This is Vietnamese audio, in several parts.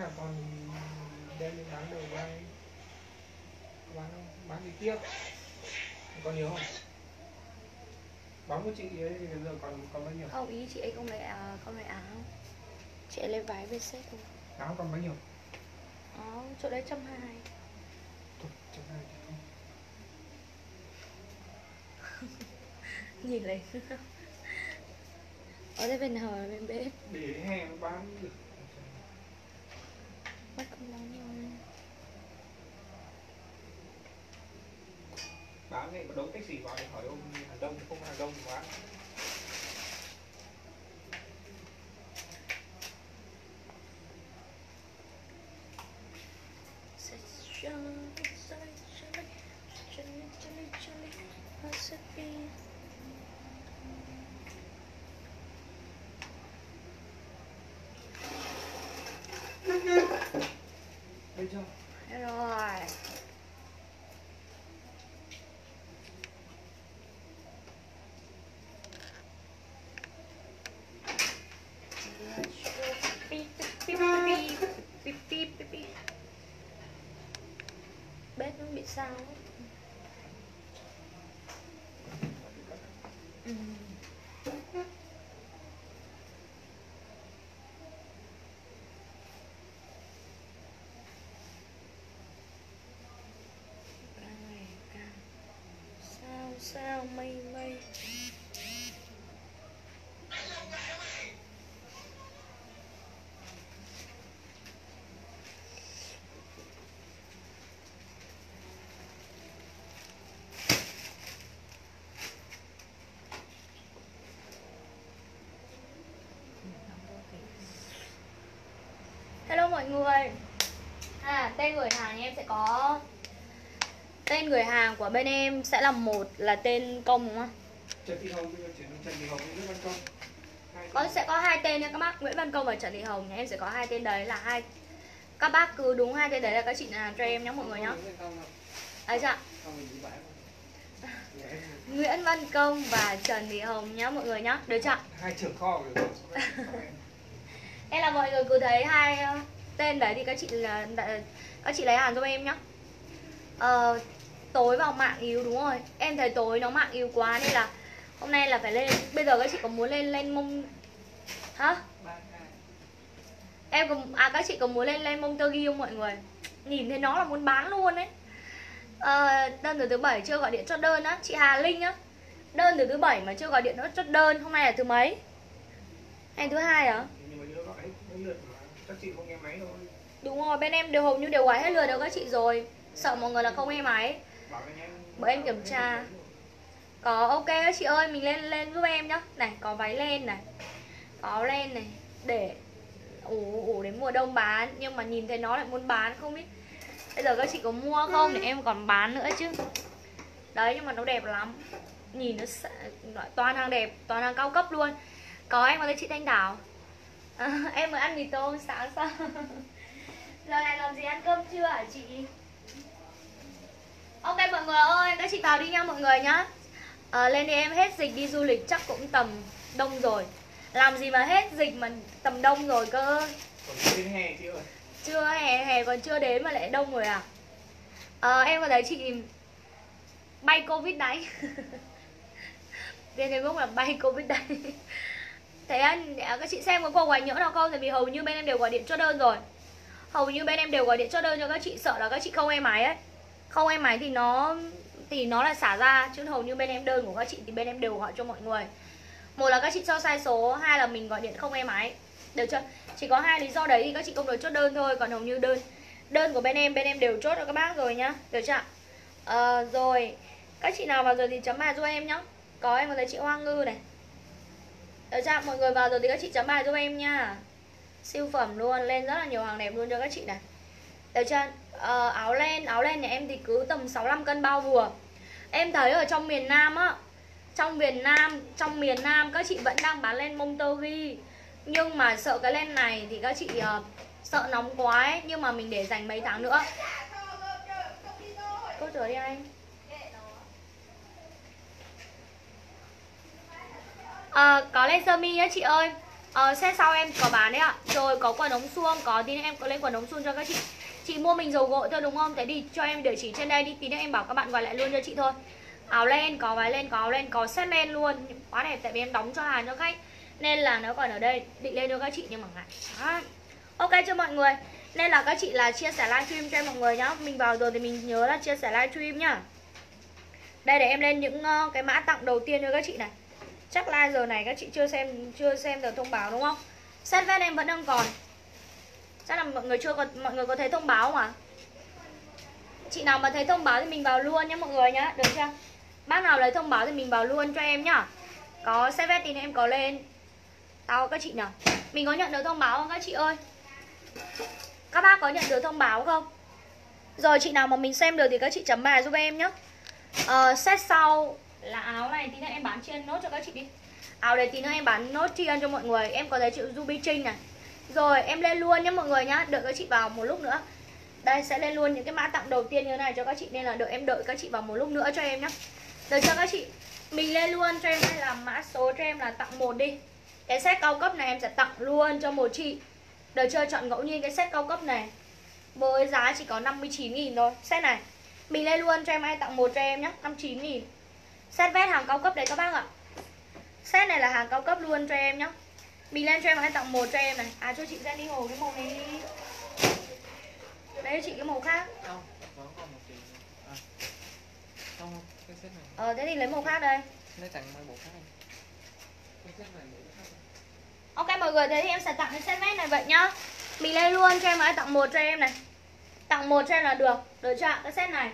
nào còn đem đi bán đồ quay bán không? Bán đi tiếp còn nhiều không? Bán của chị ấy thì bây giờ còn còn bao nhiêu? Không ý chị ấy không lấy à, không lấy áo. Chị ấy lấy váy với set thôi. Áo còn bao nhiêu? Áo chỗ đấy trăm hai. Thì không. nhìn lấy. Ở đây bên hờ bên bếp. Để hè bán được. không bán này có đống gì vào để hỏi ông hàng Đông, không hàng Đông quá. Bán Say Charlie, Charlie, Charlie, Charlie, Charlie, Charlie, Pacific. đây chưa Rồi. Bếp nó bị sao á. Ừ. càng ngày càng sao mây mây? Hello mọi người. À tên gửi hàng em sẽ có Tên gửi hàng của bên em sẽ là một là tên công đúng không? Trần Thị Hồng Trần Thị Nguyễn Văn Công. Có sẽ có hai tên nha các bác. Nguyễn Văn Công và Trần Thị Hồng nhà em sẽ có hai tên đấy là hai. Các bác cứ đúng hai tên đấy là các chị làm cho em nhé mọi người nhé. Bị bãi không? Nguyễn Văn Công và Trần Thị Hồng nhé mọi người nhé. Được chưa? hai trưởng kho Em là mọi người cứ thấy hai ờ, tên đấy thì các chị là đã- các chị lấy hàng giúp em nhé. Ờ, tối vào mạng yếu đúng rồi. Em thấy tối nó mạng yếu quá nên là hôm nay là phải lên. Bây giờ các chị có muốn lên lên mông hả? Em có à các chị có muốn lên lên mông tơ ghi không mọi người? Nhìn thấy nó là muốn bán luôn đấy à, ờ, đơn từ thứ bảy chưa gọi điện cho đơn á. Chị Hà Linh á. Đơn từ thứ bảy mà chưa gọi điện nó chốt đơn. Hôm nay là thứ mấy? Ngày thứ hai à? Đúng rồi, bên em đều hầu như đều gọi hết lừa đâu các chị rồi. Sợ mọi người là không nghe máy bữa em kiểm tra. Có ok đó chị ơi, mình lên lên giúp em nhá. Này, có váy len này Có áo len này Để ủ ủ đến mùa đông bán. Nhưng mà nhìn thấy nó lại muốn bán không biết Bây giờ các chị có mua không? Để em còn bán nữa chứ. Đấy nhưng mà nó đẹp lắm. Nhìn nó toàn hàng đẹp, toàn hàng cao cấp luôn. Có em có thấy chị Thanh Đảo à, Em mới ăn mì tôm sáng sao? Giờ này làm gì ăn cơm chưa hả chị? Ok mọi người ơi, các chị vào đi nha mọi người nhá. À, Lên đi em hết dịch đi du lịch chắc cũng tầm đông rồi. Làm gì mà hết dịch mà tầm đông rồi cơ. Còn đến hè ơi Chưa hè, hè còn chưa đến mà lại đông rồi à? À, Em có thấy chị bay Covid đấy Trên Facebook là bay Covid đấy Thế anh, các chị xem có cuộc quà nhỡ nào không? Tại vì hầu như bên em đều gọi điện cho đơn rồi. Hầu như bên em đều gọi điện cho đơn cho các chị Sợ là các chị không em máy ấy không em máy thì nó thì nó là xả ra Chứ hầu như bên em đơn của các chị thì bên em đều gọi cho mọi người Một là các chị cho sai số Hai là mình gọi điện không em máy Được chưa? Chỉ có hai lý do đấy thì các chị không được chốt đơn thôi Còn hầu như đơn đơn của bên em Bên em đều chốt cho các bác rồi nhá Được chưa? à, rồi Các chị nào vào rồi thì chấm bài giúp em nhá Có em có thấy chị Hoa Ngư này Được chưa? Mọi người vào rồi thì các chị chấm bài giúp em nha Siêu phẩm luôn Lên rất là nhiều hàng đẹp luôn cho các chị này Được chưa? Uh, áo len Áo len nhà em thì cứ tầm 65 cân bao vừa Em thấy ở trong miền Nam á Trong miền Nam Trong miền Nam các chị vẫn đang bán len mông tơ ghi. Nhưng mà sợ cái len này Thì các chị uh, sợ nóng quá ấy. Nhưng mà mình để dành mấy tháng nữa. Cô chờ đi anh. À, có len sơ mi nhá chị ơi. À, xe sau em có bán đấy ạ. Rồi có quần ống suông Có tí nữa em có lên quần ống suông cho các chị. Chị mua mình dầu gội thôi đúng không? Thế thì cho em địa chỉ trên đây đi Tí nữa em bảo các bạn gọi lại luôn cho chị thôi Áo len, có váy len, có áo len, có set len luôn Quá đẹp tại vì em đóng cho hàng cho khách Nên là nó còn ở đây Định lên cho các chị nhưng mà ngại à. Ok chưa mọi người Nên là các chị là chia sẻ livestream cho em mọi người nhá Mình vào rồi thì mình nhớ là chia sẻ livestream nhá Đây để em lên những ờ, cái mã tặng đầu tiên cho các chị này Chắc là giờ này các chị chưa xem chưa xem được thông báo đúng không? Set vest em vẫn đang còn. Chắc là mọi người chưa có mọi người có thấy thông báo không ạ? Chị nào mà thấy thông báo thì mình vào luôn nhé mọi người nhá, được chưa? Bác nào lấy thông báo thì mình vào luôn cho em nhá. Có xe vét thì em có lên. Tao các chị nào Mình có nhận được thông báo không các chị ơi? Các bác có nhận được thông báo không? Rồi chị nào mà mình xem được thì các chị chấm bài giúp em nhé. Ờ, set sau là áo này tí nữa em bán chiên nốt cho các chị đi áo này tí nữa em bán nốt chiên cho mọi người em có thấy chữ Ruby Trinh này rồi, em lên luôn nhé mọi người nhá. Đợi các chị vào một lúc nữa. Đây, sẽ lên luôn những cái mã tặng đầu tiên như thế này cho các chị, nên là đợi em đợi các chị vào một lúc nữa cho em nhé được cho các chị, mình lên luôn cho em hay là mã số cho em là tặng một đi. Cái set cao cấp này em sẽ tặng luôn cho một chị. Được chưa? Chọn ngẫu nhiên cái set cao cấp này. Với giá chỉ có 59.000 thôi. Set này, mình lên luôn cho em ai tặng một cho em nhé 59.000 Set vest hàng cao cấp đấy các bác ạ. Set này là hàng cao cấp luôn cho em nhá. Mình lên cho em hãy tặng một cho em này. À cho chị ra đi hồ cái màu này đi. Đấy chị cái màu khác. Không, vẫn còn một chị à. Không, cái set này. Ờ thế thì lấy màu khác đây. Lấy tặng mấy bộ khác Cái set này. Ok mọi người thế thì em sẽ tặng cái set vest này vậy nhá. Mình lên luôn cho em hãy tặng một cho em này. Tặng một cho em là được. Được chưa ạ? Cái set này.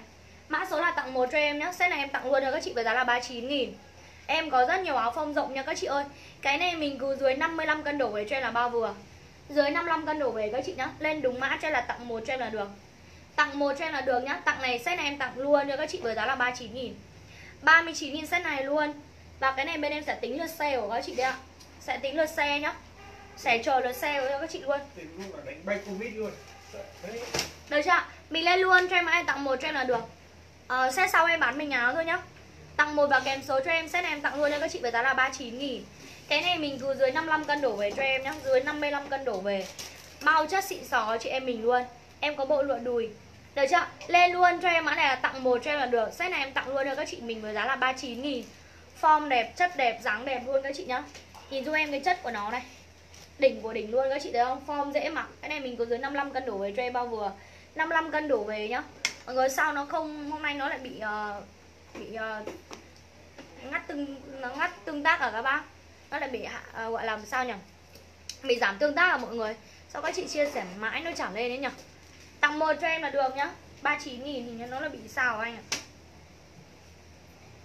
Mã số là tặng một cho em nhá. Set này em tặng luôn cho các chị với giá là 39 nghìn Em có rất nhiều áo phông rộng nha các chị ơi. Cái này mình cứ dưới 55 cân đổ về cho em là bao vừa. Dưới 55 cân đổ về các chị nhá Lên đúng mã cho em là tặng một cho em là được. Tặng một cho em là được nhá Tặng này set này em tặng luôn cho các chị với giá là 39 nghìn. 39 nghìn set này luôn. Và cái này bên em sẽ tính lượt xe của các chị đấy ạ. Sẽ tính lượt xe nhá. Sẽ chờ lượt xe cho các chị luôn. Tính luôn cả đánh bay Covid luôn. Đấy. Được chưa? Mình lên luôn cho em ai tặng một cho em là được. Uh, Set sau em bán mình áo thôi nhá Tặng một và kèm số cho em Set này em tặng luôn cho các chị với giá là 39 nghìn. Cái này mình cứ dưới 55 cân đổ về cho em nhá Dưới 55 cân đổ về. Bao chất xịn xó chị em mình luôn. Em có bộ lụa đùi. Được chưa? Lên luôn cho em mã này là tặng một cho em là được. Set này em tặng luôn cho các chị mình với giá là 39 nghìn. Form đẹp, chất đẹp, dáng đẹp luôn các chị nhá. Nhìn giúp em cái chất của nó này. Đỉnh của đỉnh luôn các chị thấy không? Form dễ mặc. Cái này mình có dưới 55 cân đổ về cho em bao vừa. 55 cân đổ về nhá. Mọi người sao nó không hôm nay nó lại bị uh, bị uh, ngắt tương nó ngắt tương tác ở các bác. Nó lại bị uh, gọi là sao nhỉ? Bị giảm tương tác à mọi người. Sao các chị chia sẻ mãi nó chẳng lên đấy nhỉ? Tặng một cho em là được nhá. 39 nghìn thì nó là bị sao anh ạ?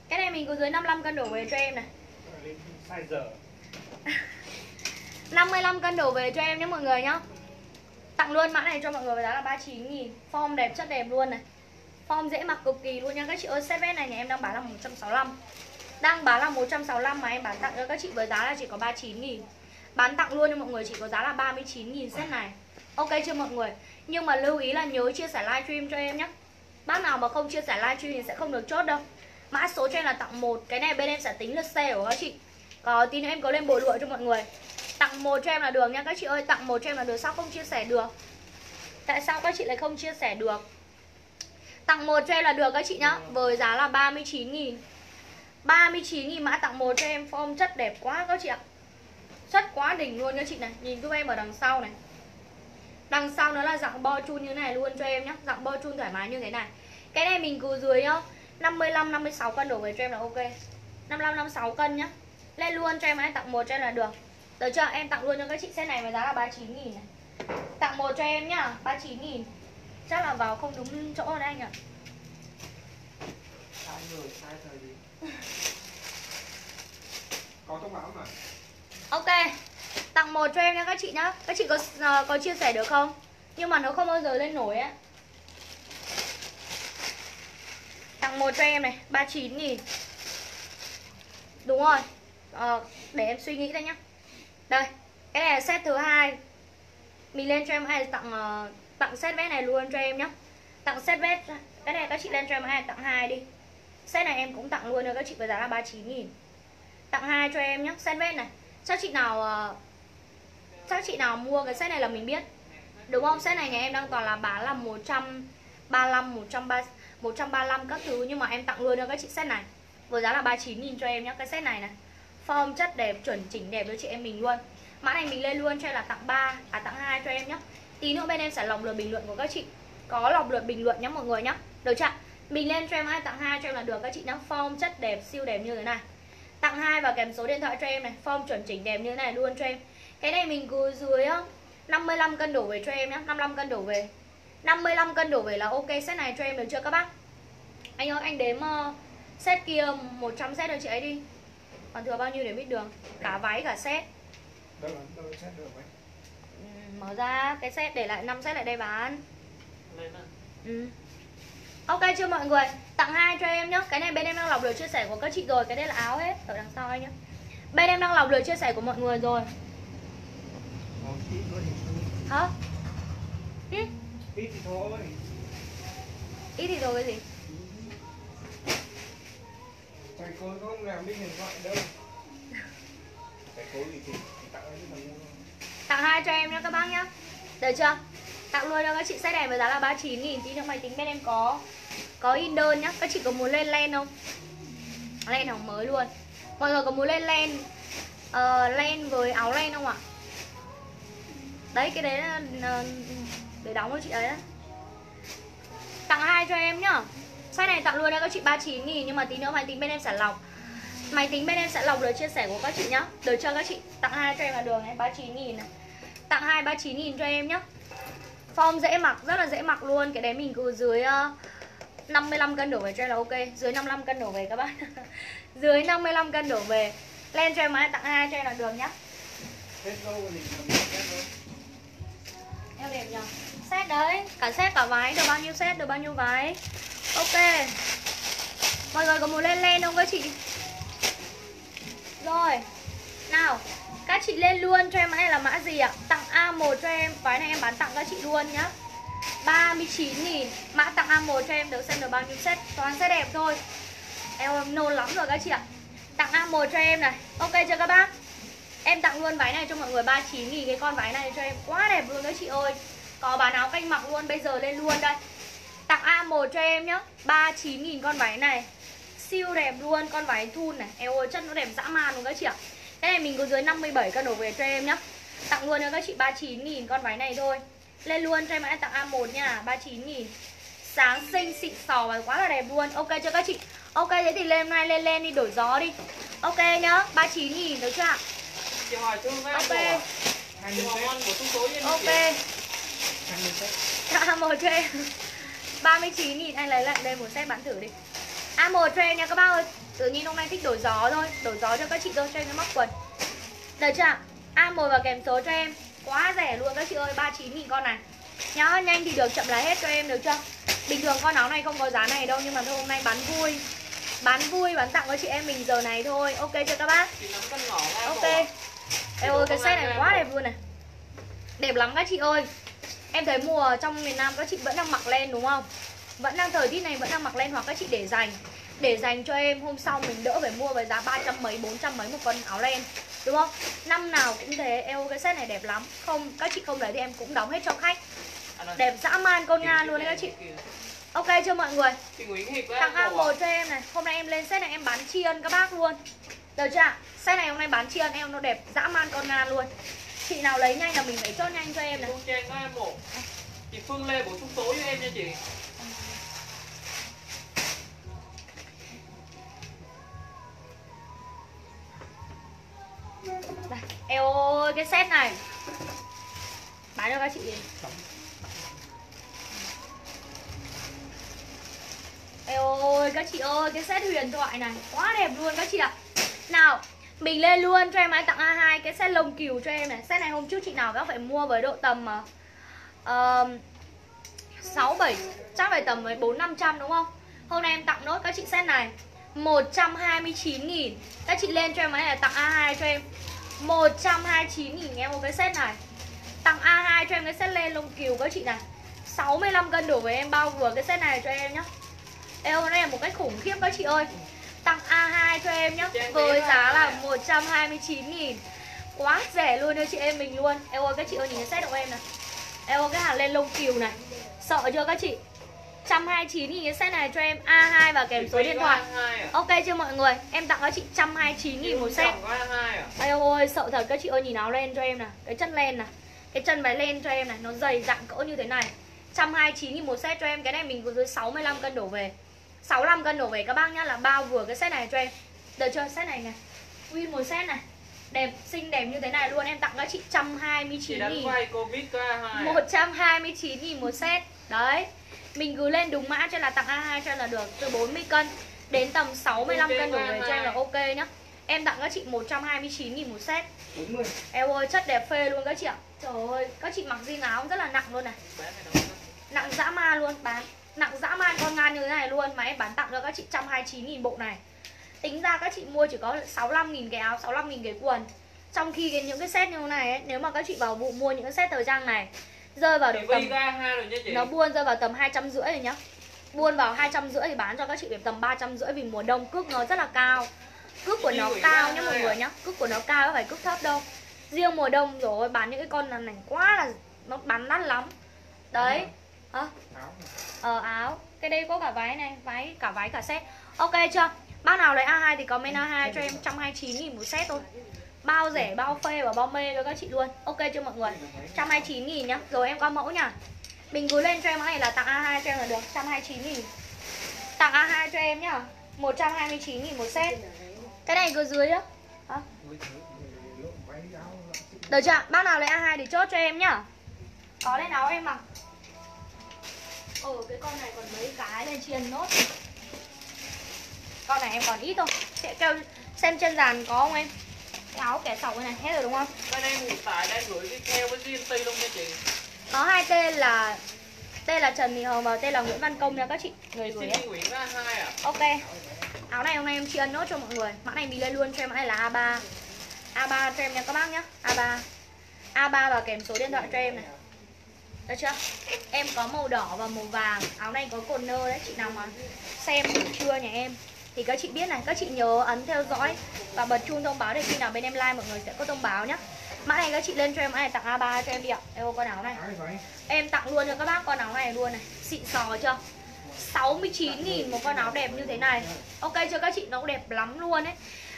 Cái này mình có dưới 55 cân đổ về cho em này. Lên size giờ. 55 cân đổ về cho em nhé mọi người nhá. Tặng luôn mã này cho mọi người với giá là 39 nghìn. Form đẹp chất đẹp luôn này Form dễ mặc cực kỳ luôn nha. Các chị ơi, Set vest này nhà em đang bán là 165 Đang bán là 165 mà em bán tặng cho các chị với giá là chỉ có 39 nghìn. Bán tặng luôn cho mọi người chỉ có giá là 39 nghìn set này. Ok chưa mọi người? Nhưng mà lưu ý là nhớ chia sẻ livestream cho em nhé Bác nào mà không chia sẻ livestream thì sẽ không được chốt đâu. Mã số cho em là tặng một. Cái này bên em sẽ tính lượt xe của các chị. Có tí nữa em có lên bộ lụa cho mọi người. Tặng một cho em là được nha. Các chị ơi, Tặng một cho em là được. Sao không chia sẻ được? Tại sao các chị lại không chia sẻ được? Tặng một cho em là được các chị nhá. Với giá là 39 nghìn. 39 nghìn mã tặng một cho em Form chất đẹp quá các chị ạ. Chất quá đỉnh luôn các chị này. Nhìn giúp em ở đằng sau này. Đằng sau nó là dạng bo chun như này luôn cho em nhá. Dạng bo chun thoải mái như thế này. Cái này mình cứ dưới nhá. 55, 56 cân đổ về cho em là ok. 55, 56 cân nhá. Lên luôn cho em hãy tặng một cho em là được. Được chưa? Em tặng luôn cho các chị set này với giá là 39 nghìn này. Tặng một cho em nhá. 39 nghìn Chắc là vào không đúng chỗ rồi đấy anh ạ. Sai người, sai thời gì Có thông báo mà Ok Tặng một cho em nha các chị nhá. Các chị có uh, có chia sẻ được không? Nhưng mà nó không bao giờ lên nổi á. Tặng một cho em này 39 nghìn. Đúng rồi. Ờ, Để em suy nghĩ đây nhá. Đây Cái này là set thứ hai. Mình lên cho em ai tặng uh, Tặng set vest này luôn cho em nhá. Tặng set vest Cái này các chị lên cho em hai tặng hai đi. Set này em cũng tặng luôn nữa các chị với giá là 39 nghìn. Tặng hai cho em nhá Set vest này. Chắc chị nào cho Chắc chị nào mua cái set này là mình biết. Đúng không? Set này nhà em đang toàn là bán là 135, 130, 135 các thứ. Nhưng mà em tặng luôn cho các chị set này. Với giá là 39 nghìn cho em nhá Cái set này này. Form chất đẹp, chuẩn chỉnh đẹp cho chị em mình luôn. Mã này mình lên luôn cho em là tặng 3 À tặng 2 cho em nhá. Tí nữa bên em sẽ lọc lượt bình luận của các chị. Có lọc lượt bình luận nhá mọi người nhá. Được chưa? Mình lên cho em ai tặng hai, cho em là được. Các chị nhá Form chất đẹp, siêu đẹp như thế này. Tặng hai và kèm số điện thoại cho em này. Form chuẩn chỉnh đẹp như thế này luôn cho em. Cái này mình cứ dưới 55 cân đổ về cho em nhá. 55 cân đổ về. 55 cân đổ về là ok set này cho em được chưa các bác? Anh ơi anh đếm uh, set kia 100 set cho chị ấy đi. Còn thừa bao nhiêu để biết đường? Cả váy cả set. Đâu là đâu là set được vậy? Mở ra cái set để lại 5 set lại đây bán Lên. Ừ. Ok chưa mọi người Tặng hai cho em nhá Cái này bên em đang lọc lượt chia sẻ của các chị rồi Cái đây là áo hết Ở đằng sau anh nhá Bên em đang lọc lượt chia sẻ của mọi người rồi ít thôi thì Hả? Ừ? ít thì thôi Ít thì rồi cái gì? thầy cô không làm đi điện thoại đâu thầy cô thì thì, tặng cho thằng mua Tặng hai cho em nhá các bác nhá. Được chưa? Tặng luôn cho các chị set này với giá là 39 nghìn Tí nữa máy tính bên em có Có in đơn nhá. Các chị có muốn lên len không? Len hỏng mới luôn. Mọi người có muốn lên len uh, Len với áo len không ạ? Đấy cái đấy là uh, Để đóng cho chị ấy đấy. Tặng hai cho em nhá. Size này tặng luôn cho các chị 39 nghìn Nhưng mà tí nữa máy tính bên em sẽ lọc. Máy tính bên em sẽ lọc được chia sẻ của các chị nhá. Được cho các chị? Tặng hai cho em là đường này 39 nghìn này. Tặng hai 39 nghìn cho em nhá. Form dễ mặc, rất là dễ mặc luôn. Cái đấy mình cứ dưới uh, 55 cân đổ về cho em là ok. Dưới 55 cân đổ về các bạn Dưới 55 cân đổ về. Lên cho em mã tặng hai cho em là đường nhá. Đẹp nhờ. Set đấy, cả set cả váy Được bao nhiêu set, được bao nhiêu váy. Ok. Mọi người có muốn lên lên không các chị? Rồi. Nào các chị lên luôn cho em mã này là mã gì ạ? Tặng A1 cho em. Váy này em bán tặng các chị luôn nhá. 39 nghìn. Mã tặng A1 cho em, được xem được bao nhiêu set. Toàn set đẹp thôi. Eo em nôn lắm rồi các chị ạ. Tặng A1 cho em này. Ok chưa các bác? Em tặng luôn váy này cho mọi người. 39 nghìn Cái con váy này cho em. Quá đẹp luôn các chị ơi. Có bán áo canh mặc luôn. Bây giờ lên luôn đây. Tặng A1 cho em nhá. 39 nghìn con váy này. Siêu đẹp luôn. Con váy thun này. Eo ơi, chất nó đẹp dã man luôn các chị ạ. Cái này mình có dưới 57 cân đổ về cho em nhá. Tặng luôn cho các chị 39 nghìn con váy này thôi. Lên luôn cho em hãy tặng A1 nha 39 nghìn. Sáng xinh xịn sò và quá là đẹp luôn. Ok cho các chị? Ok thế thì lên hôm nay lên lên đi đổi gió đi. Ok nhá 39 nghìn được chưa ạ? Chị hỏi thương với anh Ok. Ok. set A1 cho em. 39 nghìn anh lấy lại đây một set bán thử đi A1 cho em nha. Các bác ơi Tự nhiên hôm nay thích đổi gió thôi. Đổi gió cho các chị thôi cho em móc quần. Được chưa? A1 và kèm số cho em. Quá rẻ luôn các chị ơi 39 nghìn con này. Nhá nhanh thì được chậm là hết cho em được chưa? Bình thường con áo này không có giá này đâu Nhưng mà thôi hôm nay bán vui. Bán vui bán tặng cho chị em mình giờ này thôi. Ok chưa các bác? Ok. Eo ơi cái set này quá đẹp luôn này. Đẹp lắm các chị ơi. Em thấy mùa trong miền Nam các chị vẫn đang mặc len đúng không? Vẫn đang thời tiết này vẫn đang mặc len Hoặc các chị để dành Để dành cho em hôm sau mình đỡ phải mua với giá 300 mấy 400 mấy một con áo len Đúng không? Năm nào cũng thế Eo cái set này đẹp lắm. Không các chị không lấy thì em cũng đóng hết cho khách. À. Đẹp dã man con Nga luôn đấy các chị. Ok chưa mọi người? Tặng của A1 cho em này Hôm nay em lên set này em bán tri ân các bác luôn. Được chưa? Set này hôm nay bán tri ân em nó đẹp dã man con Nga luôn. Chị nào lấy nhanh là mình phải chốt nhanh cho em này. Một Chị Phương Lê bổ sung số cho em nha chị Đây, eo ơi cái set này. Bán cho các chị đi. Eo ơi các chị ơi cái set huyền thoại này Quá đẹp luôn các chị ạ. Nào mình lên luôn cho em hãy tặng A2 Cái set lông cừu cho em này. Set này hôm trước chị nào các phải mua với độ tầm mà uh, 6, 7 Chắc phải tầm với 4, 500 đúng không? Hôm nay em tặng nốt các chị set này. 129 nghìn. Các chị lên cho em ấy là tặng A2 cho em. 129 nghìn em một cái set này. Tặng A2 cho em cái set lên lông cừu các chị này. 65 cân đổ với em bao vừa cái set này cho em nhá. Eo này một cách khủng khiếp các chị ơi. Tặng A2 cho em nhá Với giá là- là 129 nghìn. Quá rẻ luôn cho chị em mình luôn. Em ơi các chị ơi nhìn cái set của em này. Ơi cái hàng lên lông kiều này. Sợ chưa các chị 129 nghìn cái set này cho em A2 và kèm số điện thoại. À? Ok chưa mọi người? Em tặng các chị 129 nghìn một set. A2 à? Ôi sợ thật các chị ơi nhìn áo len cho em nè Cái chân len nè Cái chân váy len cho em này Nó dày dặn cỡ như thế này. 129 nghìn một set cho em. Cái này mình có dưới 65 cân đổ về. 65 cân đổ về các bác nhá Là bao vừa cái set này cho em. Được chưa? Set này này. Win một set này. Đẹp xinh đẹp như thế này luôn. Em tặng các chị Chị 129 đánh nghìn. quay Covid có A2 à? 129 nghìn một set. Đấy Mình cứ lên đúng mã cho là tặng A2 cho là được Từ 40 cân đến tầm 65 Ok, cân đổ về cho em là A2. ok nhá. Em tặng các chị 129 nghìn một set. 40 Eo ơi chất đẹp phê luôn các chị ạ. Trời ơi các chị mặc jean áo rất là nặng luôn này? Nặng dã man luôn bán. Nặng dã man con ngan như thế này luôn Mà em bán tặng cho các chị 129 nghìn bộ này. Tính ra các chị mua chỉ có 65 nghìn cái áo 65 nghìn cái quần. Trong khi cái, những cái set như thế này ấy, Nếu mà các chị vào vụ mua những cái set thời trang này Rơi vào được tầm Vi có A2 rồi nha chị. Nó buôn rơi vào tầm 250 rồi nhá. Buôn vào 250 thì bán cho các chị được tầm 350 Vì mùa đông cước nó rất là cao. Cước của nó cao nhá hai mọi à? người nhá. Cước của nó cao không phải cước thấp đâu. Riêng mùa đông rồi bán những cái con này này quá là Nó bán đắt lắm. Đấy. Hả? áo này. Ờ áo. Cái đây có cả váy này Váy cả váy cả set. Ok chưa? Bác nào lấy A2 thì comment A2 cho em 129 nghìn một set thôi Bao rẻ, bao phê và bao mê cho các chị luôn. Ok chưa mọi người? 129 nghìn nhá. Rồi em qua mẫu nhá Mình cứ lên cho em này là tặng A2 cho em là được. 129 nghìn. Tặng A2 cho em nhá. 129 nghìn một set. Cái này cứ dưới á Hả? Được chưa? Bác nào lấy A2 thì chốt cho em nhá. Có lên áo em mặc Ừ cái con này còn mấy cái lên chiên nốt. Con này em còn ít thôi. Sẽ kêu xem trên dàn có không em? Cái áo kẻ sọc này hết rồi đúng không? Bên em hiện tại đang gửi cái keo với GNT luôn nha chị. Có hai tên là Tên là Trần Thị Hồng và tên là Nguyễn Văn Công nha các chị. Người gửi đi Nguyễn A2 à? Ok. Áo này hôm nay em chia nốt cho mọi người. Mã này mình lên luôn cho em mã này là A3 A3 cho em nha các bác nhé A3 A3 và kèm số điện thoại cho em này. Được chưa? Em có màu đỏ và màu vàng. Áo này có cồn nơ đấy Chị nào mà xem buổi trưa nhà em thì các chị biết này, Các chị nhớ ấn theo dõi Và bật chuông thông báo để khi nào bên em like mọi người sẽ có thông báo nhé Mã này các chị lên cho em, Mã này tặng A3 cho em đi ạ. Em có con áo này. Em tặng luôn cho các bác con áo này luôn này. Xịn sò chưa? 69.000 một con áo đẹp như thế này. Ok cho các chị? Nó cũng đẹp lắm luôn ấy.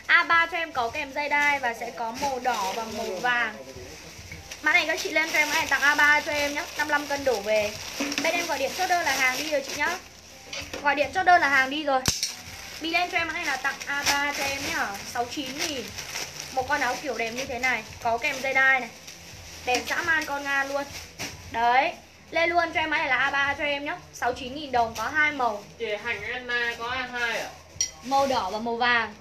A3 cho em có kèm dây đai và sẽ có màu đỏ và màu vàng. Mã này các chị lên cho em, mã này tặng A3 cho em nhé 55 cân đổ về. Bên em gọi điện chốt đơn là hàng đi rồi chị nhá. Gọi điện chốt đơn là hàng đi rồi. Đi lên cho em này là tặng A3 cho em nhá. 69 nghìn Một con áo kiểu đẹp như thế này Có kèm dây đai này. Đẹp dã man con Nga luôn. Đấy Lên luôn cho em mã này là A3 cho em nhá. 69 nghìn đồng có hai màu. Chị Hành Anna có A2 à? Màu đỏ và màu vàng.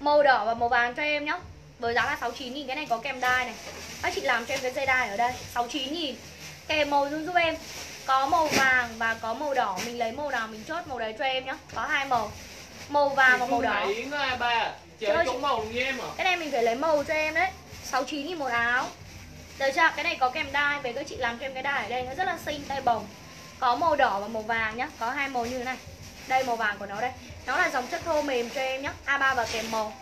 Màu đỏ và màu vàng cho em nhá. Với giá là 69 nghìn Cái này có kèm đai này. Các chị làm cho em cái dây đai ở đây. 69 nghìn. Kèm màu giúp giúp em. Có màu vàng và có màu đỏ. Mình lấy màu nào mình chốt màu đấy cho em nhá. Có hai màu Màu vàng và màu đỏ. Hải Yến có A3 à? Chị Chơi trúng màu như em à? Cái này mình phải lấy màu cho em đấy. 69 nghìn một áo. Được chưa? Cái này có kèm đai Về các chị làm cho em cái đai ở đây. Nó rất là xinh tay bồng. Có màu đỏ và màu vàng nhá. Có hai màu như thế này. Đây màu vàng của nó đây. Nó là dòng chất thô mềm cho em nhá. A3 và kèm màu.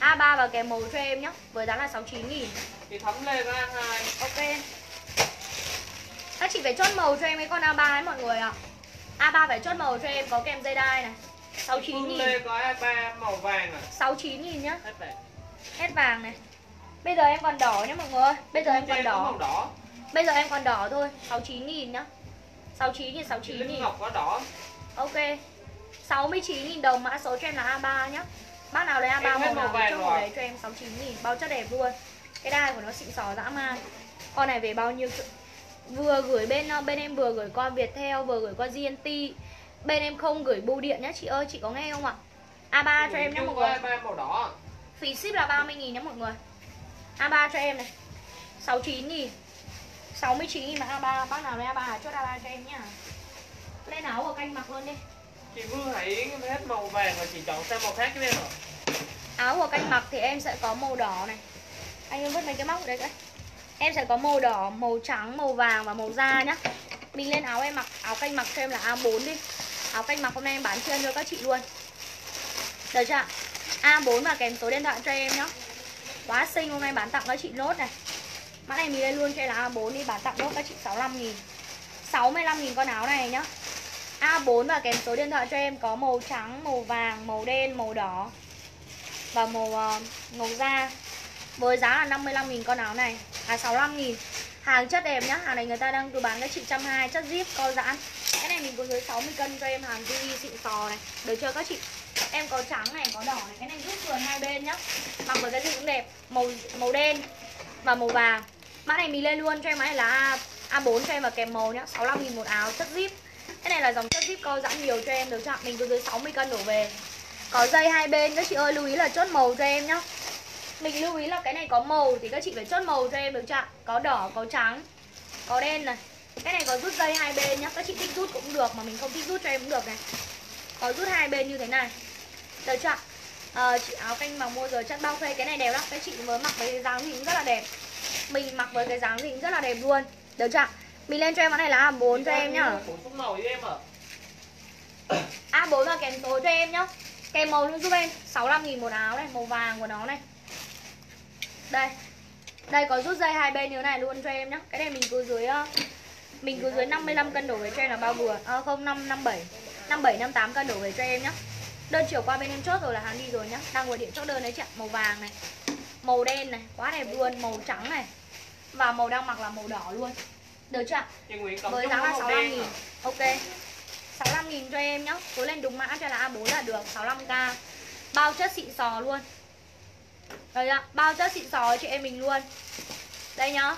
A3 và kèm màu cho em nhá. Với giá là 69 nghìn. Chị Thấm Lê có A2 Ok. Các chị phải chốt màu cho em cái con A3 ấy mọi người ạ. A3 phải chốt màu cho em có kèm dây đai này 69 Phương nghìn. Lê có A3 màu vàng à? 69 nghìn nhá. Hết vàng. Này. Bây giờ em còn đỏ nhá mọi người. Bây giờ em còn đỏ. màu đỏ. Bây giờ em còn đỏ thôi. 69 nghìn nhá. 69 nghìn Chị 69 Linh nghìn. Ngọc có đỏ. Ok. 69 nghìn đồng mã số cho em là A3 nhá. Bác nào lấy A3 Em hết màu màu vàng màu đấy cho em 69 nghìn. Bao chất đẹp luôn. Cái đai của nó xịn sò dã man. Con này về bao nhiêu Vừa gửi bên ờ, bên em vừa gửi qua Viettel Vừa gửi qua GNT Bên em không gửi bưu điện nhá chị ơi Chị có nghe không ạ? A3 cho em nhá mọi người. A3 màu đỏ. Phí ship là 30 nghìn nhá mọi người. A3 cho em này. 69 nghìn. 69 nghìn mà A3 Bác nào lấy A3 chốt A3 cho em nhá. Lên áo và canh mặc luôn đi. Chị Phương Hải Yến hết màu vàng rồi chị chọn sang màu khác cho em à? Áo của canh mặc thì em sẽ có màu đỏ này. Anh ơi vứt mấy cái móc ở đây cái Em sẽ có màu đỏ, màu trắng, màu vàng và màu da nhá. Mình lên áo em mặc Áo canh mặc cho em là A4 đi Áo canh mặc hôm nay em bán chuyên cho các chị luôn. Được chưa ạ? A4 và kèm số điện thoại cho em nhá. Quá xinh hôm nay bán tặng các chị nốt này. Mã này mình lên luôn cho em là A4 đi bán tặng nốt các chị 65 nghìn. 65 nghìn con áo này nhá. A4 và kèm số điện thoại cho em có màu trắng, màu vàng, màu đen, màu đỏ Và màu uh, màu da. Với giá là 55 nghìn con áo này. À 65 nghìn. Hàng chất đẹp nhá, hàng này người ta đang cứ bán các chị 120 chất zip co giãn. Cái này mình có dưới 60 cân cho em hàng TV xịn sò này. Được chưa các chị? Em có trắng này, có đỏ này, cái này rút vườn hai bên nhá. Mặc với cái gì cũng đẹp. Màu màu đen và màu vàng. Mã này mình lên luôn cho em mã này là A, A4 cho em và kèm màu nhá. 65 nghìn một áo chất zip. Cái này là dòng chất zip co giãn nhiều cho em được chưa Mình có dưới 60 cân đổ về. Có dây hai bên các chị ơi lưu ý là chốt màu cho em nhá. Mình lưu ý là cái này có màu thì các chị phải chốt màu cho em được chưa Có đỏ, có trắng, có đen này. Cái này có rút dây hai bên nhá Các chị thích rút cũng được mà mình không thích rút cho em cũng được này. Có rút hai bên như thế này. Được chưa à, Chị áo canh bằng mua giờ chất bao phê Cái này đẹp lắm. Các chị mới mặc với dáng gì cũng rất là đẹp. Mình mặc với cái dáng cũng rất là đẹp luôn. Được chưa Mình lên cho em món này là A4 cho em nhá. à A4 và kèm số cho em nhá. Kèm màu luôn giúp em. 65 nghìn một áo này Màu vàng của nó này. Đây. Đây có rút dây hai bên như thế này luôn cho em nhá. Cái này mình cứ dưới uh, Mình cứ dưới 55 cân đổ về cho em là bao vừa à, Không 5, 57 57, 58 cân đổ về cho em nhá. Đơn chiều qua bên em chốt rồi là hàng đi rồi nhá. Đang gọi điện chốt đơn đấy chị ạ. Màu vàng này Màu đen này Quá đẹp luôn Màu trắng này. Và màu đang mặc là màu đỏ luôn. Được chưa ạ? Với giá là màu 65 đen nghìn. à? Ok. 65 nghìn cho em nhá. Cố lên đúng mã cho là A4 là được. 65k Bao chất xịn sò luôn. Đây ạ? Bao chất xịn sò cho em mình luôn. Đây nhá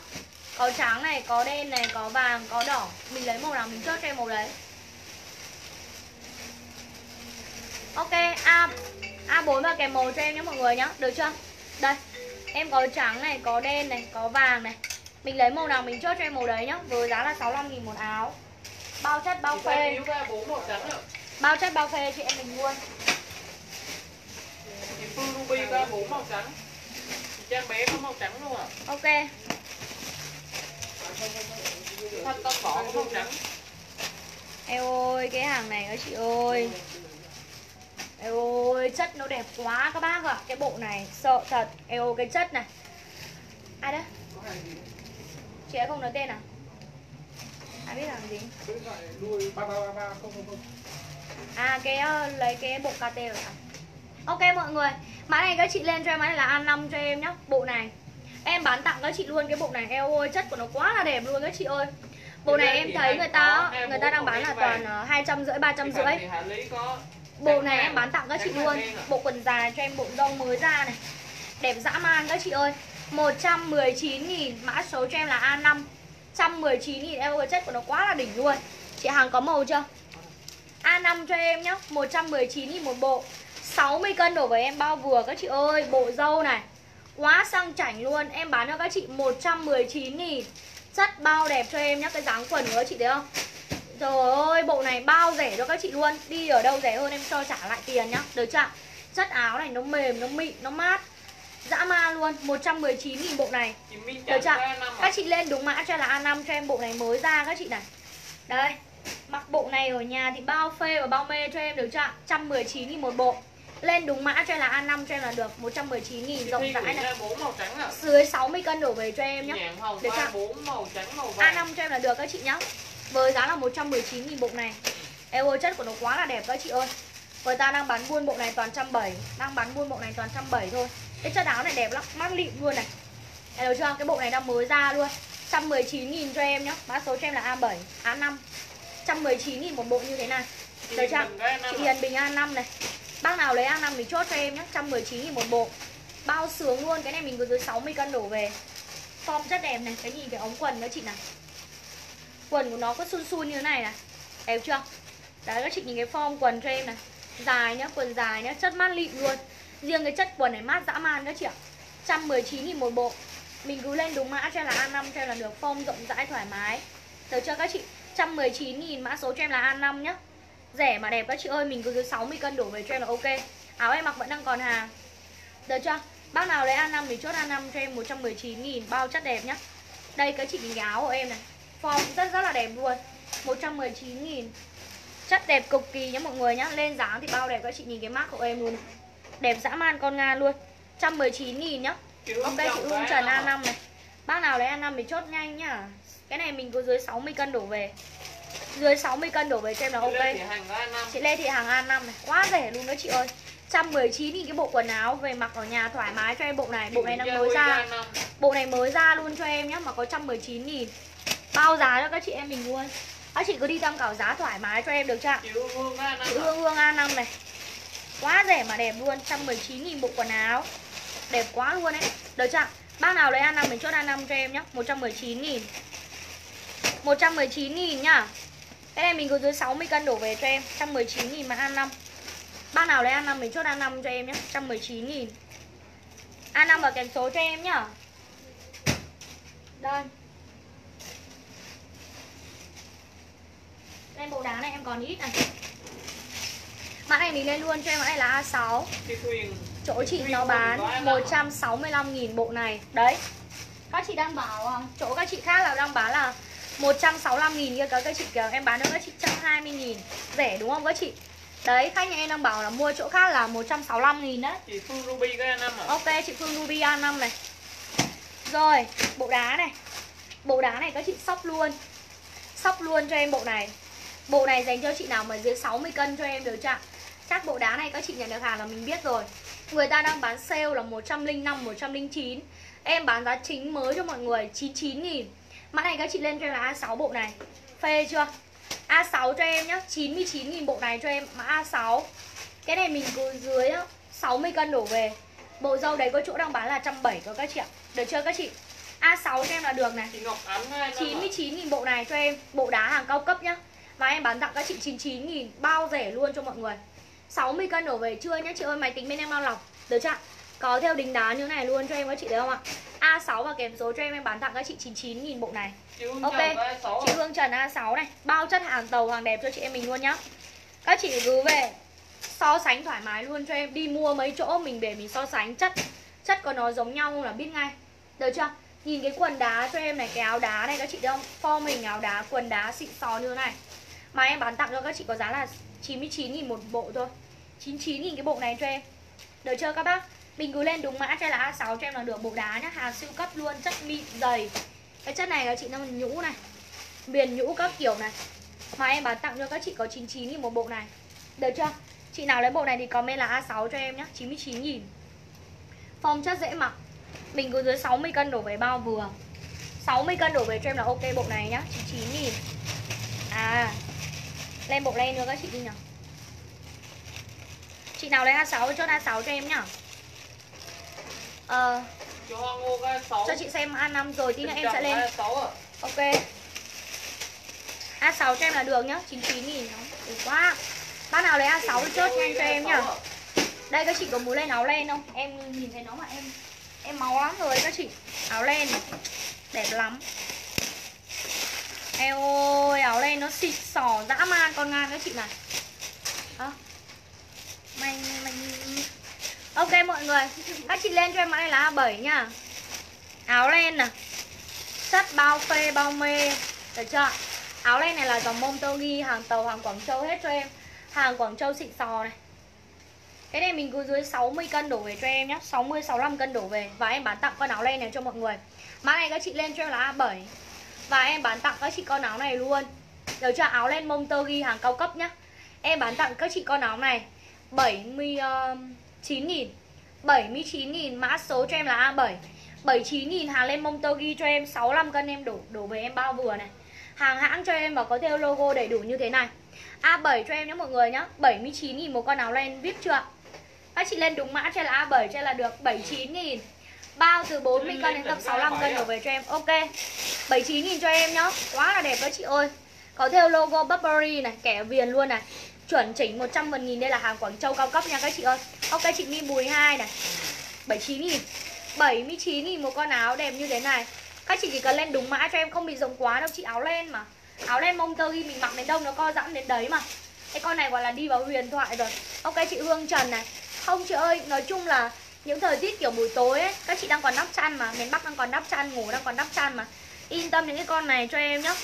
Có trắng này, có đen này, có vàng, có đỏ. Mình lấy màu nào mình chốt cho em màu đấy. Ok A A4 và kèm màu cho em nhé mọi người nhá Được chưa? Đây Em có trắng này, có đen này, có vàng này. Mình lấy màu nào mình chốt cho em màu đấy nhá Với giá là 65 nghìn một áo. Bao chất bao phê. Ạ Bao chất bao phê chị em mình luôn Chị Phương Ruby ra bốn màu trắng. Trang bé có màu trắng luôn à Ok Thanh Bỏ trắng ơi, cái hàng này các chị ơi. Em ơi, chất nó đẹp quá các bác ạ. Cái bộ này, sợ thật. Eo, cái chất này. Ai đấy? Chị ấy không nói tên à? Ai biết làm gì? Không không không À cái ờ, lấy cái bộ KT rồi à Ok mọi người, Mã này các chị lên cho em, mã này là A5 cho em nhá, Bộ này. Em bán tặng các chị luôn cái bộ này Eo ơi chất của nó quá là đẹp luôn các chị ơi. Bộ này em thấy người ta người ta đang bán là toàn ờ, hai trăm rưỡi ba trăm Chị rưỡi. Phạm Thị Hà Lý có Bộ này em bán tặng các chị luôn. à? Bộ quần dài cho em bộ râu mới ra này. Đẹp dã man các chị ơi. 119 nghìn Mã số cho em là A5 119 nghìn Em ơi chất của nó quá là đỉnh luôn. Chị hàng có màu chưa? A5 cho em nhá. 119 nghìn một bộ. 60 cân đổ với em bao vừa các chị ơi. Bộ dâu này Quá sang chảnh luôn. Em bán cho các chị 119 nghìn. Chất bao đẹp cho em nhá Cái dáng quần của các chị thấy không? Trời ơi, bộ này bao rẻ cho các chị luôn. Đi ở đâu rẻ hơn em cho trả lại tiền nhá. Được chưa? Chất áo này nó mềm, nó mịn, nó mát. Dã man luôn 119 nghìn bộ này. Được chưa? à? Các chị lên đúng mã cho là A5 cho em bộ này mới ra các chị này. Đây Mặc bộ này ở nhà thì bao phê và bao mê cho em được chưa? 119 nghìn một bộ Lên đúng mã cho em là A5 cho em là được 119 nghìn rộng rãi này. Dưới 60 cân đổ về cho em hồng Được chưa? bốn màu trắng màu vàng. A5 cho em là được các chị nhá. Với giá là 119 nghìn bộ này. Eo ơi chất của nó quá là đẹp các chị ơi. Người ta đang bán buôn bộ này toàn trăm bảy Đang bán buôn bộ này toàn trăm bảy thôi. Cái chất áo này đẹp lắm, mát lịm luôn này. Em được chưa? Cái bộ này đang mới ra luôn. 119 nghìn cho em nhá. Mã số cho em là A7, A5 119 nghìn một bộ như thế này. Được chưa? Chị? Hiền Bình A5 này Bác nào lấy A5 thì chốt cho em nhé 119 nghìn một bộ. Bao sướng luôn Cái này mình có dưới 60 cân đổ về. Form rất đẹp này Cái nhìn cái ống quần đó chị này Quần của nó có sun sun như thế này này. Đẹp chưa? Đấy các chị nhìn cái form quần cho em này. Dài nhá, quần dài nhá, chất mát lịm luôn. Riêng cái chất quần này mát dã man các chị ạ. 119 nghìn một bộ. Mình cứ lên đúng mã cho em là A5 cho em là được Form rộng rãi thoải mái. Được chưa các chị? 119 nghìn mã số cho em là A5 nhá. Rẻ mà đẹp các chị ơi Mình cứ dưới 60 cân đổ về cho em là ok. Áo em mặc vẫn đang còn hàng. Được chưa? Bác nào lấy A5 thì chốt A5 cho em 119 nghìn Bao chất đẹp nhá. Đây các chị nhìn cái áo của em này. Form rất rất là đẹp luôn. 119 nghìn. Chất đẹp cực kỳ nhá mọi người nhá. Lên dáng thì bao đẹp các chị nhìn cái mác của em luôn. Đẹp dã man con Nga luôn. 119 nghìn nhá. Ok chị Hương cái Trần nào A5 này. Bác nào lấy A5 thì chốt nhanh nhá. Cái này mình có dưới 60 cân đổ về Dưới 60 cân đổ về cho em là Chị ok. Chị Lê Thị Hằng A5 này. Quá rẻ luôn đó chị ơi. 119 thì cái bộ quần áo về mặc ở nhà thoải mái cho em. Bộ này Bộ này đang mới ra. Bộ này mới ra luôn cho em nhá Mà có 119 nghìn. Bao giá cho các chị em mình luôn. Các chị cứ đi tham khảo giá thoải mái cho em được chưa ạ? Chị Hương Hương cái năm Chị Hương Hương A5 này. Quá rẻ mà đẹp luôn 119 nghìn bộ quần áo. Đẹp quá luôn đấy Được chưa ạ? Bác nào lấy A5 mình chốt A5 cho em nhá 119 nghìn 119 nghìn nhá. Cái này mình có dưới 60 cân đổ về cho em 119 nghìn mà A5 Bác nào lấy A5 mình chốt A5 cho em nhá 119 nghìn. A5 và kèm số cho em nhá. Đây. Đây bộ đá này em còn ít này. Mã này mình lên luôn cho em, mã này là A6 Chỗ chị nó bán 165 nghìn bộ này. Đấy. Các chị đang bảo à, Chỗ các chị khác là đang bán là 165.000 kia các các chị kìa. Em bán cho các chị 120.000 Rẻ đúng không các chị? Đấy khách nhà em đang bảo là mua chỗ khác là 165.000 đấy. Chị Phương Ruby cái năm à Ok chị Phương Ruby A5 này. Rồi bộ đá này. Bộ đá này các chị sóc luôn. Sóc luôn cho em bộ này. Bộ này dành cho chị nào mà dưới 60 cân cho em được chưa? Chắc bộ đá này các chị nhận được hàng là mình biết rồi. Người ta đang bán sale là 105, 109 Em bán giá chính mới cho mọi người 99 nghìn Mã này các chị lên cho em là A6 bộ này. Phê chưa? A6 cho em nhá 99 nghìn bộ này cho em Mã A6 Cái này mình cứ dưới á, 60 cân đổ về. Bộ dâu đấy có chỗ đang bán là 170 cơ các chị ạ. Được chưa các chị? A6 cho em là được này. Chị Ngọc Ánh cái năm à 99 nghìn bộ này cho em. Bộ đá hàng cao cấp nhá. Và em bán tặng các chị 99 nghìn Bao rẻ luôn cho mọi người. 60 cân đổ về chưa nhá chị ơi Máy tính bên em bao lọc. Được chưa ạ? Có theo đính đá như này luôn cho em các chị thấy không ạ? A6 và kèm số cho em em bán tặng các chị 99 nghìn bộ này. Chị Ok, Chị Hương Trần A6 này Bao chất hàng tàu hàng đẹp cho chị em mình luôn nhá. Các chị cứ về So sánh thoải mái luôn cho em. Đi mua mấy chỗ mình về mình so sánh chất Chất có nó giống nhau không là biết ngay. Được chưa? Nhìn cái quần đá cho em này Cái áo đá này các chị thấy không? Form hình áo đá, quần đá xịn sò như thế này. Mà em bán tặng cho các chị có giá là 99.000 một bộ thôi. 99.000 cái bộ này cho em. Được chưa các bác? Mình cứ lên đúng mã cho là A6 cho em là được bộ đá nhá. Hàng siêu cấp luôn, chất mịn dày. Cái chất này là chị nó nhũ này. Viền nhũ các kiểu này. Mà em bán tặng cho các chị có 99 nghìn một bộ này. Được chưa? Chị nào lấy bộ này thì comment là A6 cho em nhé 99 nghìn. Form chất dễ mặc. Mình cứ dưới 60 cân đổ về bao vừa. 60 cân đổ về cho em là ok bộ này nhá. 99 nghìn. À. Lên bộ lên nữa các chị đi nhỉ Chị nào lấy A6 chốt A6 cho em nhá. Ờ. Cho chị xem A5 rồi tí nữa em sẽ lên. Ok. A6 cho em là được nhá 99 nghìn. Được quá. Bác nào lấy A6 thì chốt nhanh cho em nhá. Đây các chị có muốn lên áo len không? Em nhìn thấy nó mà em Em máu lắm rồi các chị. Áo len. Đẹp lắm. Eo ơi áo len nó xịt sò dã man con ngang các chị này. À. Mày mày Ok mọi người. Các chị lên cho em mã này là A7 nha Áo len nè sắt bao phê bao mê. Được chưa? Áo len này là dòng Montogi Hàng tàu hàng Quảng Châu hết cho em. Hàng Quảng Châu xịn sò này. Cái này mình cứ dưới 60 cân đổ về cho em nhé 60 65 cân đổ về. Và em bán tặng con áo len này cho mọi người. Mã này các chị lên cho em là A7 Và em bán tặng các chị con áo này luôn. Được chưa? Áo len Montogi hàng cao cấp nhá. Em bán tặng các chị con áo này. 70 uh, um, 79 nghìn. Mã số cho em là A7 79.000 hàng lên mông ghi cho em 65 cân em đổ đổ về em bao vừa này. Hàng hãng cho em và có theo logo đầy đủ như thế này. A7 cho em nhé mọi người nhá 79.000 một con áo len VIP chưa Các chị lên đúng mã cho là A7 cho là được. 79.000 Bao từ 40 cân đến tầm 65 cân đổ về cho em. Ok. 79.000 cho em nhá Quá là đẹp các chị ơi. Có theo logo Burberry này, Kẻ viền luôn này. Chuẩn chỉnh 100 phần nghìn Đây là hàng Quảng Châu cao cấp nha các chị ơi. Ok, chị My Bùi 2 này. 79 nghìn. 79 nghìn một con áo đẹp như thế này. Các chị chỉ cần lên đúng mã cho em, không bị rộng quá đâu, chị áo len mà. Áo len mông tơ ghi mình mặc đến đâu nó co giãn đến đấy mà. Cái con này gọi là đi vào huyền thoại rồi. Ok, chị Hương Trần này. Không, chị ơi, nói chung là những thời tiết kiểu buổi tối ấy, Các chị đang còn đắp chăn mà. Miền Bắc đang còn đắp chăn ngủ đang còn đắp chăn mà. Yên tâm những cái con này cho em nhá.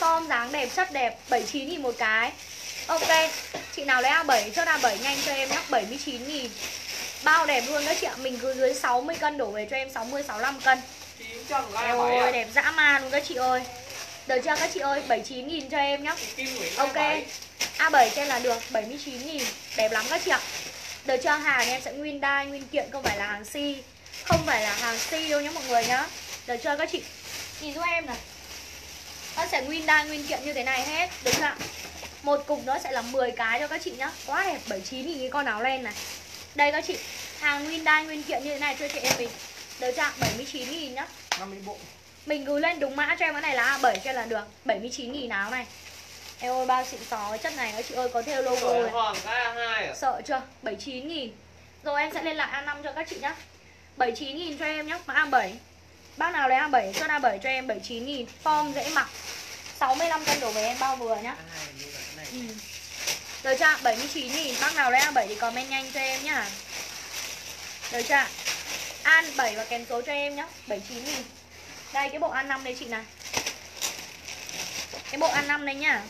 Form dáng đẹp, chất đẹp 79 nghìn một cái. Ok Chị nào lấy A7 chốt A7 nhanh cho em nhá 79 nghìn. Bao đẹp luôn các chị ạ Mình cứ dưới 60 cân đổ về cho em 60-65 cân. 907 Eo ơi à. đẹp dã man luôn các chị ơi. Được chưa các chị ơi? 79 nghìn cho em nhá. Ok 27. A7 trên là được 79 nghìn. Đẹp lắm các chị ạ. Được chưa? Hàng em sẽ nguyên đai nguyên kiện không phải là hàng si. Không phải là hàng si đâu nhá mọi người nhá. Được chưa các chị? Nhìn giúp em này Nó sẽ nguyên đai nguyên kiện như thế này hết Được chưa ạ Một cục nó sẽ là 10 cái cho các chị nhá. Quá đẹp 79 nghìn cái con áo len này. Đây các chị Hàng nguyên đai nguyên kiện như thế này cho chị em mình. Được chưa ạ? 79 nghìn nhá. 50 bộ. Mình cứ lên đúng mã cho em cái này là A7 cho là được. 79 nghìn áo này. Em ơi bao xịn xò cái chất này các chị ơi có theo logo này. A2 à. Sợ chưa? 79 nghìn. Rồi em sẽ lên lại A5 cho các chị nhá. 79 nghìn cho em nhá Mã A7 Bác nào lấy A7 cho A7 cho em 79 nghìn. Form dễ mặc. 65 cân đổ về em bao vừa nhá Ừ. Được chưa? 79 nghìn Bác nào lấy A7 thì comment nhanh cho em nhá. Được chưa? An 7 và kèm số cho em nhá. 79 nghìn Đây, cái bộ An 5 đây chị này. Cái bộ An 5 đây nhá.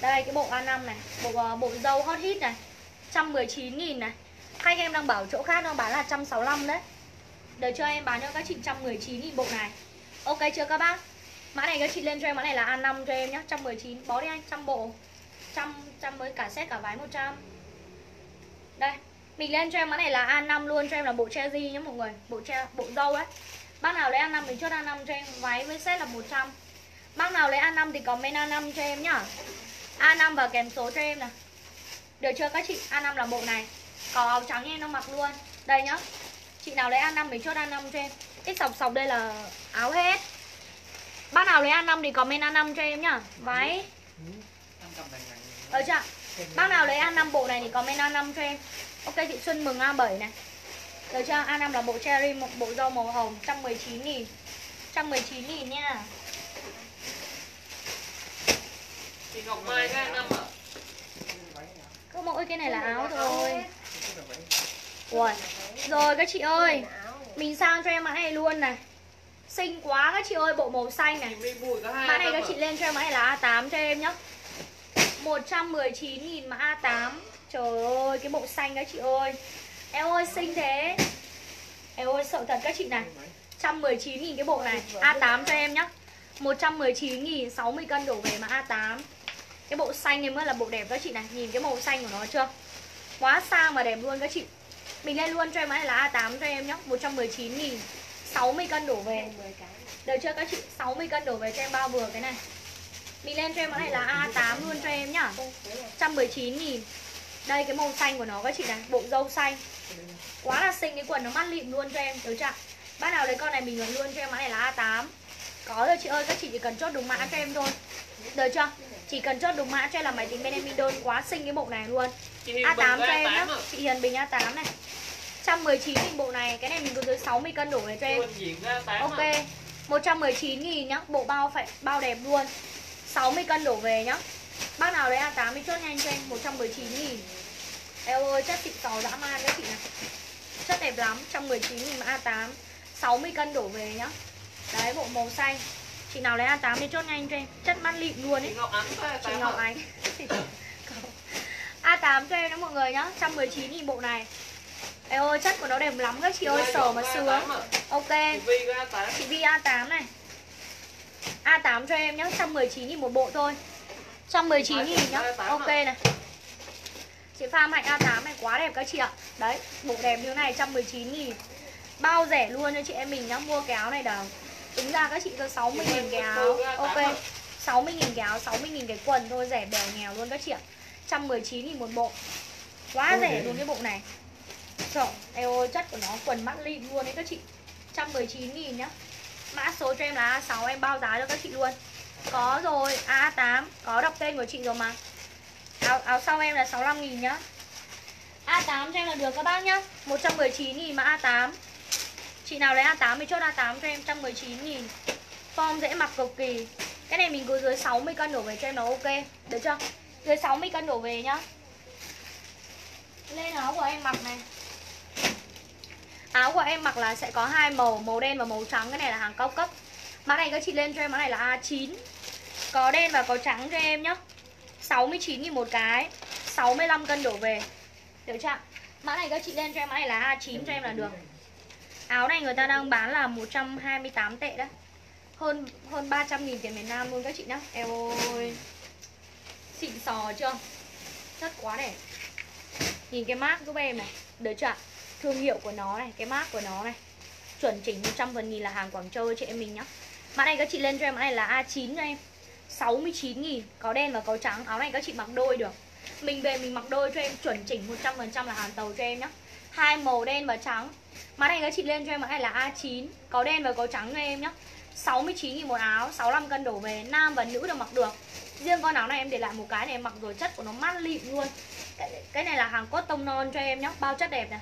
Đây, cái bộ A5 này. Bộ ờ, bộ dâu hot hit này. 119 nghìn này. Khách em đang bảo chỗ khác đang bán là 165 đấy. Được chưa? em? Bán cho các chị 119 nghìn bộ này. Ok chưa các bác? Mã này các chị lên cho em mã này là A5 cho em nhá 119 Bó đi anh trăm bộ trăm trăm với cả set cả váy 100 Đây Mình lên cho em mã này là A5 luôn cho em là bộ Cherry nhá mọi người Bộ che, bộ dâu ấy Bác nào lấy A5 thì chốt A5 cho em Váy với set là 100 Bác nào lấy A5 thì comment A5 cho em nhá A5 và kèm số cho em nè Được chưa các chị A5 là bộ này Có áo trắng em nó mặc luôn Đây nhá Chị nào lấy A5 thì chốt A5 cho em Ít sọc sọc đây là áo hết Bác nào lấy A5 thì comment A5 cho em nhá. Váy. Được chưa? Bác nào lấy A5 bộ này thì comment A5 cho em. Ok chị Xuân mừng A7 này. Được chưa? A5 là bộ cherry một bộ dâu màu hồng 119 nghìn. 119 nghìn nha. Chị Ngọc Mai cái A5 à. Có mỗi cái này là áo thôi Ui Rồi các chị ơi. Mình sang cho em mã này luôn này Xinh quá các chị ơi bộ màu xanh này. Mã này A5 các chị lên cho em mã này là A8 cho em nhá. 119.000 mã A8 Trời ơi cái bộ xanh các chị ơi. Em ơi xinh thế. Em ơi sợ thật các chị này. 119.000 cái bộ này A8 cho em nhá. 119.000 60 cân đổ về mã A8 Cái bộ xanh này mới là bộ đẹp các chị này. Nhìn cái màu xanh của nó chưa? Quá sang mà đẹp luôn các chị. Mình lên luôn cho em mã này là A8 cho em nhá. 119.000 60 cân đổ về. Được chưa các chị? 60 cân đổ về cho em bao vừa cái này. Mình lên cho em mã này là A8 luôn cho em nhá. 119 nghìn. Đây cái màu xanh của nó các chị này Bộ dâu xanh. Quá là xinh cái quần nó mắt lịm luôn cho em Được chưa Bác nào lấy con này mình luôn cho em mã này là A8 Có rồi chị ơi các chị chỉ cần chốt đúng mã cho em thôi. Được chưa? Chỉ cần chốt đúng mã cho em là máy tính bên em Mindon Quá xinh cái bộ này luôn. Chị Hiền Bình A8 có cho em nhá. A8. Chị Hiền Bình A8 này 119 nghìn bộ này. Cái này mình có dưới 60 cân đổ về cho em. Xuân Diện có A8 Ok à. 119 nghìn nhá. Bộ bao phải bao đẹp luôn. 60 cân đổ về nhá. Bác nào lấy A8 thì chốt nhanh cho em 119 nghìn. Eo ơi chất xịn sò dã man đấy chị này Chất đẹp lắm 119 nghìn mà A8 60 cân đổ về nhá. Đấy bộ màu xanh. Chị nào lấy A8 thì chốt nhanh cho em. Chất mắt lịm luôn ấy. Chị Ngọc Ánh có A8 Chị à. Ngọc Ánh. A8 cho em đó mọi người nhá. 119 nghìn bộ này Eo ơi chất của nó đẹp lắm các chị ơi Sờ mà sướng. A8. Ok. Chị Vi có A8 Chị Vi A8 này. A8 cho em nhá 119 nghìn một bộ thôi. 119 nghìn nhá. Ok này. Chị Pha Mạnh A8 này quá đẹp các chị ạ. Đấy bộ đẹp như thế này 119 nghìn. Bao rẻ luôn cho chị em mình nhá Mua cái áo này đâu Tính ra các chị cho 60 nghìn cái áo Ok. 60 nghìn cái áo 60 nghìn cái quần thôi Rẻ bèo nghèo luôn các chị ạ. 119 nghìn một bộ. Quá rẻ luôn cái bộ này Trời eo ơi chất của nó quần mắt lịm luôn đấy các chị. 119 nghìn nhá. Mã số cho em là A6 em bao giá cho các chị luôn. Có rồi A8 Có đọc tên của chị rồi mà. Áo, áo sau em là 65 nghìn nhá. A8 cho em là được các bác nhá. 119 nghìn mã A8 Chị nào lấy A8 thì chốt A8 cho em 119 nghìn. Form dễ mặc cực kỳ. Cái này mình cứ dưới 60 cân đổ về cho em là ok. Được chưa? Dưới 60 cân đổ về nhá. Lên áo của em mặc này. Áo của em mặc là sẽ có hai màu Màu đen và màu trắng. Cái này là hàng cao cấp. Mã này các chị lên cho em, mã này là A9 Có đen và có trắng cho em nhá. 69 nghìn một cái 65 cân đổ về. Được chưa Mã này các chị lên cho em, mã này là A9 cho em là được. Áo này người ta đang bán là 128 tệ đấy. Hơn hơn 300 nghìn tiền miền Nam luôn các chị nhá. Eo ơi. Xịn sò chưa? Rất quá đẹp Nhìn cái mác giúp em này. Được chưa ạ? Thương hiệu của nó này Cái mác của nó này. Chuẩn chỉnh 100 phần nghìn là hàng Quảng Châu chị em mình nhá. Mã này các chị lên cho em mã này là A9 cho em. 69 nghìn Có đen và có trắng. Áo này các chị mặc đôi được. Mình về mình mặc đôi cho em chuẩn chỉnh 100% là hàng tàu cho em nhá. Hai màu đen và trắng. Mã này các chị lên cho em mã này là A9 Có đen và có trắng cho em nhá. 69 nghìn một áo 65 cân đổ về. Nam và nữ đều mặc được. Riêng con áo này em để lại một cái này em mặc rồi chất của nó mát lịm luôn. Cái, cái này là hàng cốt tông non cho em nhá. Bao chất đẹp này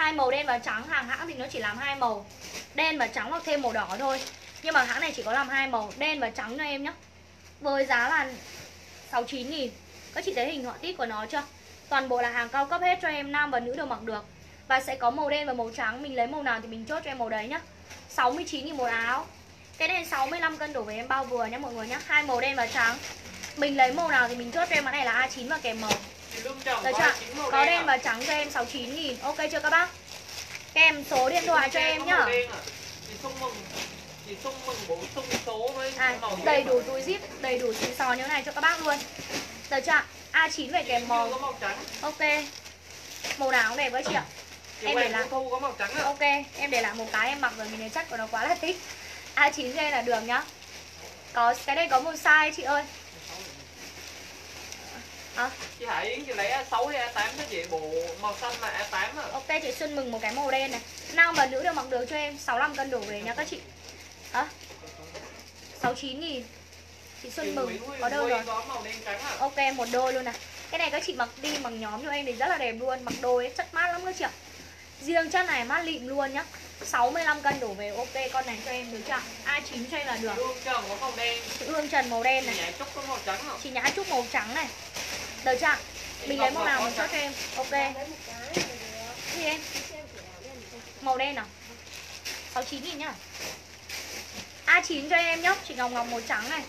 hai màu đen và trắng, Hàng hãng thì nó chỉ làm hai màu, Đen và trắng hoặc thêm màu đỏ thôi. Nhưng mà hãng này chỉ có làm hai màu, Đen và trắng cho em nhá. Với giá là 69 nghìn. Các chị thấy hình họa tiết của nó chưa? Toàn bộ là hàng cao cấp hết cho em, Nam và nữ đều mặc được. Và sẽ có màu đen và màu trắng, Mình lấy màu nào thì mình chốt cho em màu đấy nhá. 69 nghìn một áo. Cái này 65 cân đổ về em bao vừa nhá mọi người nhá. Hai màu đen và trắng. Mình lấy màu nào thì mình chốt cho em mã này là A9 và kèm màu. Chị Được chưa? Có đen và trắng cho em 69 nghìn Ok chưa các bác? Kèm số điện thoại cho em nhá à? Chị xung mừng Chị xung mừng bổ sung số với à, Đầy đủ túi zip, đầy đủ xì xò như thế này cho các bác luôn Được chưa? A9 về kèm màu Ok Màu nào cũng đẹp với chị ạ Em để lại. Ok, em để lại một cái em mặc rồi mình thấy chắc của nó quá là thích A9 cho em là đường nhá Có, cái này có một size chị ơi à, Chị Hải Yến chị lấy A6 hay A8 cho chị bộ màu xanh là A8 à Ok chị Xuân mừng một cái màu đen này. Nam và nữ đều mặc được cho em 65 cân đổ về nhá các chị. Đó 69 nghìn. Chị Xuân Chị mừng có đâu rồi. có màu đen trắng à. Ok một đôi luôn này. Cái này các chị mặc đi mặc nhóm cho em thì rất là đẹp luôn Mặc đôi ấy, chất mát lắm các chị ạ. Riêng chất này mát lịm luôn nhá. 65 cân đổ về ok con này cho em được chưa ạ? A9 cho em là được. Lương Trầm có màu đen. Chị Hương Trần màu đen Chị này Nhã Trúc có màu trắng à Chị Nhã Trúc màu trắng này Được chưa? Mình lấy màu nào mình cho cho em Ok Gì em? Màu đen à? 69 nghìn nhá A9 cho em nhá Chị Ngọc Ngọc màu trắng này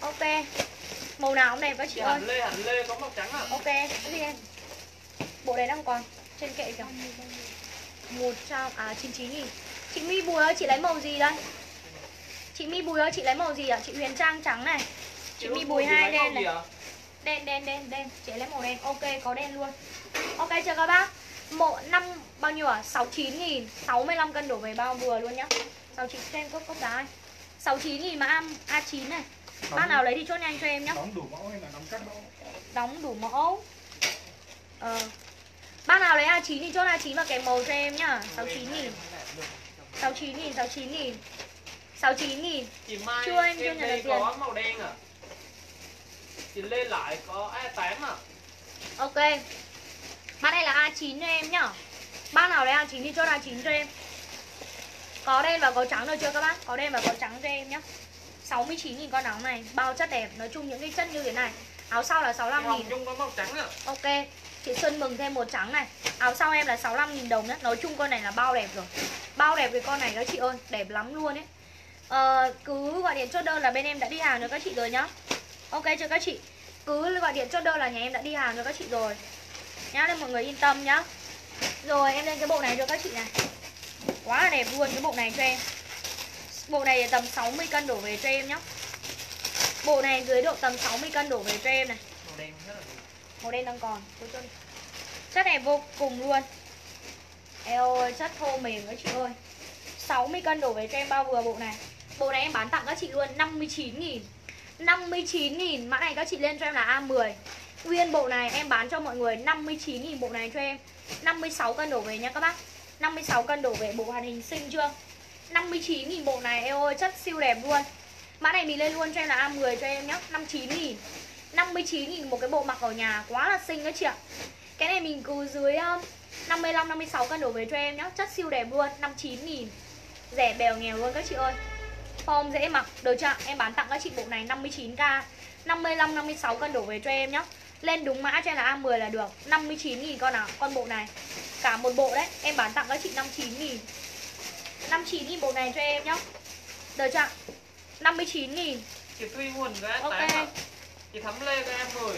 Ok Màu nào cũng đẹp các chị Chị ơi Lê Hạnh Lê có màu trắng à Ok, gì em? Bộ đấy đang còn trên kệ kìa. 100 à 99 nghìn. Chị My Bùi ơi, chị lấy màu gì đây? Chị My Bùi ơi, chị lấy màu gì ạ? Chị Huyền Trang trắng này. Chị My Út Bùi chị hai đen này. à? Đen đen đen đen, chị lấy màu đen. Ok, có đen luôn. Ok chưa các bác? Một năm bao nhiêu à? 69 nghìn 65 cân đổ về bao vừa luôn nhá 69 trên cốc cốc đá ấy. 69 nghìn mà am A9 này Bác nào lấy thì chốt nhanh cho em nhá đóng đủ mẫu hay là đóng cắt mẫu đóng đủ mẫu ờ. Bác nào lấy A9 thì chốt A9 và kèm màu cho em nhá 69 nghìn 69 nghìn 69 nghìn 69 nghìn Chị Mai Chưa, em chưa em nhận được tiền. có màu đen à Chị Lê lại có A8 à? Ok. Bác này là A9 cho em nhá. Bác nào lấy A9 thì chốt A9 cho em. Có đen và có trắng được chưa các bác? Có đen và có trắng cho em nhá. 69 nghìn con áo này Bao chất đẹp. Nói chung những cái chất như thế này Áo sau là 65 Hồng nghìn. Nhung có màu trắng à Ok. Chị Xuân mừng thêm một trắng này. Áo sau em là 65.000 đồng nhá. Nói chung con này là bao đẹp rồi. Bao đẹp cái con này các chị ơi. Đẹp lắm luôn ấy. Ờ, Cứ gọi điện chốt đơn là bên em đã đi hàng cho các chị rồi nhá Ok chưa các chị? Cứ gọi điện chốt đơn là nhà em đã đi hàng cho các chị rồi. Nhá nên mọi người yên tâm nhá. Rồi em lên cái bộ này cho các chị này. Quá là đẹp luôn cái bộ này cho em. Bộ này tầm 60 cân đổ về cho em nhá. Bộ này dưới độ tầm 60 cân đổ về cho em này. Màu đen rất là đẹp Màu đen đang còn. Cho. Chất này vô cùng luôn. Eo ơi chất thô mềm các chị ơi. 60 cân đổ về cho em bao vừa bộ này. Bộ này em bán tặng các chị luôn 59 nghìn 59 nghìn Mã này các chị lên cho em là A10 Nguyên bộ này em bán cho mọi người 59 nghìn bộ này cho em 56 cân đổ về nha các bác 56 cân đổ về bộ hàn hình xinh chưa 59 nghìn bộ này eo ơi chất siêu đẹp luôn Mã này mình lên luôn cho em là A10 cho em nhé 59 nghìn 59 nghìn một cái bộ mặc ở nhà quá là xinh các chị ạ Cái này mình cứ dưới 55 56 cân đổ về cho em nhé chất siêu đẹp luôn, 59 nghìn Rẻ bèo nghèo luôn các chị ơi. Form dễ mặc, được chưa? Em bán tặng các chị bộ này 59k. 55 56 cân đổ về cho em nhá. Lên đúng mã cho em là A10 là được. 59 nghìn con nào, con bộ này. Cả một bộ đấy, em bán tặng các chị 59 nghìn 59 nghìn bộ này cho em nhá. Được chưa? 59 nghìn Chị Thuy Huỳnh có A8 Ok. à Chị Thắm Lê có A10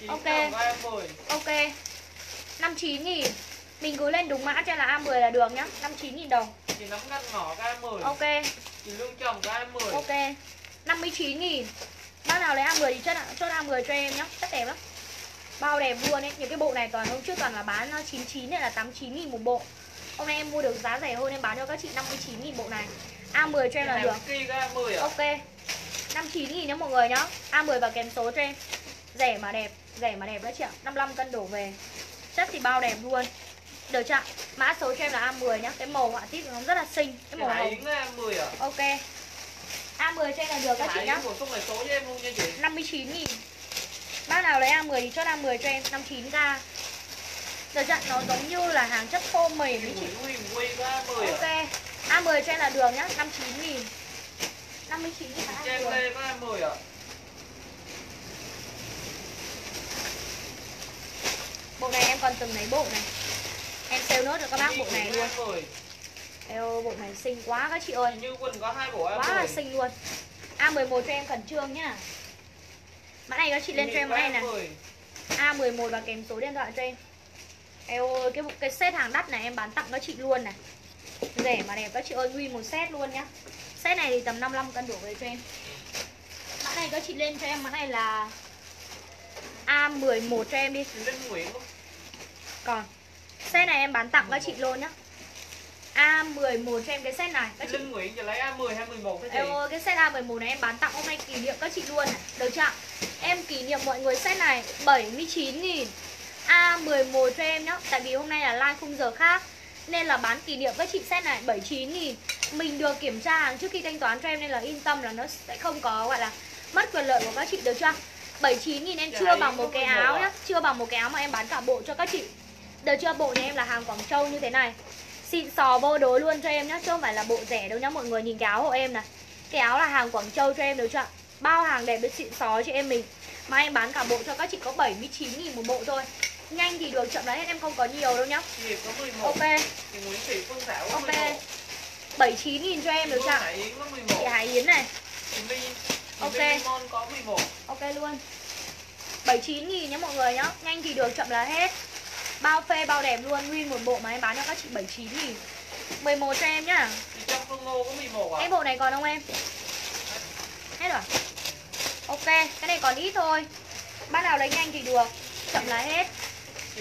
Chị Ok. Có A10 Ok 59 nghìn Mình cứ lên đúng mã cho là A10 là được nhá 59 nghìn đồng. Chị nắm ngăn ngỏ cái 10 Ok. Chị lương chồng cái 10 Ok. 59 nghìn. Bác nào lấy A10 thì chốt, chốt A10 cho em nhá Rất đẹp lắm. Bao đẹp luôn ấy Những cái bộ này toàn hôm trước toàn là bán 99 hay là 89 nghìn một bộ. Hôm nay em mua được giá rẻ hơn em bán cho các chị 59 nghìn bộ này. A10 cho em là được. Kỳ cái 10 à? Ok. 59 nghìn nhá mọi người nhá. A10 và kèm số cho em. Rẻ mà đẹp Rẻ mà đẹp đó chị ạ. 55 cân đổ về. Chất thì bao đẹp luôn Được chưa? Mã số cho em là A10 nhá. Cái màu họa tiết nó rất là xinh. Cái màu hồng Yến cái 10 à? Ok. A10 cho em là được các chị nhá. số cho em luôn nha chị. 59 nghìn. Bác nào lấy A10 thì chốt A10 cho em 59k Được chưa? Nó giống như là hàng chất khô mềm ấy chị. 10 Ok. À A10 cho em là được nhá. 59 nghìn. 59 nghìn Chị em A10 Lê cái 10 à? Bộ này em còn từng lấy bộ này Em sale nốt cho các bác bộ này luôn. 10 Eo bộ này xinh quá các chị ơi. Như Quân có hai bộ Quá là xinh luôn. A11 cho em khẩn trương nhá. Mã này các chị lên cho em mã này. này A11 và kèm số điện thoại cho em. Eo cái cái set hàng đắt này em bán tặng các chị luôn này. Rẻ mà đẹp các chị ơi, nguyên một set luôn nhá. Set này thì tầm 55 cân đổ về cho em. Mã này các chị lên cho em, mã này là A11 cho em đi? Còn Set này em bán tặng các chị luôn nhá. A11 cho em cái set này. Các chị Linh Nguyễn chị lấy A10 hay 11 cái Em gì? ơi, cái set A11 này em bán tặng hôm nay kỷ niệm các chị luôn. Được chưa ạ? Em kỷ niệm mọi người set này 79 nghìn. A11 cho em nhá. Tại vì hôm nay là live khung giờ khác Nên là bán kỷ niệm các chị set này 79 nghìn. Mình được kiểm tra hàng trước khi thanh toán cho em Nên là yên tâm là nó sẽ không có gọi là Mất quyền lợi của các chị. Được chưa 79 nghìn em Dạ, chưa em bằng một cái áo nhá. Chưa bằng một cái áo mà em bán cả bộ cho các chị Được chưa? Bộ nhà em là hàng Quảng Châu như thế này. Xịn sò vô đối luôn cho em nhá Chứ không phải là bộ rẻ đâu nhá. Mọi người nhìn cái áo hộ em này. Cái áo là hàng Quảng Châu cho em được chưa ạ? Bao hàng đẹp được xịn xó cho em mình. Mà em bán cả bộ cho các chị có 79 nghìn một bộ thôi. Nhanh thì được chậm lấy hết em không có nhiều đâu nhá. Hiệp có 11 Ok. Chị Nguyễn Thị Phương Thảo có Ok. 11 79 nghìn cho em được chưa ạ? Chị 11 Hải Yến này. Chị My Ok. Chị My Limon có 11 Ok luôn. 79 nghìn nhá mọi người nhá. Nhanh thì được chậm là hết Bao phê bao đẹp luôn Nguyên một bộ mà em bán cho các chị 79 nghìn 11 cho em nhá có 11 à? Em bộ này còn không em? Hết rồi Ok, cái này còn ít thôi Bác nào lấy nhanh thì được Chậm là hết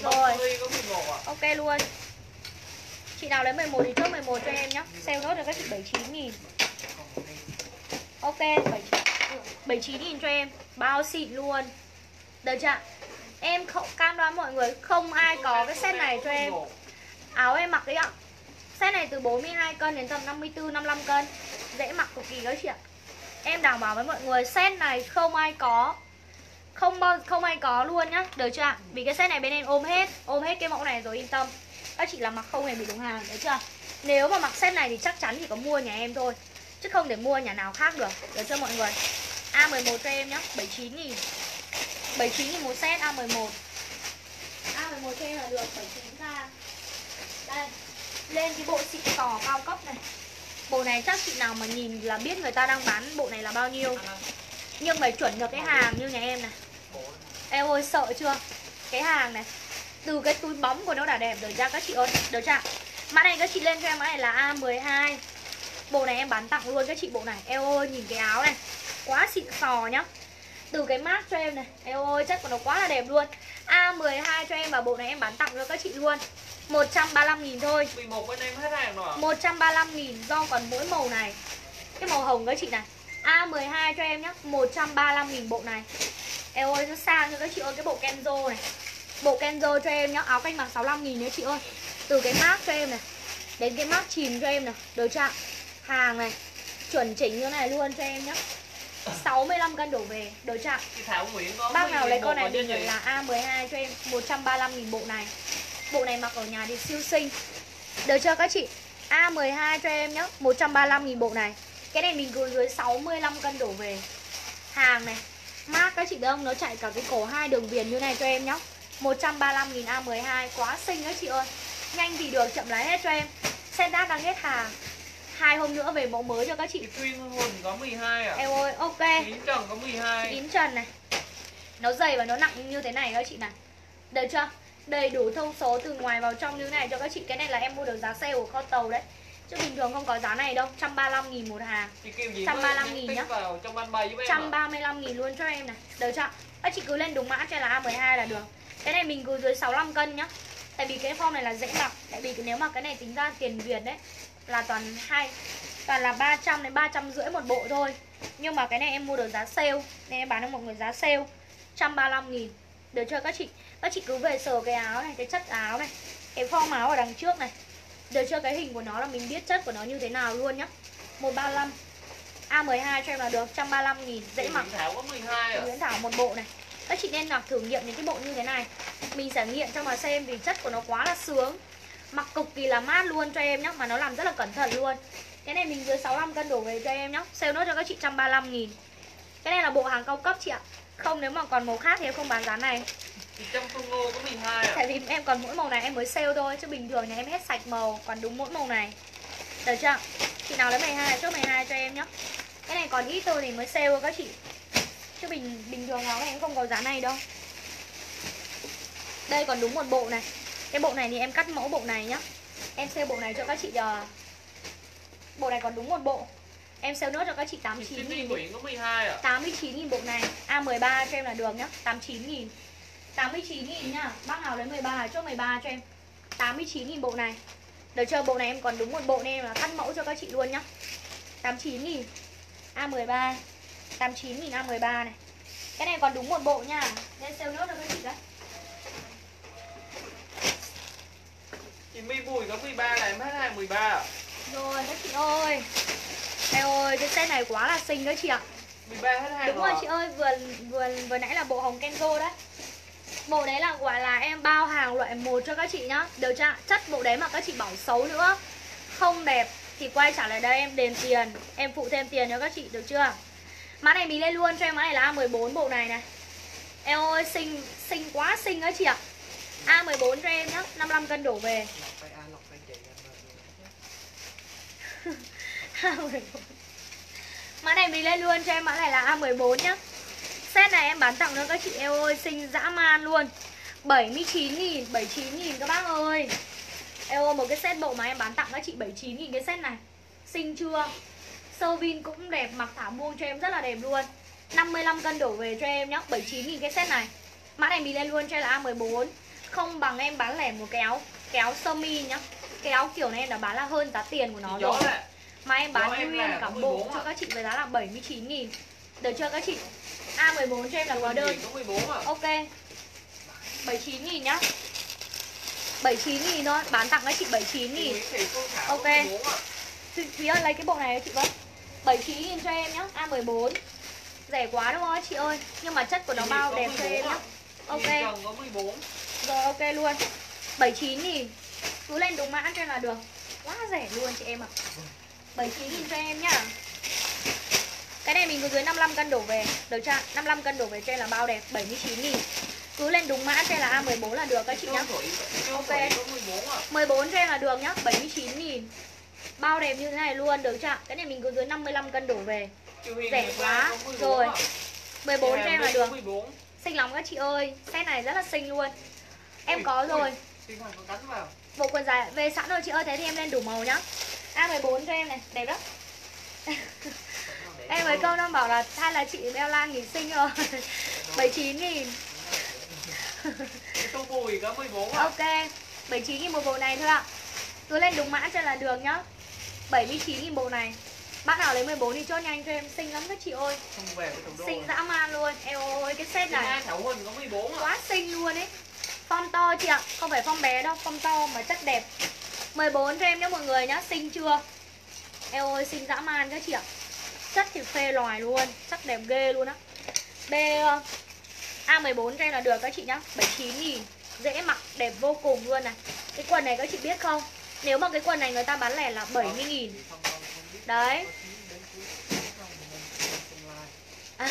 rồi. Bông Ly có 11 à? Ok luôn Chị nào lấy 11 thì chốt 11 cho em nhá Sale nốt được các chị 79 nghìn Ok 79, 79 nghìn cho em Bao xịn luôn Được chưa? Em không cam đoan mọi người Không ai có cái set này cho em. Áo em mặc đấy ạ. Set này từ 42 cân đến tầm 54, 55 cân. Dễ mặc cực kỳ đó chị ạ. Em đảm bảo với mọi người Set này không ai có Không bao không ai có luôn nhá. Được chưa ạ? Vì cái set này bên em ôm hết Ôm hết cái mẫu này rồi yên tâm. Các chị là mặc không hề bị đúng hàng Được chưa? Nếu mà mặc set này thì chắc chắn chỉ có mua nhà em thôi Chứ không thể mua nhà nào khác được. Được chưa mọi người? A11 cho em nhá 79 nghìn. 79 nghìn một set A11 A11 cho em là được 79k Đây Lên cái bộ xịn sò cao cấp này. Bộ này chắc chị nào mà nhìn là biết người ta đang bán bộ này là bao nhiêu. Nhưng phải chuẩn được cái hàng như nhà em này. Em ơi sợ chưa? Cái hàng này Từ cái túi bóng của nó đã đẹp rồi ra các chị ơi. Được chưa? Mã này các chị lên cho em mã này là A12 Bộ này em bán tặng luôn các chị bộ này. Eo ơi nhìn cái áo này Quá xịn sò nhá Từ cái mát cho em này. Eo ơi chất của nó quá là đẹp luôn. A12 cho em và bộ này em bán tặng cho các chị luôn. 135 nghìn thôi. 11 bên em hết hàng rồi à? 135 nghìn do còn mỗi màu này. Cái màu hồng các chị này. A12 cho em nhá. 135 nghìn bộ này. Eo ơi nó sang cho các chị ơi cái bộ Kenzo này. Bộ Kenzo cho em nhá. Áo canh mặc 65 nghìn đấy chị ơi. Từ cái mát cho em này Đến cái mát chìm cho em này. Được chưa? Hàng này Chuẩn chỉnh như này luôn cho em nhá 65 cân đổ về. Ạ? Chị Thảo Nguyễn có Bác nào lấy 11 con này bình luận là A12 cho em 135 nghìn bộ này. Bộ này mặc ở nhà thì siêu xinh. Được chưa các chị? A12 cho em nhá 135 nghìn bộ này. Cái này mình gửi dưới 65 cân đổ về. Hàng này Mát các chị thấy không? Nó chạy cả cái cổ hai đường viền như này cho em nhá. 135 nghìn A12 Quá xinh các chị ơi. Nhanh thì được chậm lấy hết cho em. Set đát đang hết hàng Hai hôm nữa về mẫu mới cho các chị. Chị Tuyên Huỳnh có 12 à? Em ơi ok. Yến Trần có 12 Yến Trần này. Nó dày và nó nặng như thế này các chị này Được chưa? Đầy đủ thông số từ ngoài vào trong như thế này cho các chị. Cái này là em mua được giá sale của kho tàu đấy. Chứ bình thường không có giá này đâu. 135 nghìn một hàng. Chị kêu gì 135 nghìn nhá. vào trong ban bày giúp em ạ. 135 nghìn luôn cho em này Được chưa? Các chị cứ lên đúng mã cho là A12 là được. Cái này mình cứ dưới 65 cân nhá Tại vì cái form này là dễ mặc Tại vì nếu mà cái này tính ra tiền Việt đấy Là toàn hai Toàn là 300 đến 350 một bộ thôi. Nhưng mà cái này em mua được giá sale Nên em bán cho mọi người giá sale. 135 nghìn. Được chưa các chị? Các chị cứ về sờ cái áo này, cái chất áo này Cái form áo ở đằng trước này. Được chưa? Cái hình của nó là mình biết chất của nó như thế nào luôn nhá. 135 A12 cho em là được. 135 nghìn. Dễ mặc. Nguyễn Thảo có 12 ạ. Nguyễn Thảo một bộ này Các chị nên mặc thử nghiệm những cái bộ như thế này. Mình sẽ nghiệm cho mà xem vì chất của nó quá là sướng. Mặc cực kỳ là mát luôn cho em nhá Mà nó làm rất là cẩn thận luôn. Cái này mình dưới 65 cân đổ về cho em nhá. Sale nốt cho các chị 135 nghìn. Cái này là bộ hàng cao cấp chị ạ. Không nếu mà còn màu khác thì em không bán giá này. Trâm Phương Ngô có 12 ạ. Tại vì em còn mỗi màu này em mới sale thôi Chứ bình thường nhà em hết sạch màu Còn đúng mỗi màu này. Được chưa? Chị nào lấy 12 chốt 12 cho em nhá. Cái này còn ít thôi thì mới sale các chị Chứ bình bình thường nó em không có giá này đâu. Đây còn đúng một bộ này. Cái bộ này thì em cắt mẫu bộ này nhá. Em sale bộ này cho các chị uh, Bộ này còn đúng một bộ. Em sale nốt cho các chị Chị 89 Cindy nghìn có 12 ạ. 89 nghìn bộ này. A13 cho em là được nhá. 89 nghìn. 89 nghìn nhá. Bác nào lấy 13 chốt 13 cho em. 89 nghìn bộ này. Được chưa? Bộ này em còn đúng một bộ nên em là cắt mẫu cho các chị luôn nhá. 89 nghìn. A13 89 nghìn A13 này Cái này còn đúng một bộ nha Nên sale nốt cho các chị đấy Chị My Bùi có 13 là em hết hàng 13 ạ. Rồi các chị ơi Eo ơi cái set này quá là xinh đấy chị ạ 13 hết hàng Đúng rồi chị ơi, vừa vừa vừa nãy là bộ hồng Kenzo đấy. Bộ đấy là gọi là em bao hàng loại 1 cho các chị nhá. Được chưa? Chất bộ đấy mà các chị bảo xấu nữa, không đẹp thì quay trả lại đây em đền tiền, em phụ thêm tiền cho các chị được chưa? Mã này mình lên luôn cho em mã này là A14 bộ này này. Em ơi xinh xinh quá xinh đó chị ạ. A14 cho em nhá, 55 cân đổ về. A14. Mã này mình lên luôn cho em mã này là A14 nhá Set này em bán tặng cho các chị em ơi Xinh dã man luôn 79 nghìn 79 nghìn các bác ơi Em ơi một cái set bộ mà em bán tặng các chị 79 nghìn cái set này Xinh chưa Sơ vin cũng đẹp Mặc thảo buông cho em rất là đẹp luôn. 55 cân đổ về cho em nhá 79 nghìn cái set này. Mã này mình lên luôn cho em là A14 Không bằng em bán lẻ một kéo Kéo sơ mi nhá. Cái áo kiểu này em đã bán là hơn giá tiền của nó rồi. mà em bán nguyên cả bộ 14 cho các chị với giá là 79 nghìn. Được chưa các chị? A14 cho em là hóa đơn. Có 14 ạ. Ok. 79 nghìn nhá. 79 nghìn thôi, bán tặng các chị 79 Chị nghìn. Nguyễn Thị Phương Thảo Ok. có 14 ạ. Thúy ơi lấy cái bộ này cho chị với 79 nghìn cho em nhá, A14 Rẻ quá đúng không chị ơi Nhưng mà chất của nó Chị bao đẹp cho 14 em nhá. Ok. Có 14. Rồi ok luôn 79 nghìn Cứ lên đúng mã cho là được Quá rẻ luôn chị em ạ 79 nghìn cho em nhá Cái này mình có dưới 55 cân đổ về Được chưa? 55 cân đổ về em là bao đẹp 79 nghìn Cứ lên đúng mã em là A14 là được các chị nhá Ok. Thủy có 14 ạ. 14 cho em là được nhá 79 nghìn Bao đẹp như thế này luôn được chưa? Cái này mình có dưới 55 cân đổ về Rẻ quá. Quang có 14 Rồi. ạ. 14 cho em là được có 14. Xinh lắm các chị ơi Set này rất là xinh luôn Em có rồi. Bộ quần dài về sẵn rồi chị ơi Thế thì em lên đủ màu nhá A14 cho em này Đẹp lắm Em với câu nó bảo là Hay là chị Bella nghỉ sinh rồi 79 nghìn Tô Bùi có 14 ạ. Ok 79 nghìn một bộ này thôi ạ Cứ lên đúng mã cho là được nhá 79 nghìn bộ này. Bác nào lấy 14 thì chốt nhanh cho em. Xinh lắm các chị ơi. Xinh dã man luôn. Em ơi cái set này. Mai Thảo Huỳnh có 14 ạ. Quá xinh luôn ấy. Form to chị ạ. Không phải form bé đâu Form to mà chất đẹp. 14 cho em nhé mọi người nhá. Xinh chưa? Eo ơi xinh dã man các chị ạ. Chất thì phê loài luôn. Chất đẹp ghê luôn á. B ờ, A14 cho em là được các chị nhá. 79 nghìn. Dễ mặc đẹp vô cùng luôn này. Cái quần này các chị biết không nếu mà cái quần này người ta bán lẻ là 70 nghìn. Đấy. À,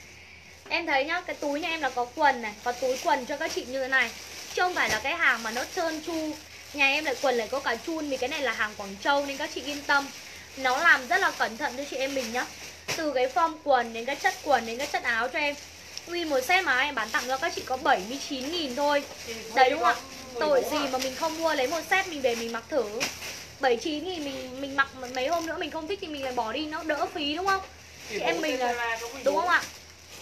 em thấy nhá cái túi nhà em là có quần này có túi quần cho các chị như thế này. Chứ không phải là cái hàng mà nó trơn chu nhà em lại quần lại có cả chun vì cái này là hàng quảng châu nên các chị yên tâm. Nó làm rất là cẩn thận cho chị em mình nhá. Từ cái form quần đến cái chất quần đến cái chất áo cho em. Uy một set mà em bán tặng cho các chị có 79 nghìn thôi. Đấy đúng không ạ? Tội 14 gì mà mình không mua lấy một set mình về mình mặc thử 79 nghìn mình mình mặc mấy hôm nữa mình không thích thì mình lại bỏ đi nó đỡ phí đúng không? Chị em mình là- Zara có 14. Đúng không ạ?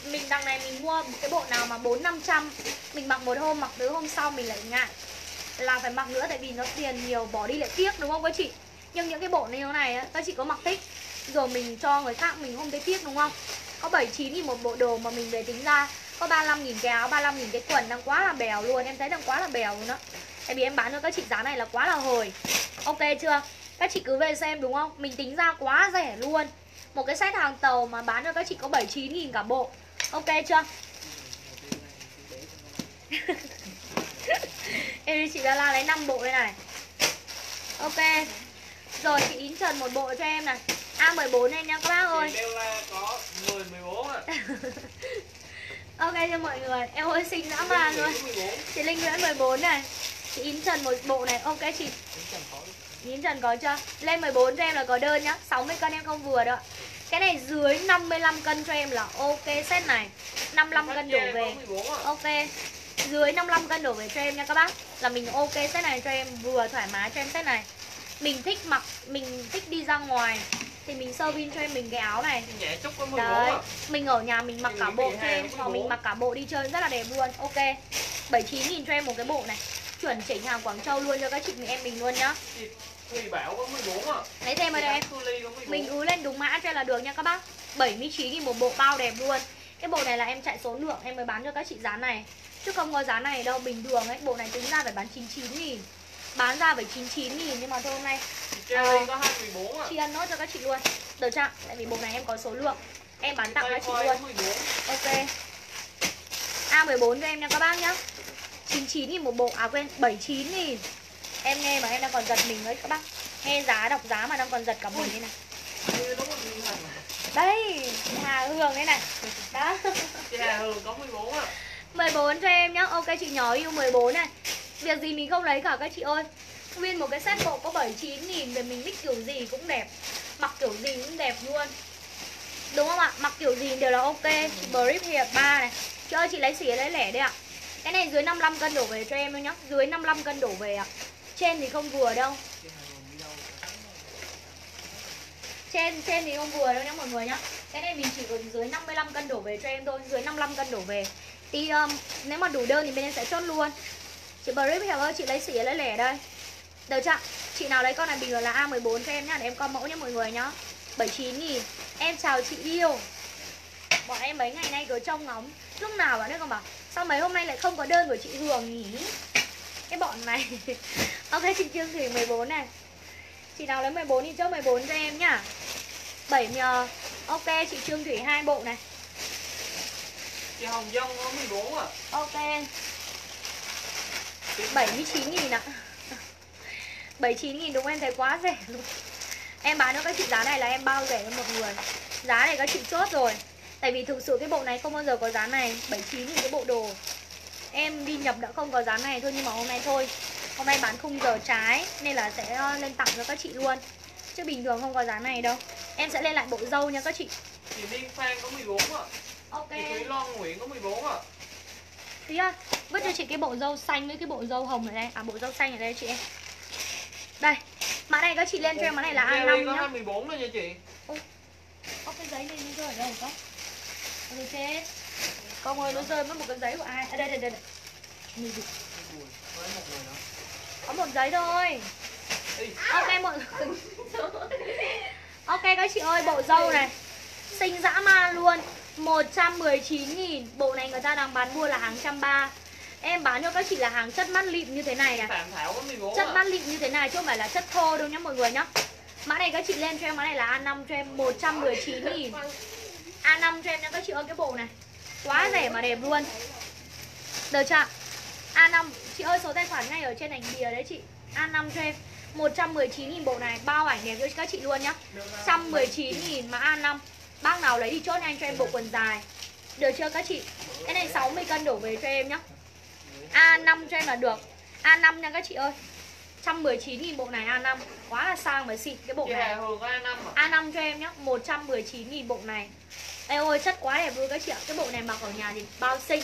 Mình đằng này mình mua cái bộ nào mà 4 500 Mình mặc một hôm mặc tới hôm sau mình lại ngại Là phải mặc nữa tại vì nó tiền nhiều bỏ đi lại tiếc đúng không các chị? Nhưng những cái bộ như thế này á, các chị có mặc thích Rồi mình cho người khác mình không thấy tiếc đúng không? Có 79 nghìn một bộ đồ mà mình về tính ra Có 35 nghìn cái áo, 35 nghìn cái quần đang quá là bèo luôn Em thấy đang quá là bèo luôn đó Tại vì em bán cho các chị giá này là quá là hời Ok chưa? Các chị cứ về xem đúng không? Mình tính ra quá rẻ luôn Một cái set hàng tàu mà bán cho các chị có 79 nghìn cả bộ Ok chưa? Em đi chị La La lấy 5 bộ đây này Ok Rồi chị Yến Trần một bộ cho em này A14 em nha các bác ơi Chị Bella có 10 14 ạ. Ok, cho mọi người. Em ơi xinh dã man luôn Chị Linh Nguyễn 14 này. Chị Yến Trần một bộ này. Ok, chị. Yến Trần có chưa? Lên 14 cho em là có đơn nhá. 60 cân em không vừa đâu. Cái này dưới 55 cân cho em là ok set này. 55 cân đổ về. Ok. Dưới 55 cân đổ về cho em nha các bác. Là mình ok set này cho em, vừa thoải mái cho em set này. Mình thích mặc Mình thích đi ra ngoài. Thì mình sơ vin cho em mình cái áo này. Nhẹ chút có 14 Đấy. Mình ở nhà mình mặc cả bộ cho em Hoặc mình mặc cả bộ đi chơi rất là đẹp luôn. Ok 79 nghìn cho em một cái bộ này. Chuẩn chỉnh hàng Quảng Châu luôn cho các chị mình em mình luôn nhá. Thùy Bảo có 14 ạ. Lấy thêm ở đây. em Thu Ly có 14. Mình ứ lên đúng mã cho là được nha các bác. 79 nghìn một bộ bao đẹp luôn. Cái bộ này là em chạy số lượng em mới bán cho các chị giá này. Chứ không có giá này đâu Bình thường ấy bộ này tính ra phải bán 99 nghìn Bán ra phải 99 nghìn Nhưng mà thôi hôm nay Chị Cherry có 24 ạ. Chị ăn nốt cho các chị luôn. Được chưa? Tại vì bộ này em có số lượng. Em bán tặng các chị luôn. có 14. Ok. A14 cho em nha các bác nhá. 99 nghìn một bộ. À quên 79 nghìn. Em nghe mà em đang còn giật mình đấy các bác. Nghe giá đọc giá mà đang còn giật cả mình đây này. Đây Hà Hương đây này. Đó. Chị Hà Hường có 14 ạ. 14 cho em nhá. Ok chị nhỏ yêu 14 này Việc gì mình không lấy cả các chị ơi. Nguyên một cái set bộ có 79 nghìn để mình mix kiểu gì cũng đẹp. Mặc kiểu gì cũng đẹp luôn. Đúng không ạ? Mặc kiểu gì đều là ok. Chị Brief Hiệp 3 này. Chị ơi chị lấy xỉa lấy lẻ đi ạ. Cái này dưới 55 cân đổ về cho em thôi nhá. Dưới 55 cân đổ về ạ. Trên thì không vừa đâu. Trên trên thì không vừa đâu nhá mọi người nhá. Cái này mình chỉ còn dưới 55 cân đổ về cho em thôi. Dưới 55 cân đổ về. Thì um, nếu mà đủ đơn thì bên em sẽ chốt luôn chị Brief Heo ơi chị lấy xỉ lấy lẻ đây. Được chưa? Chị nào lấy con này bình luận là A14 cho em nhá để em con mẫu nhá mọi người nhá. 79 nghìn. Em chào chị yêu. Bọn em mấy ngày nay cứ trông ngóng. Lúc nào bạn ấy còn bảo sao mấy hôm nay lại không có đơn của chị Hường nhỉ? Cái bọn này. Ok chị Trương Thủy 14 này. Chị nào lấy 14 thì chốt 14 cho em nhá. 7 nhờ Ok chị Trương Thủy hai bộ này. Chị Hồng Dông có 14 ạ. Ok 79 nghìn ạ. 79 nghìn đúng em thấy quá rẻ luôn. Em bán cho các chị giá này là em bao rẻ cho một người. Giá này các chị chốt rồi. Tại vì thực sự cái bộ này không bao giờ có giá này. 79 nghìn cái bộ đồ. Em đi nhập đã không có giá này thôi Nhưng mà hôm nay thôi. Hôm nay bán khung giờ trái Nên là sẽ ờ, lên tặng cho các chị luôn. Chứ bình thường không có giá này đâu. Em sẽ lên lại bộ dâu nha các chị. Chị Liên Phan có 14 ạ. Ok. Chị Thúy Loan Nguyễn có 14 ạ. Tí ơi, vứt cho chị cái bộ dâu xanh với cái bộ dâu hồng ở đây. À bộ dâu xanh ở đây chị em. Đây, mã này các chị lên cho em mã này là A5 có nhá. 24 thôi nha chị. Có cái giấy này nó rơi ở đâu không? Rồi chết Công ơi, nó rơi mất một cái giấy của ai? À đây, đây, đây, đây. Nữa. Có một giấy thôi. Ok mọi người. Ok các chị ơi, bộ dâu này. Xinh dã man luôn 119 nghìn. Bộ này người ta đang bán mua là hàng trăm ba. Em bán cho các chị là hàng chất mắt lịm như thế này 14 Chất mắt lịm như thế này chứ không phải là chất thô đâu nhá mọi người nhá. Mã này các chị lên cho em mã này là A5 cho em 119 nghìn. A5 cho em nha các chị ơi cái bộ này. Quá rẻ mà đẹp luôn. Được chưa A5 Chị ơi số tài khoản ngay ở trên ảnh bìa đấy chị. A5 cho em 119 nghìn bộ này. Bao ảnh đẹp cho các chị luôn nhá. 119 nghìn mã A5 Bác nào lấy thì chốt anh cho em bộ quần dài. Được chưa các chị? Cái này 60 cân đổ về cho em nhá. A5 cho em là được. A5 nha các chị ơi. 119 nghìn bộ này A5 Quá là sang và xịn cái bộ này. Hường có A5 ạ. A5 cho em nhá. 119 nghìn bộ này. Ê ôi chất quá đẹp luôn các chị ạ. Cái bộ này mặc ở nhà thì bao xinh.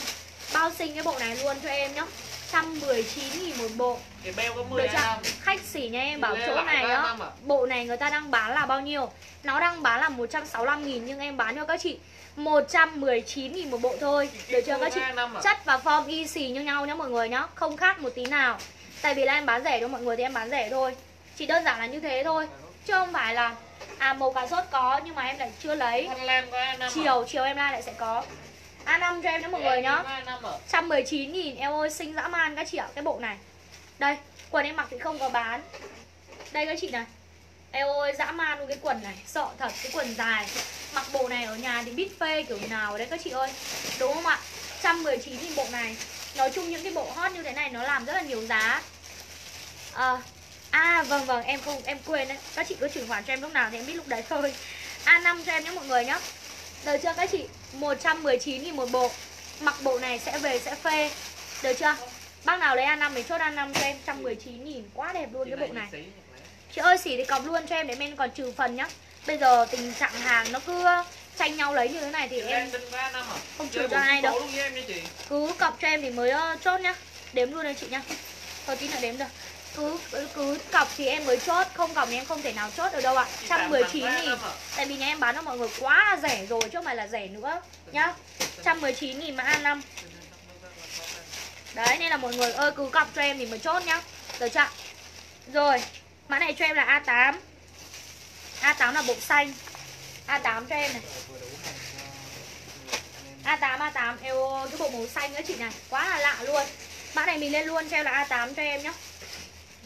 Bao xinh cái bộ này luôn cho em nhá 119 nghìn một bộ. Cái beo có Được 10 chưa? năm Khách xỉ nha em bảo chỗ này á à? Bộ này người ta đang bán là bao nhiêu? Nó đang bán là 165 nghìn Nhưng em bán cho các chị 119 nghìn một bộ thôi. Được chưa các chị? à? Chất và form y xì như nhau nhá mọi người nhá Không khác một tí nào. Tại vì là em bán rẻ cho mọi người thì em bán rẻ thôi. Chỉ đơn giản là như thế thôi. Chứ không phải là À màu cà sốt có nhưng mà em lại chưa lấy. Thanh Lam có A5 à? Chiều, chiều em ra lại sẽ có A5 cho em nhé mọi người nhá. Em A5 à? 119 nghìn Eo ơi xinh dã man các chị ạ Cái bộ này. Đây quần em mặc thì không có bán. Đây các chị này. Eo ơi dã man luôn cái quần này Sợ thật cái quần dài. Mặc bộ này ở nhà thì biết phê kiểu nào đấy các chị ơi. Đúng không ạ? 119 nghìn bộ này. Nói chung những cái bộ hot như thế này nó làm rất là nhiều giá. À, à vâng vâng em không em quên đấy. Các chị cứ chuyển khoản cho em lúc nào thì em biết lúc đấy thôi. A5 cho em nhé mọi người nhá. Được chưa các chị 119 nghìn một bộ. Mặc bộ này sẽ về sẽ phê. Được chưa? Bác nào lấy A5 thì chốt A5 cho em. 119 nghìn Quá đẹp luôn cái bộ này. Chị ơi xỉ thì cọc luôn cho em để men còn trừ phần nhá. Bây giờ tình trạng hàng nó cứ tranh nhau lấy như thế này thì Chị em Lan Đinh có A5 à? Không trừ cho ai đâu. cứ cọc cho em thì mới ờ, chốt nhá. Đếm luôn đây chị nhá. Thôi tí nữa đếm được cứ, cứ cứ cọc thì em mới chốt Không cọc thì em không thể nào chốt được đâu ạ. 119 Phạm có nghìn. A5? Tại vì nhà em bán cho mọi người quá là rẻ rồi Chứ phải là rẻ nữa nhá. 119 nghìn mã A5 Đấy nên là mọi người ơi cứ cọc cho em thì mới chốt nhá. Được chưa Rồi Mã này cho em là A8 A8 là bộ xanh. A8 cho em này. A8 A8 eo cái bộ màu xanh nữa chị này. Quá là lạ luôn. Mã này mình lên luôn cho em là A8 cho em nhá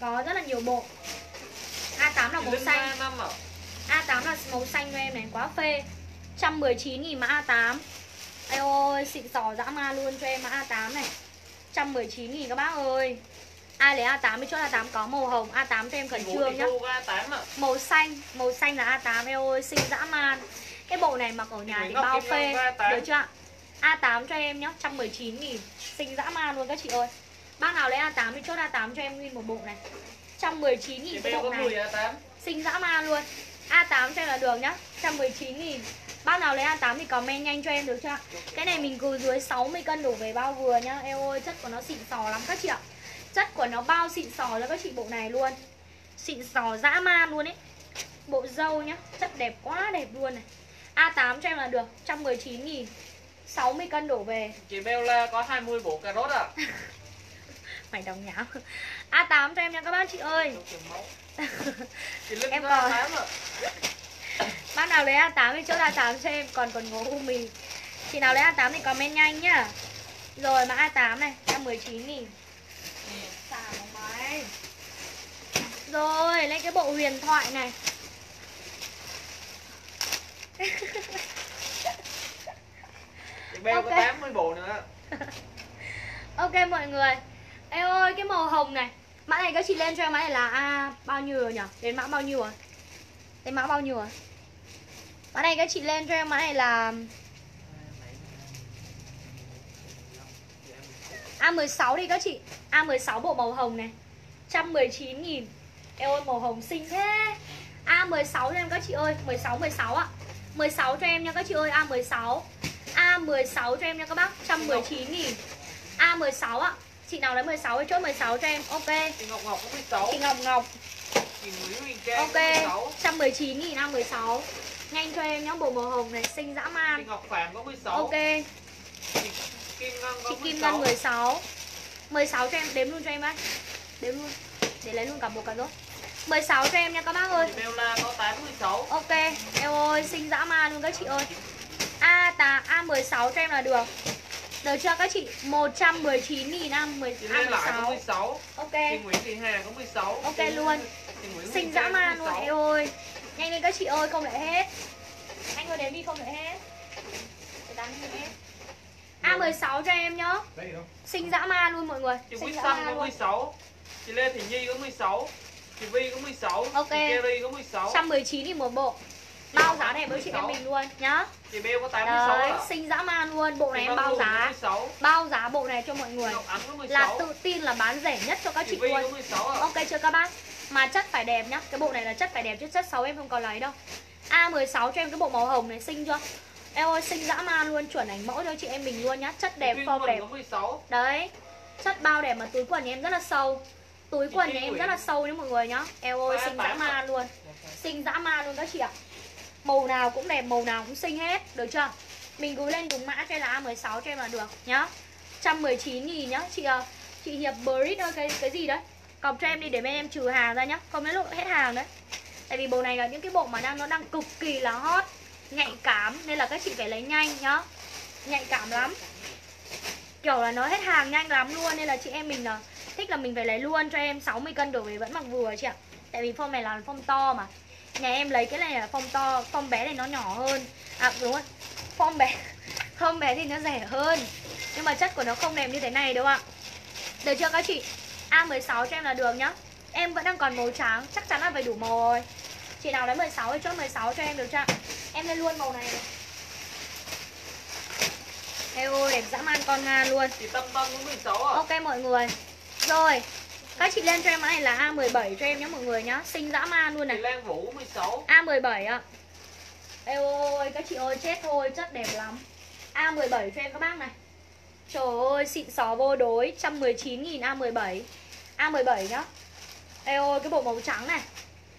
Có rất là nhiều bộ. A8 là màu xanh. A5 à? A8 là màu xanh cho em này quá phê. 119 nghìn mã A8 Ây ôi xịn sò dã ma luôn cho em mã A8 này. 119 nghìn các bác ơi. Ai lấy A8 thì chốt A8 có màu hồng. A8 cho em khẩn trương nhá. Thu có A8? Màu xanh Màu xanh là A8 eo ơi xinh dã man. Cái bộ này mặc ở nhà thì bao phê. Long có A8. Được chưa ạ? A8 cho em nhá 119 nghìn. Xinh dã man luôn các chị ơi Bác nào lấy A8 thì chốt A8 cho em nguyên một bộ này. 119 Chị nghìn cái bộ này. 10 A8 Xinh dã man luôn. A8 cho em là được nhá. 119 nghìn. Bác nào lấy A8 thì comment nhanh cho em được chưa? Cái này mình cứ dưới 60 cân đổ về bao vừa nhá. Eo ơi chất của nó xịn sò lắm các chị ạ. Chất của nó bao xịn sò cho các chị bộ này luôn. Xịn sò dã man luôn ấy. Bộ dâu nhá. Chất đẹp quá đẹp luôn này. A8 cho em là được. 119 nghìn. 60 cân đổ về. Chị Beo là có 20 bộ cà rốt à? Mày đồng nháo A8 cho em nha các bác chị ơi. Em còn- A8? Bác nào lấy A8 thì chốt A8 cho em Còn còn ngố u mì Chị nào lấy A8 thì comment nhanh nhá. Rồi mã A8 này 119 nghìn. Rồi lên cái bộ huyền thoại này. Chị Beo có Ok. 80 bộ nữa. Ok mọi người Em ơi, cái màu hồng này. Mã này các chị lên cho em, mã này là A bao nhiêu rồi nhỉ? Đến mã bao nhiêu rồi Đến mã bao nhiêu rồi Mã này các chị lên cho em, mã này là A16 đi các chị. A16 bộ màu hồng này. 119 nghìn. Em ơi, màu hồng xinh thế. A16 cho em các chị ơi. 16 16 ạ. 16 cho em nha các chị ơi A16 A16 cho em nha các bác. 119 nghìn. A16 ạ. Chị nào lấy 16 thì chốt 16 cho em Ok. Chị Ngọc Ngọc có 16 Chị Ngọc Ngọc. Chị Trang Ok có 16 119 nghìn A16 Nhanh cho em nhá bộ màu hồng này xinh dã Chị man Ngọc Phạm có 16 Ok. Chị Kim Ngân có Chị 16 Kim Ngân 16 16 cho em đếm luôn cho em ấy Đếm luôn. Để lấy luôn cả bộ cả rốt 16 cho em nha các bác ơi. Chị Beo la có 86 Ok Em ơi xinh dã man luôn các chị ơi. A tà A16 cho em là được Được chưa? Các chị 119 nghìn A10, Chị Lê Lại có A16 16 Ok. Chị Nguyễn Thị Hà có 16 Ok luôn. Chị Nguyễn Xinh dã man luôn 16. em ơi. Nhanh lên các chị ơi không lại hết. Anh ơi đến đi không lại hết. Để đánh đi hết A16 cho em nhá. Đây đâu? Xinh dã man luôn mọi người. Chị Xanh man có luôn. 16 Chị Lê Thị Nhi có 16 Chị Vi có 16 Ok. Chị Kerry có 16 119 thì một bộ Bao giá đẹp với chị em mình luôn nhá. Chị Beo có 86 Đấy, à xinh dã man luôn Bộ này em bao giá. 16 Bao giá bộ này cho mọi người. Ngọc Ánh có 16 Là tự tin là bán rẻ nhất cho các Chị chị luôn. 16 à Ok chưa các bác? Mà chất phải đẹp nhá. Cái bộ này là chất phải đẹp chứ chất xấu em không có lấy đâu. A16 cho em cái bộ màu hồng này xinh chưa? Em ơi xinh dã man luôn chuẩn ảnh mẫu cho chị em mình luôn nhá. Chất đẹp, form đẹp. có 16 Đấy Chất bao đẹp mà túi quần nhà em rất là sâu. Túi quần nhà em rất là sâu nhá mọi người nhá. Eo ơi xinh dã man luôn. Xinh dã man luôn các chị ạ Màu nào cũng đẹp, màu nào cũng xinh hết Được chưa? Mình gửi lên đúng mã cho em là A16 cho em là được nhá. 119 nghìn nhá. Chị à, chị Hiệp Brit ơi cái, cái gì đấy? Cọc cho em đi để bên em trừ hàng ra nhá. Không đến lộ hết hàng đấy. Tại vì bộ này là những cái bộ mà đang nó đang cực kỳ là hot Nhạy cảm Nên là các chị phải lấy nhanh nhá. Nhạy cảm lắm. Kiểu là nó hết hàng nhanh lắm luôn Nên là chị em mình là thích là mình phải lấy luôn cho em 60 cân đổ về vẫn mặc vừa chị ạ. Tại vì form này là form to mà. Nhà em lấy cái này là form to Form bé này nó nhỏ hơn. À đúng rồi. Form bé Form bé thì nó rẻ hơn. Nhưng mà chất của nó không đẹp như thế này không ạ? Được chưa các chị? A16 cho em là được nhá. Em vẫn đang còn màu trắng Chắc chắn là phải đủ màu rồi. Chị nào lấy 16 thì chốt 16 cho em được chưa Em lên luôn màu này. Này Eo ơi đẹp dã man con Nga luôn. Chị Tâm Tâm có 16 à? Ok mọi người. Rồi Các chị lên cho em này là A17 cho em nhé mọi người nhá. Xinh dã man luôn này. Lan Vũ 16 A17 ạ. Eo ơi các chị ơi chết thôi Chất đẹp lắm. A17 cho em các bác này. Trời ơi xịn xó vô đối 119.000 A17 A17 nhá. Eo ơi cái bộ màu trắng này.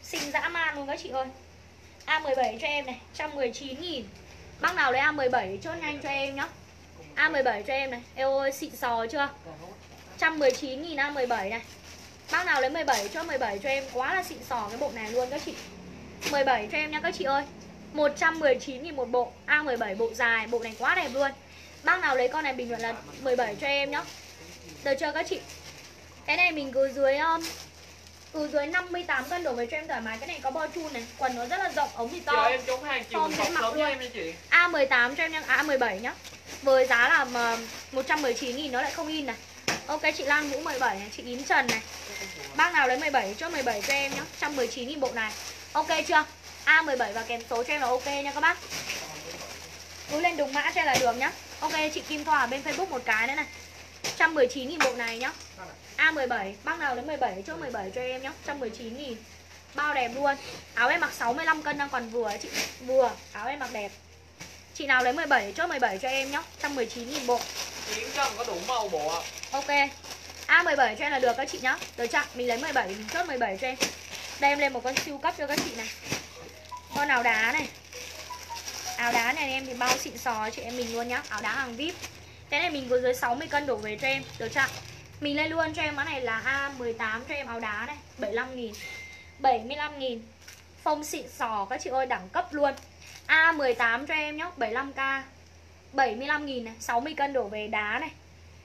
Xinh dã man luôn các chị ơi. A17 cho em này 119.000 Bác nào lấy A17 chốt nhanh cho em nhá. A17 cho em này. Eo ơi xịn sò chưa? 119.000 A17 này Bác nào lấy 17 cho 17 cho em Quá là xịn sò cái bộ này luôn các chị. 17 cho em nha các chị ơi. 119.000 một bộ. A17 bộ dài Bộ này quá đẹp luôn. Bác nào lấy con này bình luận là 17 cho em nhá. Được chưa các chị? Cái này mình cứ dưới um, Cứ dưới 58 cân đổ về cho em thoải mái. Cái này có bo chun này Quần nó rất là rộng ống thì to. Em chống hàng chiều dễ mặc luôn. cho em chị. A18 cho em nha. A17 nhá. Với giá là mà 119.000 nó lại không in này. Ok chị Lan Vũ 17 này Chị Yến Trần này Bác nào lấy 17 cho 17 cho em nhá 119.000 bộ này. Ok chưa? A17 và kèm số cho em là ok nha các bác. Cứ lên đúng mã cho em là được nhá. Ok chị Kim Thoa ở bên Facebook một cái nữa này. 119.000 bộ này nhá. A17 Bác nào lấy 17 cho 17 cho em nhá. 119.000 Bao đẹp luôn. Áo em mặc 65 cân đang còn vừa chị. Vừa Áo em mặc đẹp. Chị nào lấy 17 chốt 17 cho em nhá. 119.000 bộ. Chị Yến có đủ màu bộ ạ. Ok A17 cho em là được các chị nhá. Được chưa? Mình lấy 17 mình chốt 17 cho em. Đây, em lên một con siêu cấp cho các chị này. Con áo đá này. Áo đá này em thì bao xịn sò chị em mình luôn nhá. Áo đá hàng VIP. Cái này mình có dưới 60 cân đổ về cho em. Được chưa? Mình lên luôn cho em mã này là A18 cho em áo đá này. 75 nghìn. 75 nghìn. Phong xịn sò các chị ơi, đẳng cấp luôn. A18 cho em nhá. 75k 75 nghìn này. 60 cân đổ về đá này.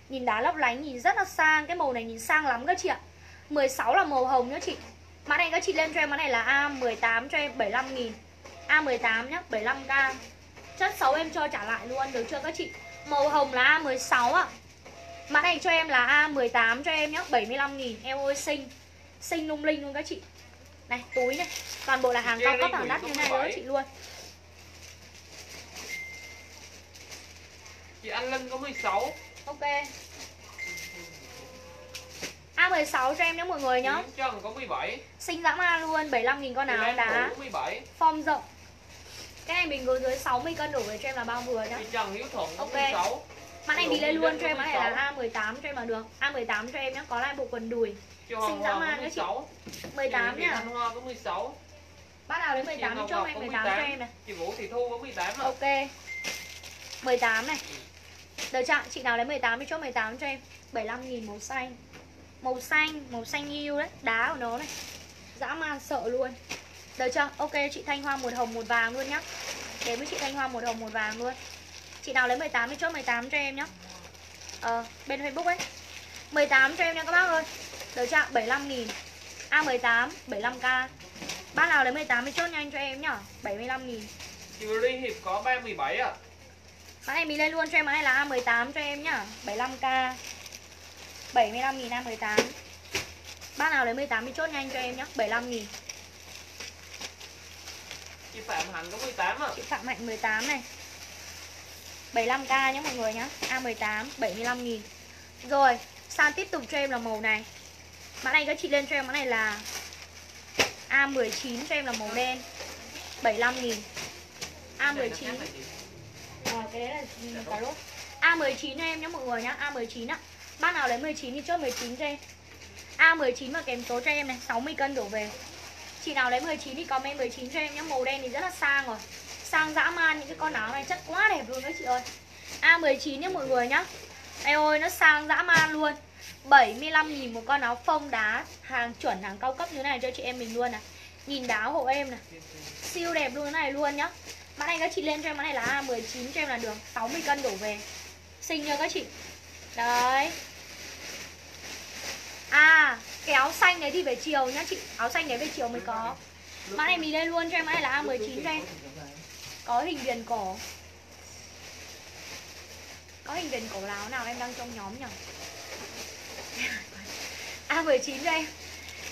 Nhìn đá lấp lánh nhìn rất là sang, Cái màu này nhìn sang lắm các chị ạ. 16 là màu hồng nhá chị. Mã này các chị lên cho em, mã này là A18 cho em 75 nghìn. A18 nhá 75k Chất 6 em cho trả lại luôn, được chưa các chị? Màu hồng là A16 ạ. Mã này cho em là A18 cho em nhá 75 nghìn. Em ơi, xinh. Xinh lung linh luôn các chị. Này, túi này. Toàn bộ là hàng cao cấp, hàng đắt như này đó chị luôn. Chị Anh Lân có 16 Ok. A16 cho em nhé mọi người nhá Trần có 17 Xinh dã man luôn 75.000 con áo đá. Vũ 17 Form rộng. Cái này mình có dưới 60 cân đổ về cho em là bao vừa nhá. Trần Hiếu Thuận Ok. 16 Mã này đi lên luôn cho em mã này là A18 cho em là được. A18 cho em nhá Có lại bộ quần đùi. Xinh dã có đấy chị. 16 18 Chị nhá. Thanh Hoa có 16 Bác nào Chị 18 thì Ngọc cho em có 18 cho 18 em này. Chị Vũ Thị Thu có 18 à Ok. 18 này được chưa? Chị nào lấy 18 thì chốt 18 cho em. 75.000 màu xanh. Màu xanh, màu xanh yêu đấy Đá của nó này. Dã man sợ luôn. Được chưa? Ok chị Thanh Hoa một hồng một vàng luôn nhá. Đến với chị Thanh Hoa một hồng một vàng luôn. Chị nào lấy 18 thì chốt 18 cho em nhá. Ờ, bên Facebook ấy. 18 cho em nha các bác ơi. Được chưa? 75.000 A18, 75k Bác nào lấy 18 thì chốt nhanh cho em nhá. 75.000 Chị Ly Hiệp có 37 ạ. à Mã này mình lên luôn cho em mã này là A18 cho em nhá. 75k 75 nghìn A18 Bác nào lấy 18 thì chốt nhanh cho em nhá. 75 nghìn. Chị Phạm Hạnh có 18 à Chị Phạm Hạnh 18 này. 75k nhé mọi người nhá. A18 75 nghìn. Rồi sang tiếp tục cho em là màu này. Mã này các chị lên cho em mã này là A19 cho em là màu đen. 75 nghìn. A19 Ờ, cái đấy là cà rốt A19 cho em nhé mọi người nhá A19 á Bác nào lấy 19 thì chốt 19 cho em. A19 và kèm số cho em này 60 cân đổ về. Chị nào lấy 19 thì comment 19 cho em nhé. Màu đen thì rất là sang rồi. Sang dã man những cái con áo này chất quá đẹp luôn đấy chị ơi. A19 nhé mọi người nhá. Ê ơi nó sang dã man luôn. 75 nghìn một con áo phông đá Hàng chuẩn hàng cao cấp như thế này cho chị em mình luôn này. Nhìn đáo hộ em này. Siêu đẹp luôn này luôn nhá. Mã này các chị lên cho em, mã này là A19 cho em là được 60 cân đổ về. Xinh cho các chị? Đấy. À cái áo xanh đấy thì về chiều nhá chị. Áo xanh đấy về chiều mới có. Mã này mình lên luôn cho em, mã này là A19 cho em. Có hình viền cổ. Có hình viền cổ là áo nào em đang trong nhóm nhỉ? A19 cho em.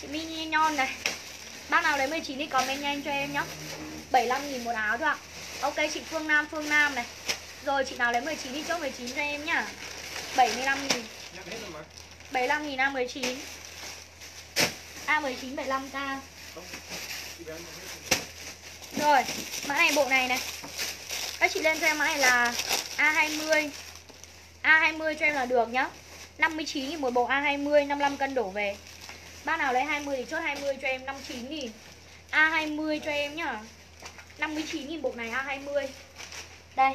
Chị mini nhon này. Bác nào lấy 19 thì comment nhanh cho em nhá. 75.000 một áo thôi ạ. Ok, chị Phương Nam Phương Nam này. Rồi, chị nào lấy 19 thì chốt 19 cho em nhá. 75 nghìn. 75 nghìn A19 A19 75k Rồi, mã này bộ này này. Các chị lên cho em mã này là A20 A20 cho em là được nhá. 59 nghìn một bộ A20 55 cân đổ về. Bác nào lấy 20 thì chốt 20 cho em 59 nghìn. A20 cho em nhá. 59.000 bộ này A20 Đây,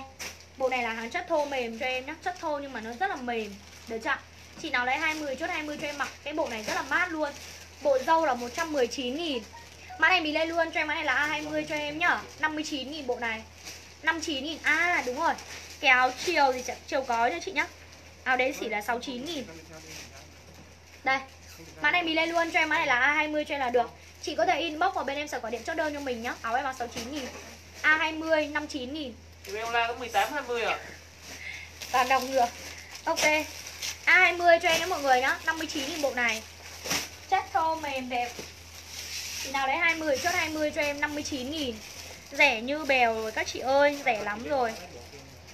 Bộ này là hàng chất thô mềm cho em nhá. Chất thô nhưng mà nó rất là mềm. Được chưa? Chị nào lấy 20 chốt 20 cho em mặc. Cái bộ này rất là mát luôn. Bộ dâu là 119.000 Mã này mình lên luôn cho em. Mã này là A20 cho em nhá. 59.000 bộ này. 59 nghìn. À đúng rồi. Cái áo chiều thì chiều có cho chị nhá. Áo đấy chỉ là 69.000 Đây, Mã này mình lên luôn cho em. Mã này là A20 cho em là được. Chị có thể inbox vào bên em sẽ có điện chốt đơn cho mình nhá. Áo em là 69 nghìn A20 59 nghìn. Em la có 18 20 à? Toàn đồng ngược Ok. A20 cho em nhé mọi người nhá. 59 nghìn bộ này. Chất thô mềm đẹp. Chị nào lấy 20 chốt 20 cho em 59 nghìn. Rẻ như bèo rồi các chị ơi Rẻ lắm rồi.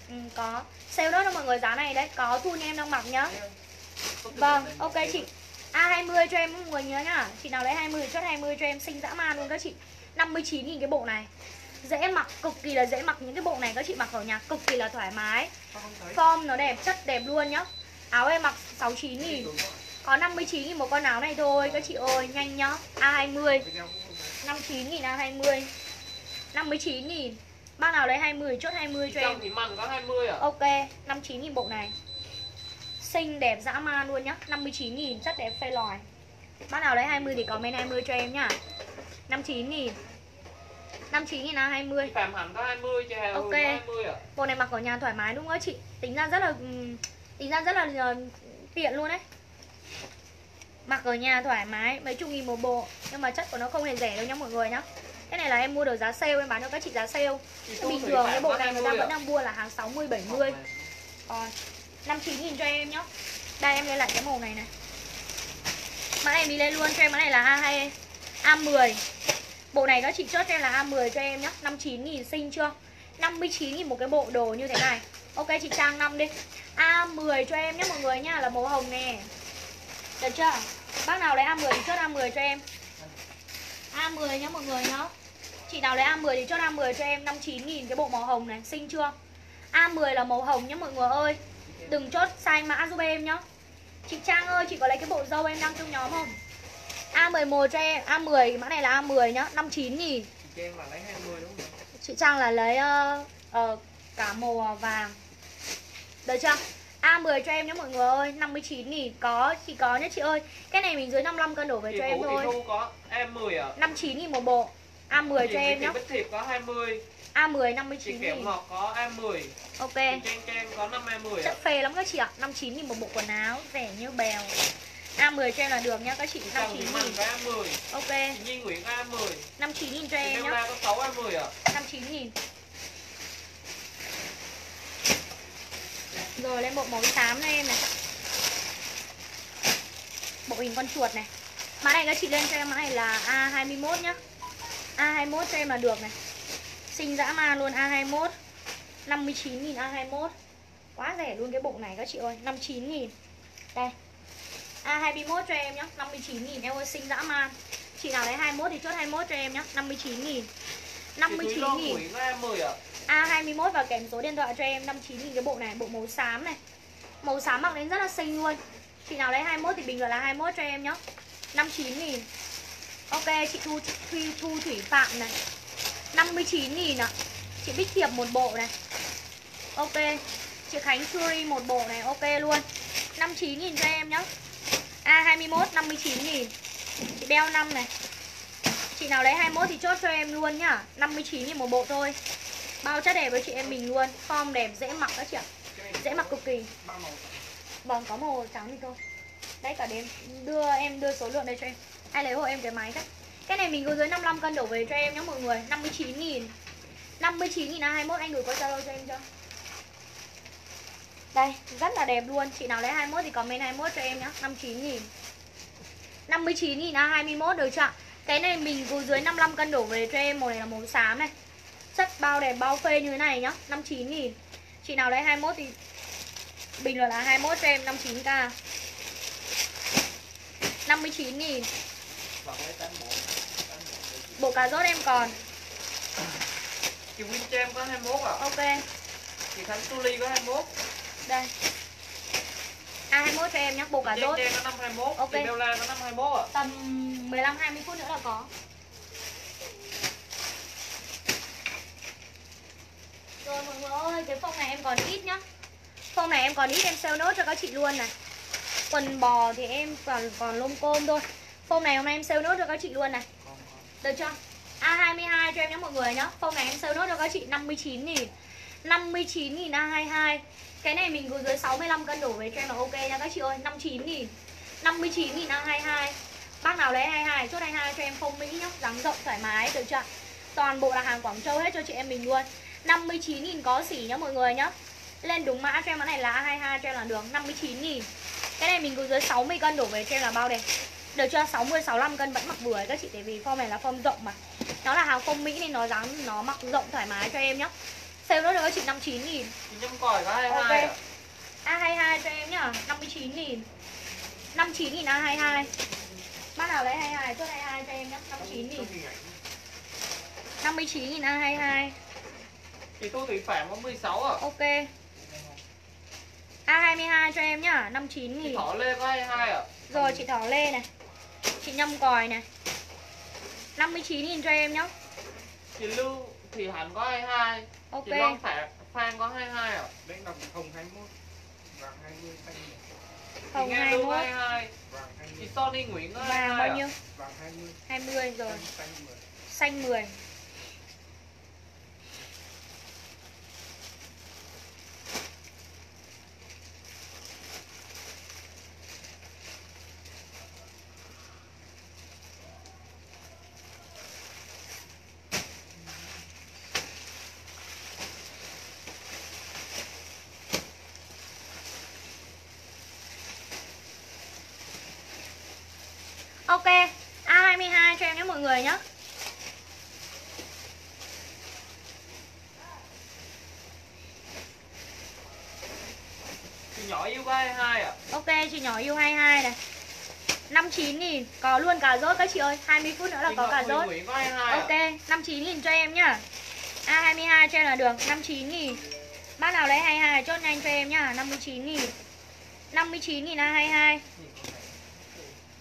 Ừ, Có. Sale đó cho mọi người giá này đấy. Có thun em đang mặc nhá. Vâng ok chị A20 cho em mọi người nhớ nhá. Chị nào lấy 20 chốt 20 cho em xinh dã man luôn các chị. 59 nghìn cái bộ này. Dễ mặc, cực kỳ là dễ mặc những cái bộ này các chị mặc ở nhà cực kỳ là thoải mái. Form nó đẹp, chất đẹp luôn nhá. Áo em mặc 69 nghìn. Có 59 nghìn một con áo này thôi Các chị ơi, nhanh nhá. A20 Video cũng không thấy 59 nghìn A20 59 nghìn. Bác nào lấy 20 chốt 20 cho em. Thì mặn có 20 à? Ok, 59 nghìn bộ này Xinh đẹp dã man luôn nhá. 59 nghìn, rất đẹp phê lòi. Bác nào lấy 20 thì comment 20 cho em nhá. 59 nghìn. 59 nghìn A20 Phạm hẳn có 20 chứ Ok. Hường có 20 à? Bộ này mặc ở nhà thoải mái đúng không? Chị? Tính ra rất là ừm, tính ra rất là ờ, tiện luôn đấy. Mặc ở nhà thoải mái, mấy chục nghìn một bộ. Nhưng mà chất của nó không hề rẻ đâu nhá mọi người nhá. Cái này là em mua được giá sale, em bán cho các chị giá sale. Bình thường cái bộ này người ta 20 vẫn à? đang mua là hàng 60, 70 Còn 59 nghìn cho em nhá. Đây em lên lại cái màu này này. Mã này đi lên luôn cho em, mã này là A2 e. A10 Bộ này các chị chốt cho em là A10 cho em nhá. 59 nghìn xinh chưa? 59 nghìn một cái bộ đồ như thế này. Ok chị Trang 5 đi. A10 cho em nhé mọi người nha Là màu hồng nè. Được chưa? Bác nào lấy A10 thì chốt A10 cho em. A10 nhá mọi người nhá. Chị nào lấy A10 thì chốt A10 cho em. 59 nghìn cái bộ màu hồng này Xinh chưa? A10 là màu hồng nhá mọi người ơi. Đừng chốt sai mã giúp em nhá. Chị Trang ơi chị có lấy cái bộ dâu em đang trong nhóm không? A11 cho em A10 mã này là A10 nhá 59 nghìn Chị em là lấy 20 đúng không? Chị Trang là lấy ờ, ờ, cả màu vàng. Được chưa? A10 cho em nhé mọi người ơi 59 nghìn Có, chị có nhé chị ơi. Cái này mình dưới 55 cân đổ về Chị cho em thôi. Thu có em 10 à? 59 nghìn một bộ. A10 Chị cho em nhé Bích Thiệp có 20 A10 Chị 59 Kẹo nghìn. Ngọt có em 10 Ok. Chị Trang Trang có 5 em 10 à? Chất phê lắm các chị ạ. 59 nghìn một bộ quần áo Rẻ như bèo. A10 cho em là được nhá các chị. Chị Trần 59 Thị Mặn nghìn. có em 10 Ok. Chị Nhi Nguyễn có em 10 59 nghìn cho Chị em Beo nhá. La có 6 em 10 à? 59 nghìn. Rồi lên bộ màu xám này em này. Bộ hình con chuột này. Mã này các chị lên cho em mã này là A21 nhá. A21 cho em là được này Xinh dã man luôn A21 59 nghìn A21 Quá rẻ luôn cái bộ này các chị ơi 59 nghìn Đây A21 cho em nhá 59 nghìn em ơi xinh dã man Chị nào lấy 21 thì chốt 21 cho em nhá 59 nghìn Chị Thúy 59 Loan nghìn Nguyễn có em 10 à? A21 và kèm số điện thoại cho em 59 000 cái bộ này, bộ màu xám này. Màu xám mặc đến rất là xinh luôn. Chị nào lấy 21 thì bình luận là 21 cho em nhá. 59 000 Ok, chị Thu chị Thu, Thu Thủy Phạm này. 59 nghìn ạ. Chị Bích Thiệp một bộ này. Ok. Chị Khánh Fury một bộ này, ok luôn. 59 nghìn cho em nhá. À, A21 59 nghìn Chị đeo 5 này. Chị nào lấy 21 thì chốt cho em luôn nhá 59 nghìn một bộ thôi Bao chất đẹp với chị em mình luôn Form đẹp dễ mặc các chị ạ Dễ mặc cực kỳ Vâng có màu trắng thì thôi Đấy cả đêm đưa em đưa số lượng đây cho em Ai lấy hộ em cái máy đấy cái này mình có dưới 55 cân đổ về cho em nhé mọi người 59 nghìn. 59 nghìn à, A21 anh gửi qua Zalo cho em cho. Đây rất là đẹp luôn. Chị nào lấy 21 thì comment 21 cho em nhé 59 nghìn. 59 nghìn à, A21 được chưa Cái này mình có dưới 55 cân đổ về cho em Màu này là màu xám này. Chất bao đẹp bao phê như thế này nhá 59 nghìn. Chị nào lấy 21 thì Bình luận là 21 cho em 59k 59 nghìn Vâng, lấy 81 Bộ cà rốt em còn. Chị Win cho em có 21 à? Ok. Chị Khánh Tuli có 21 Đây. A21 cho em nhé Bộ cà Chị rốt. Trang có năm 21 Ok. Chị Bella có năm 21 à? Tầm 15-20 phút nữa là có. Rồi mọi người ơi Cái phông này em còn ít nhá. Phông này em còn ít em sale nốt cho các chị luôn này. Quần bò thì em còn còn lôm côm thôi. Phông này hôm nay em sale nốt cho các chị luôn này được chưa? A22 cho em nhé mọi người nhá Phong này em sale nốt cho các chị 59 nghìn. 59 nghìn A22 Cái này mình có dưới 65 cân đổ về cho em là ok nha các chị ơi. 59 nghìn. 59 nghìn A22 Bác nào lấy 22 chốt 22 cho em phong Mỹ nhá Dáng rộng, thoải mái, được chưa? Toàn bộ là hàng Quảng Châu hết cho chị em mình luôn. 59 nghìn có xỉ nhá mọi người nhá Lên đúng mã cho em mã này là A22 cho em là được. 59 nghìn. Cái này mình có dưới 60 cân đổ về cho em là bao đẹp được chưa? 60 65 cân vẫn mặc vừa các chị tại vì form này là form rộng mà. Nó là hàng phông Mỹ nên nó dáng nó mặc rộng thoải mái cho em nhá. Sale nó được các chị 59 000 Chị Nhâm Còi có 22 Ok. à A22 cho em nhá, 59 000 59 000 A22. Bác nào lấy 22 chốt 22 cho em nhá, 59 000 59 000 A22. Chị Thu Thủy Phạm có 16 à Ok. A22 cho em nhá, 59 Chị 000 Thỏ Lê có 22 à Rồi chị Thỏ Lê này. Chị Nhâm Còi này. 59 000 cho em nhá. Chị Lưu Thị Hạnh có 22 Ok. Chị Loan Phan, Phan có 22 à đấy là hồng 21 vàng 20 xanh Chị Hồng Nghe Lưu có 21 22 vàng Chị 20 Sony Nguyễn có Vàng 22 bao à nhiêu? vàng 20 20 rồi. xanh xanh 10 Xanh 10. Ok, A22 nhé. Chị nhỏ yêu có 22 à Ok, chị nhỏ yêu 22 này. 59 nghìn có luôn cà rốt các chị ơi. 20 phút nữa là Chị có cà rốt. Nguyễn có 22 Ok, à 59 nghìn cho em nhá. A22 cho em là được, 59 nghìn Bác nào lấy 22 chốt nhanh cho em nhá, 59 nghìn 59 nghìn A22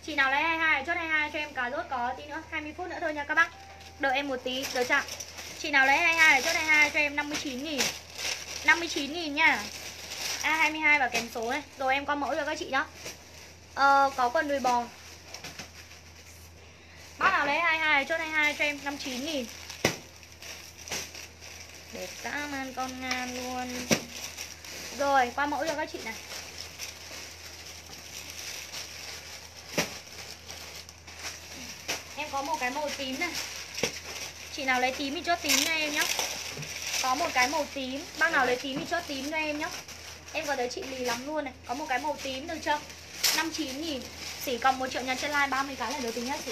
Chị nào lấy 22 chốt 22 cho em cà rốt có tí nữa 20 phút nữa thôi nha các bác. Đợi em một tí, được chưa? Chị nào lấy 22 chốt 22 cho em 59 nghìn. 59 nghìn nha. A22 và kèm số này Rồi em qua mẫu cho các chị nhá. Ờ, có quần đùi bò. Bác nào lấy 22 chốt 22 cho em 59 nghìn. Đẹp dã man con ngan luôn. Rồi qua mẫu cho các chị này. Có một cái màu tím này. Chị nào lấy tím thì chốt tím cho em nhá. Có một cái màu tím. Bác nào lấy tím thì chốt tím cho em nhá. Em có thấy chị lì lắm luôn này. Có một cái màu tím được chưa? 59 nghìn. Chỉ còn 1 triệu nhắn trên like 30 cái là được tính nhá sỉ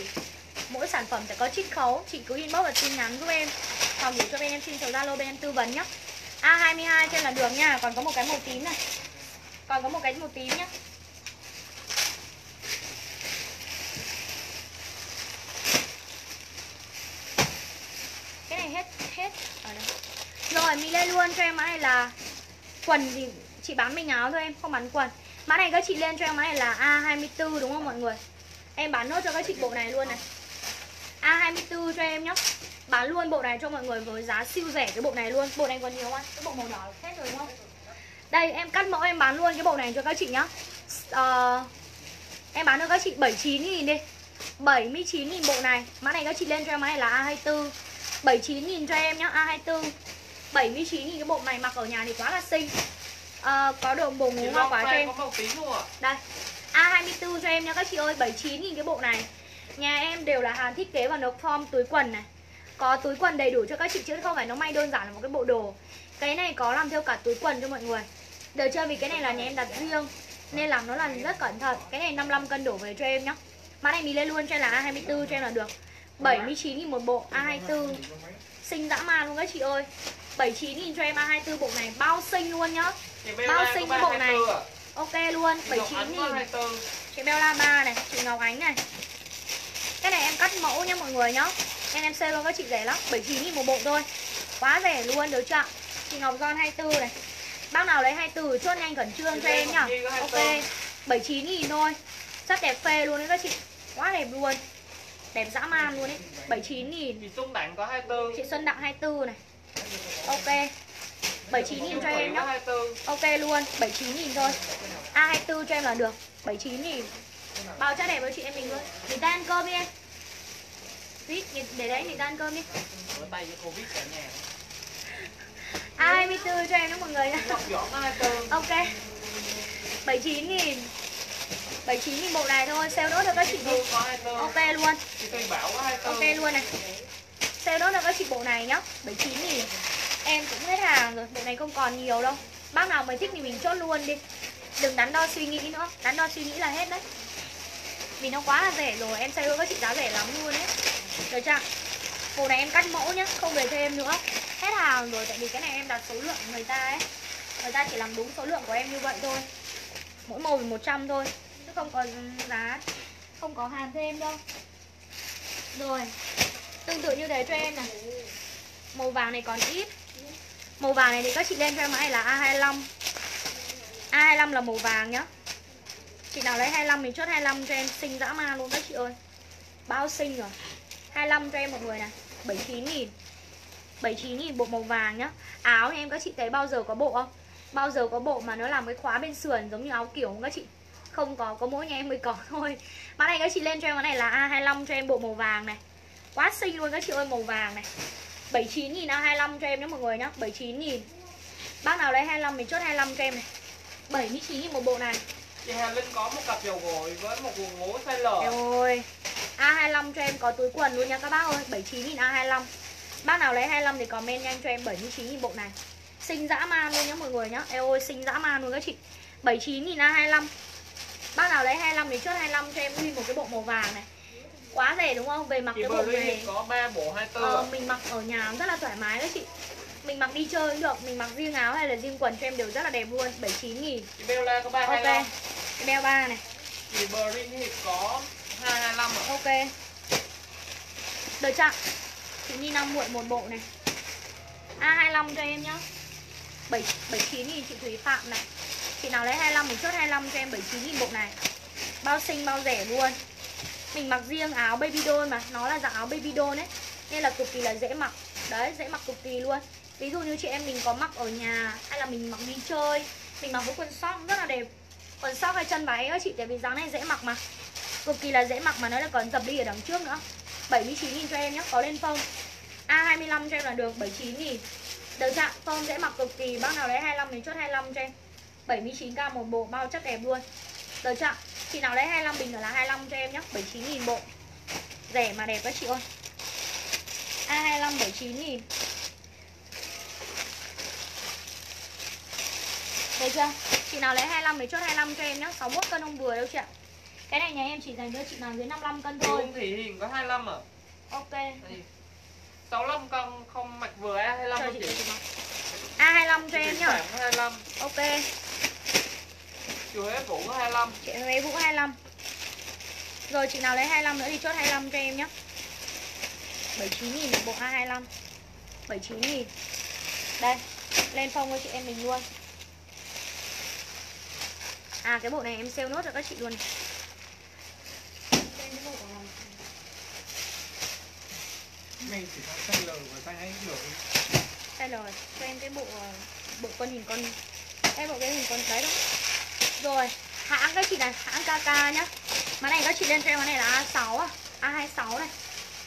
Mỗi sản phẩm phải có chiết khấu. Chị cứ inbox và tin nhắn giúp em. Hoặc gửi cho bên em xin số Zalo bên em tư vấn nhá. A22 trên là đường nha. Còn có một cái màu tím này. Còn có một cái màu tím nhá Cái này hết hết ở đây. Rồi mình lên luôn cho em mã này là Quần thì chị bán mình áo thôi em Không bán quần. Mã này các chị lên cho em mã này là A24 đúng không mọi người? Em bán nốt cho các chị bộ này luôn này. A24 cho em nhá. Bán luôn bộ này cho mọi người với giá siêu rẻ cái bộ này luôn. Bộ này còn nhiều không? Cái bộ màu đỏ hết rồi đúng không? Đây em cắt mẫu em bán luôn cái bộ này cho các chị nhá. Uh, Em bán cho các chị 79 nghìn đi. 79 nghìn bộ này. Mã này các chị lên cho em mã này là A24 79 nghìn cho em nhá A24 79 nghìn cái bộ này mặc ở nhà thì quá là xinh. Uh, Có được bộ ngủ hoa quả cho em có màu tím không ạ? Đây A24 cho em nha các chị ơi 79 nghìn cái bộ này. Nhà em đều là hàng thiết kế và nộp form túi quần này. Có túi quần đầy đủ cho các chị chứ không phải nó may đơn giản là một cái bộ đồ. Cái này có làm theo cả túi quần cho mọi người. Được chưa? Vì cái này là nhà em đặt riêng Nên làm nó là rất cẩn thận. Cái này 55 cân đổ về cho em nhá. Mã này mình lên luôn cho em là A24 cho em là được. 79 nghìn một bộ A24 Xinh dã man luôn các chị ơi 79 nghìn cho em A24 bộ này Bao xinh luôn nhá. Bao xinh cái bộ này. 324? Ok luôn Chị Ngọc 79 Ánh có nghìn. 24 Chị Bella 3 này, chị Ngọc Ánh này. Cái này em cắt mẫu nha mọi người nhá. Em em sale luôn các chị rẻ lắm 79 nghìn một bộ thôi. Quá rẻ luôn được chưa Chị Ngọc Giòn 24 này. Bác nào lấy 24 chốt nhanh khẩn trương cho em nhá. Ok 24. 79 nghìn thôi. Rất đẹp phê luôn đấy các chị. Quá đẹp luôn. Đẹp dã man luôn đấy. 79 nghìn. Chị Xuân Đặng có 24 Chị Xuân Đặng 24 này Ok. 79 nghìn cho em nhá. Ok luôn 79 nghìn thôi. A24 cho em là được 79 nghìn. Bao chắc đẹp với chị em mình luôn. Mình ta ăn cơm đi em. Vít, để đấy mình ta ăn cơm đi. A24 cho em đó mọi người nhá. Ok. 79 nghìn. 79 nghìn bộ này thôi Sale nốt được các chị đi. Ok luôn. Ok luôn này. Sale nốt là các chị bộ này nhá? 79 nghìn Em cũng hết hàng rồi, Bộ này không còn nhiều đâu. Bác nào mới thích thì mình chốt luôn đi. Đừng đắn đo suy nghĩ nữa, Đắn đo suy nghĩ là hết đấy. Vì nó quá là rẻ rồi, Em sale các chị giá rẻ lắm luôn đấy Được chưa? Bộ này em cắt mẫu nhá, Không về thêm nữa. Hết hàng rồi, Tại vì cái này em đặt số lượng người ta ấy. Người ta chỉ làm đúng số lượng của em như vậy thôi. Mỗi màu 100 thôi, Chứ không có giá, Không có hàng thêm đâu. Rồi Tương tự như thế cho em này. Màu vàng này còn ít. Màu vàng này thì các chị lên cho em mã này là A25 A25 là màu vàng nhá. Chị nào lấy 25 mình chốt 25 cho em xinh dã man luôn các chị ơi. Bao xinh rồi. 25 cho em một người này. 79 nghìn. 79 nghìn bộ màu vàng nhá. Áo thì em các chị thấy bao giờ có bộ không? Bao giờ có bộ mà nó làm cái khóa bên sườn giống như áo kiểu không các chị? Không có, có mỗi nhà em mới có thôi. Mã này các chị lên cho em cái này là A25 cho em bộ màu vàng này. Quá xinh luôn các chị ơi màu vàng này. 79 nghìn A25 cho em nhé mọi người nhá. 79 nghìn. Bác nào lấy 25 mình chốt 25 cho em này. 79 nghìn một bộ này. Chị Hà Linh có một cặp dầu gội với một quần ngố size L. Ơi. A25 cho em có túi quần luôn nha các bác ơi. 79 nghìn A25 Bác nào lấy 25 thì comment nhanh cho em 79 nghìn bộ này. Xinh dã man luôn nhá mọi người nhá. Eo ơi xinh dã man luôn các chị. 79 nghìn A25 Bác nào lấy 25 thì chốt 25 cho em nguyên một cái bộ màu vàng này Quá rẻ đúng không? Về mặc cái bộ này. có 3 bộ 24 ờ. Mình mặc ở nhà rất là thoải mái đấy chị. Mình mặc đi chơi cũng được Mình mặc riêng áo hay là riêng quần cho em đều rất là đẹp luôn 79 nghìn. Chị Bella có 325 Ok. Cái beo ba này. Chị Berry thì có 225 ạ. Ok. Được chưa? Chị Nina muội một bộ này. A25 cho em nhá. 7, 79 nghìn chị Thúy Phạm này. Chị nào lấy 25 mình chốt 25 cho em 79 nghìn bộ này. Bao xinh bao rẻ luôn mình mặc riêng áo baby doll mà, Nó là dạng áo baby doll ấy Nên là cực kỳ là dễ mặc. Đấy, dễ mặc cực kỳ luôn. Ví dụ như chị em mình có mặc ở nhà, Hay là mình mặc đi chơi, Mình mặc với quần sóc rất là đẹp. Quần sóc hay chân váy ấy chị, Tại vì dáng này dễ mặc mà. Cực kỳ là dễ mặc mà, nó là còn dập đi ở đằng trước nữa. 79 nghìn cho em nhé Có lên phông A25 cho em là được 79 nghìn. Được chưa? Phông dễ mặc cực kỳ, Bác nào đấy 25 thì chốt 25 cho em. 79k một bộ, bao chất đẹp luôn. Được chưa? Chị nào lấy 25 bình là 25 cho em nhé 79 nghìn bộ. Rẻ mà đẹp các chị ơi. A25 79 nghìn. Được chưa? Chị nào lấy 25 thì chốt 25 cho em nhé 61 cân không vừa đâu chị ạ. Cái này nhà em chỉ dành cho chị nào dưới 55 cân thôi. Uông Thị Hiền có 25 ạ. Ok. Đây. 65 cân không mặc vừa A25 Cho đâu chị chị. mặc A25 cho em nhá. Phạm có 25, Ok chị Huế Vũ có 25. Chị Huế Vũ 25 Rồi chị nào lấy 25 nữa thì chốt 25 cho em nhé 79 nghìn một bộ A25 79 nghìn. Đây Lên phong cho chị em mình luôn. À cái bộ này em sale nốt cho các chị luôn. Này. Xem cái bộ này. mình. Chỉ có size L và size hay hiểu Size L cho em cái bộ bộ con hình con cái bộ cái hình con đấy đó rồi, hãng các chị này hãng KK nhá. Mã này các chị lên cho em này là A6 à A26 này.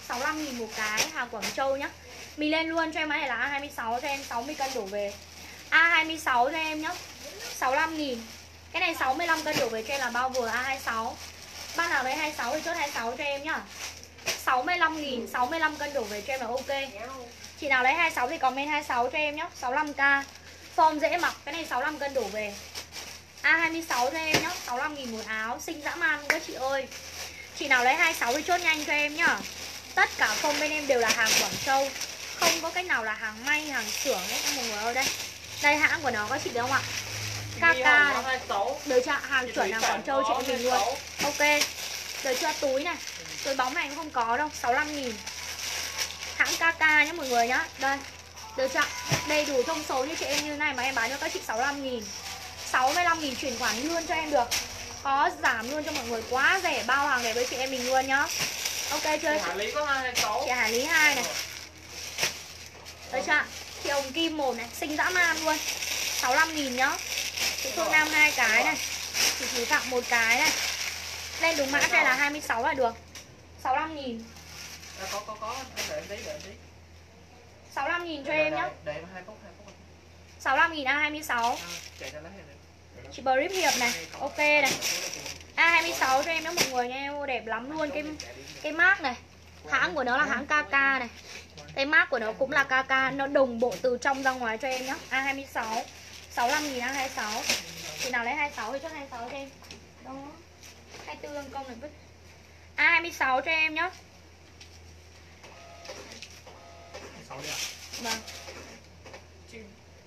65 nghìn một cái, hàng Quảng Châu nhá. Mình lên luôn cho em mã này là A26 cho em 60 cân đổ về. A26 cho em nhá. 65 nghìn. Cái này 65 cân đổ về cho em là bao vừa A26 Bác nào lấy 26 thì chốt 26 cho em nhá. 65 nghìn 65 cân đổ về cho em là ok. Chị nào lấy 26 thì comment 26 cho em nhá. 65k Form dễ mặc, Cái này 65 cân đổ về. A26 cho em nhá 65 nghìn một áo Xinh dã man các chị ơi. Chị nào lấy 26 thì chốt nhanh cho em nhá. Tất cả form bên em đều là hàng Quảng Châu Không có cách nào là hàng may, hàng xưởng ấy Em mọi người ơi đây. Đây hãng của nó các chị thấy không ạ? KK này 26 Đời hàng Chị chuẩn hàng Quảng Châu chị em mình luôn 26. Ok Đời chưa? Túi này Túi bóng này cũng không có đâu 65 nghìn. Hãng KK nhá mọi người nhá. Đây Đời chưa Đầy đủ thông số như chị em như này mà em bán cho các chị 65 nghìn 65 nghìn chuyển khoản luôn cho em được. Có giảm luôn cho mọi người quá rẻ Bao hàng để với chị em mình luôn nhá. Ok chưa? Chị Hải Lý có 226 Chị Hải Lý 2 này. Đấy chưa? Chị Hồng Kim 1 này Xinh dã man luôn. 65 nghìn nhá. Chị Phương Nam hai cái này. Chị Thúy Phạm một cái này. Lên đúng mã cho là 26 là được. 65 nghìn. Dạ, có có có. Đợi em tí đợi em tí. 65 nghìn cho em nhá. đợi em hai phút hai phút. 65 nghìn A26 À, chạy ra lấy Chị Brip Hiệp này. Ok này. A26 cho em nhá mọi người nha Em đẹp lắm luôn. Cái cái mác này Hãng của nó là hãng KK này. Cái mác của nó cũng là KK Nó đồng bộ từ trong ra ngoài cho em nhá A26 65 nghìn A26 Chị nào lấy 26 thì chốt 26 cho em. Đó. 24 công này vứt. A26 cho em nhá 6 đi ạ. Vâng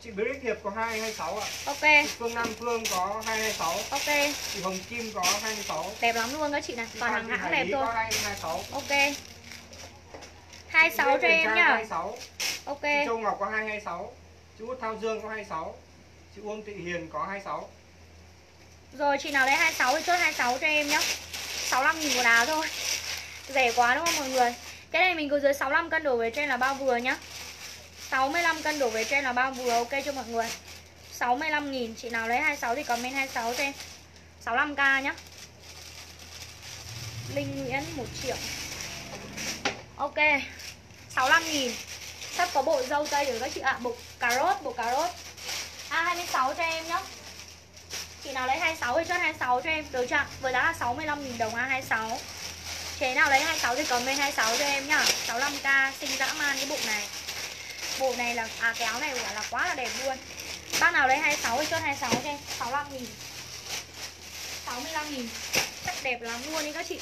chị Brick Hiệp có 226 ạ. Ok. Chị Phương Nam Phương có 226 Ok. Chị Hồng Kim có 26 Đẹp lắm luôn các chị này. Chị Toàn hàng hãng đẹp thôi. Có 226 Ok. 26 cho em nhá. 226 Ok. Chị Châu Ngọc có 226 chị Út Thao Dương có 26 chị Uông Thị Hiền có 26 Rồi chị nào lấy 26 thì chốt 26 cho em nhá. 65 nghìn một áo thôi. Rẻ quá đúng không mọi người? Cái này mình có dưới 65 cân đổ về trên là bao vừa nhá 65 cân đổ về cho em là bao vừa ok cho mọi người. 65 nghìn Chị nào lấy 26 thì comment 26 cho em 65k nhá. Linh Nguyễn 1 triệu. Ok 65 nghìn. Sắp có bộ dâu tây rồi các chị ạ. À. Bộ cà rốt, bộ cà rốt. À, A26 cho em nhá. Chị nào lấy 26 thì chốt 26 cho em. Được chưa? Với giá là 65 nghìn đồng à, A26 Chế nào lấy 26 thì comment 26 cho em nhá. 65k xinh dã man cái bộ này. Bộ này là, à cái áo này quả là quá là đẹp luôn. Bác nào đấy 26 thì chốt 26 cho em 65 nghìn. 65 nghìn. Rất đẹp lắm luôn đi các chị.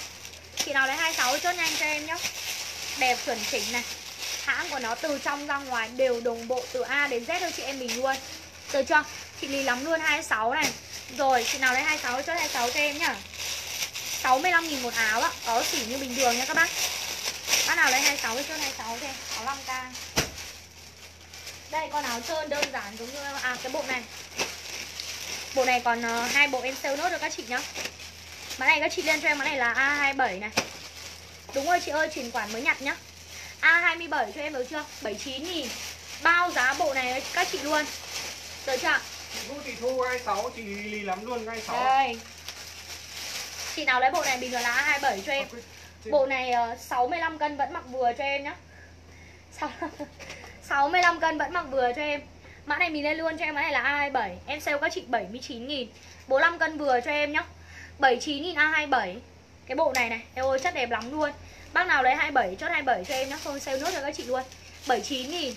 Chị nào lấy 26 thì chốt nhanh cho em nhá. Đẹp chuẩn chỉnh này. Hãng của nó từ trong ra ngoài đều đồng bộ từ A đến Z thôi chị em mình luôn. Được chưa? Chị lý lắm luôn 26 này. Rồi chị nào lấy 26 chốt 26 cho em nhá. 65 nghìn một áo ạ Có xỉ như bình thường nha các bác. Bác nào lấy 26 chốt 26 cho em. 65k đây con áo trơn đơn giản giống như À cái bộ này. Bộ này còn uh, hai bộ em sale nốt cho các chị nhá. Mã này các chị lên cho em mã này là A27 này. Đúng rồi chị ơi chuyển khoản mới nhặt nhá. A27 cho em được chưa? 79 nghìn. Bao giá bộ này các chị luôn. Được chưa Vũ Thị Thu 26 chị lì lắm luôn 26 Đây. Chị nào lấy bộ này bình luận là A27 cho em. Bộ này uh, 65 cân vẫn mặc vừa cho em nhá. 65 cân vẫn mặc vừa cho em. Mã này mình lên luôn cho em Mã này là A27 Em sale các chị 79 nghìn. 45 cân vừa cho em nhá. 79 nghìn A27 Cái bộ này này Eo ơi chất đẹp lắm luôn. Bác nào lấy 27 chốt 27 cho em nhá. Không sale nốt cho các chị luôn. 79 nghìn.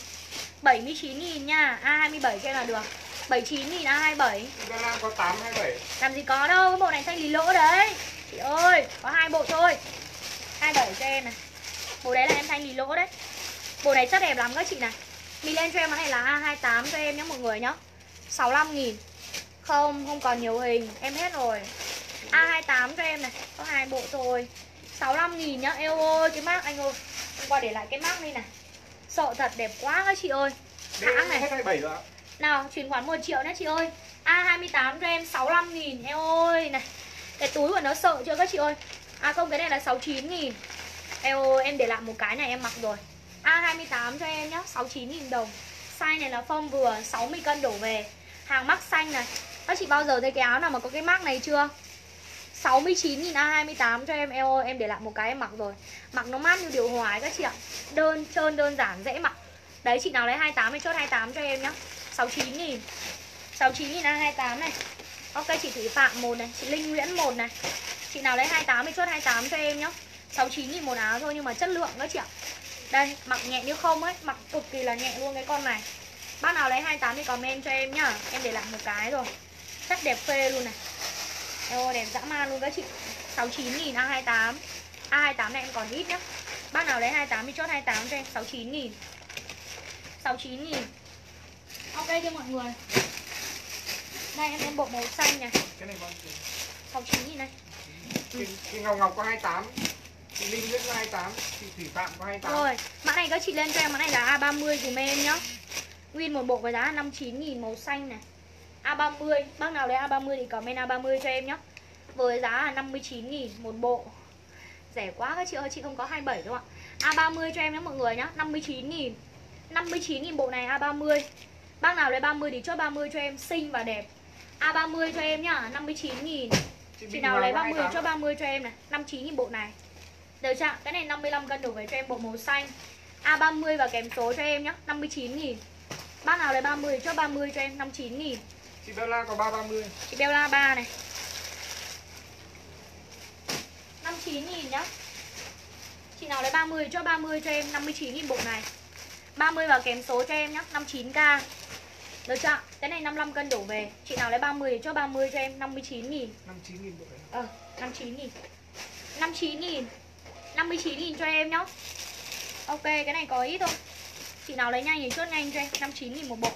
79 nghìn nha. A27 cho em là được. 79 nghìn A27 Đà Nam có 827 làm gì có đâu, cái bộ này thanh lý lỗ đấy. Chị ơi, có hai bộ thôi. 27 cho em này. Bộ đấy là em thanh lý lỗ đấy Bộ này chất đẹp lắm các chị này. Mình lên cho em này là A28 cho em nhé mọi người nhá. 65 nghìn. Không, không còn nhiều hình Em hết rồi. A28 cho em này Có hai bộ thôi. 65 nghìn nhá. Eo ơi, cái mác anh ơi. Hôm qua để lại cái mác đây này. Sợ thật đẹp quá các chị ơi. Hãng này. Hết 27 rồi ạ. Nào chuyển khoản 1 triệu nhé chị ơi. A28 cho em 65 nghìn. Em ơi này. Cái túi của nó sợ chưa các chị ơi? À không cái này là 69 nghìn. Em ơi em để lại một cái này em mặc rồi A28 cho em nhá 69.000 đồng. Size này là form vừa 60 cân đổ về. Hàng mắc xanh này. Các chị bao giờ thấy cái áo nào mà có cái mắc này chưa? 69.000 A28 cho em. Eo ơi, em để lại một cái em mặc rồi. Mặc nó mát như điều hòa ấy các chị ạ. Đơn, trơn, đơn giản, dễ mặc. Đấy, chị nào lấy 28 thì chốt 28 cho em nhá. 69.000 69.000 A28 này. Ok, chị Thủy Phạm một này, Chị Linh Nguyễn một này. Chị nào lấy 28 thì chốt 28 cho em nhá. 69.000 một áo thôi, nhưng mà chất lượng các chị ạ. Đây mặc nhẹ như không ấy Mặc cực kỳ là nhẹ luôn cái con này. Bác nào lấy 28 thì comment cho em nhá. Em để lại một cái rồi. Chất đẹp phê luôn này. Ôi đẹp dã man luôn các chị. 69 nghìn A28 A28 này em còn ít nhá. Bác nào lấy 28 thì chốt 28 cho em 69 nghìn. 69 nghìn. Ok chưa mọi người? Đây em em bộ màu xanh này. Cái này bao nhiêu? 69 nghìn này. Chị, chị Ngọc Ngọc có 28. Chị Linh có 28. Chị Thủy Phạm có 28. Rồi mã này các chị lên cho em mã này là A30 dùm em nhá. Nguyên một bộ với giá là 59 nghìn màu xanh này. A30 Bác nào lấy A30 thì comment A30 cho em nhá. Với giá là 59 nghìn một bộ. Rẻ quá các chị ơi Chị không có 27 đâu ạ. A30 cho em nhé mọi người nhá 59 nghìn. 59 nghìn bộ này A30 Bác nào lấy 30 thì chốt 30 cho em xinh và đẹp. A30 cho em nhá 59 nghìn. Chị Bình nào lấy có 30 28. cho 30 cho em này 59 nghìn bộ này Được chưa? Cái này 55 cân đổ về cho em bộ màu xanh A30 và kèm số cho em nhá 59 nghìn Bác nào lấy 30 cho 30 cho em 59 nghìn Chị Bella có 330. Chị Bella 3 này 59 nghìn nhá Chị nào lấy 30 cho 30 cho em 59 nghìn bộ này 30 và kèm số cho em nhá 59k Được chưa? Cái này 55 cân đổ về Chị nào lấy 30 thì cho 30 cho em 59 nghìn 59 nghìn bộ đấy. Ờ, 59 nghìn 59 nghìn 59 nghìn cho em nhá Ok, cái này có ít thôi Chị nào lấy nhanh thì chốt nhanh cho em 59 nghìn một bộ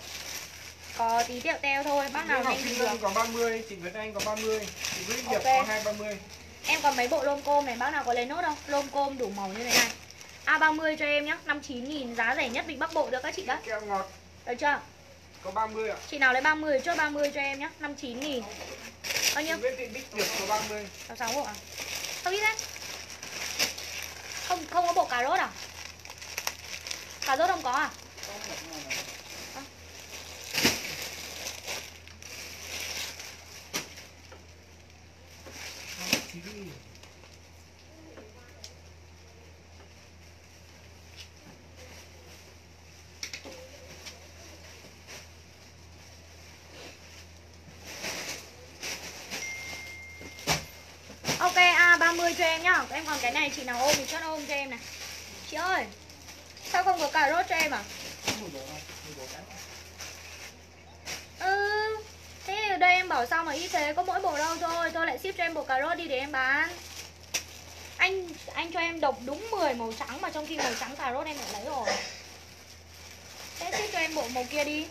Có tí tẹo teo thôi Bác nào nhanh thì được có 30. Chị Nguyễn Anh có 30. Chị Nguyễn Điệp Ok. có 230. Em còn mấy bộ lôm côm này Bác nào có lấy nốt không? Lôm côm đủ màu như thế này A30 cho em nhá 59 nghìn Giá rẻ nhất Vịnh Bắc Bộ được các chị đó Keo ngọt Được chưa? có 30 ạ. Chị nào lấy 30 chốt 30 cho em nhá 59 nghìn Bao Chị nhiêu? Nguyễn Thị Bích Điệp có 30. 66 bộ à? Không ít đấy không không có bộ cà rốt à? Cà rốt không có à? Thank you. Ok A30 cho em còn cái này, chị nào ôm thì chốt ôm cho em này. Chị ơi, Sao không có cà rốt cho em à? Ừ Thế ở đây em bảo sao mà ít thế, Có mỗi bộ đâu thôi. Tôi lại ship cho em bộ cà rốt đi để em bán. Anh anh cho em độc đúng 10 màu trắng Mà trong khi màu trắng cà rốt em lại lấy rồi. Thế ship cho em bộ màu kia đi.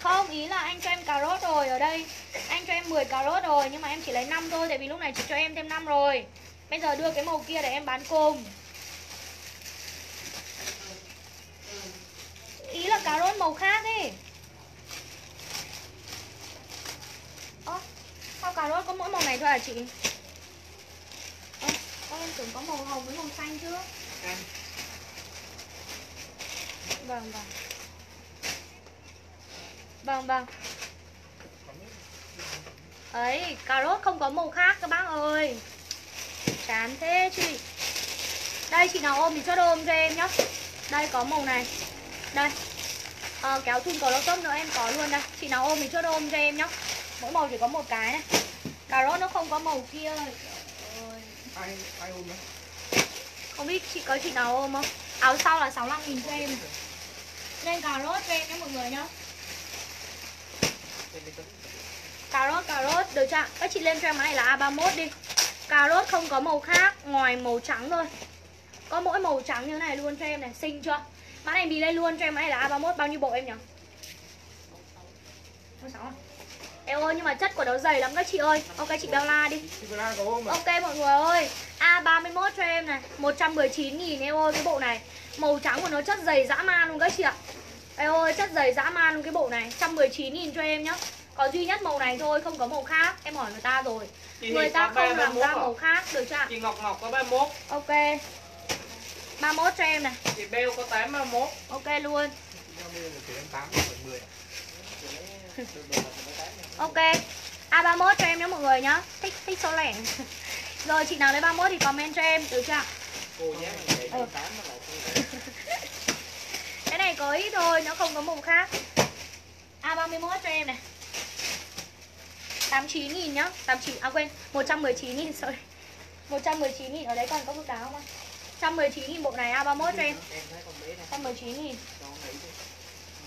Không, ý là anh cho em cà rốt rồi ở đây. Anh cho em 10 cà rốt rồi Nhưng mà em chỉ lấy 5 thôi Tại vì lúc này chỉ cho em thêm 5 rồi. Bây giờ đưa cái màu kia để em bán cùng. Ý là cà rốt màu khác ấy. Ơ, sao cà rốt có mỗi màu này thôi à chị? Ơ, em tưởng có màu hồng với màu xanh chứ. Vâng, vâng Vâng, vâng. Ấy, cà rốt không có màu khác các bác ơi. Chán thế chị. Đây chị nào ôm thì chốt ôm cho em nhá. Đây có màu này. Đây. Ờ, kéo thun có lỗ tốc nữa em có luôn đây. Chị nào ôm thì chốt ôm cho em nhá. Mỗi màu chỉ có một cái này. Cà rốt nó không có màu kia. Ai ai ôm đấy? Không biết chị có chị nào ôm không? Áo sau là 65 nghìn cho em. Lên cà rốt cho em nhé mọi người nhá Cà rốt, cà rốt, được chưa? Các chị lên cho em này là A31 đi. Cà rốt không có màu khác ngoài màu trắng thôi. Có mỗi màu trắng như thế này luôn cho em này, xinh chưa? Mã này mình lên luôn cho em mã này là A31. Bao nhiêu bộ em nhỉ? 26 à? Eo ơi nhưng mà chất của nó dày lắm các chị ơi. Ok chị Bella đi. Ok mọi người ơi. A31 cho em này. 119 nghìn em ơi cái bộ này. Màu trắng của nó chất dày dã man luôn các chị ạ Ê ơi chất dày dã man luôn cái bộ này 119 nghìn cho em nhá. Có duy nhất màu này thôi không có màu khác. Em hỏi người ta rồi. Chị Người ta không làm 31 ra à? màu khác được chưa ạ? Chị Ngọc Ngọc có 31 Ok. 31 cho em này. Chị Beo có 81 Ok luôn. Ok. A31 cho em nhé mọi người nhá. Thích thích số lẻ. Rồi chị nào lấy 31 thì comment cho em được chưa ạ? Ừ. 8 nó lại không Cái này có ít thôi, nó không có màu khác. A31 cho em này. 89 nghìn nhá 89, à quên 119 nghìn sorry. 119 nghìn ở đấy còn có phức đáo không anh 119 nghìn bộ này A31 cho em Em thấy con bé này 119 nghìn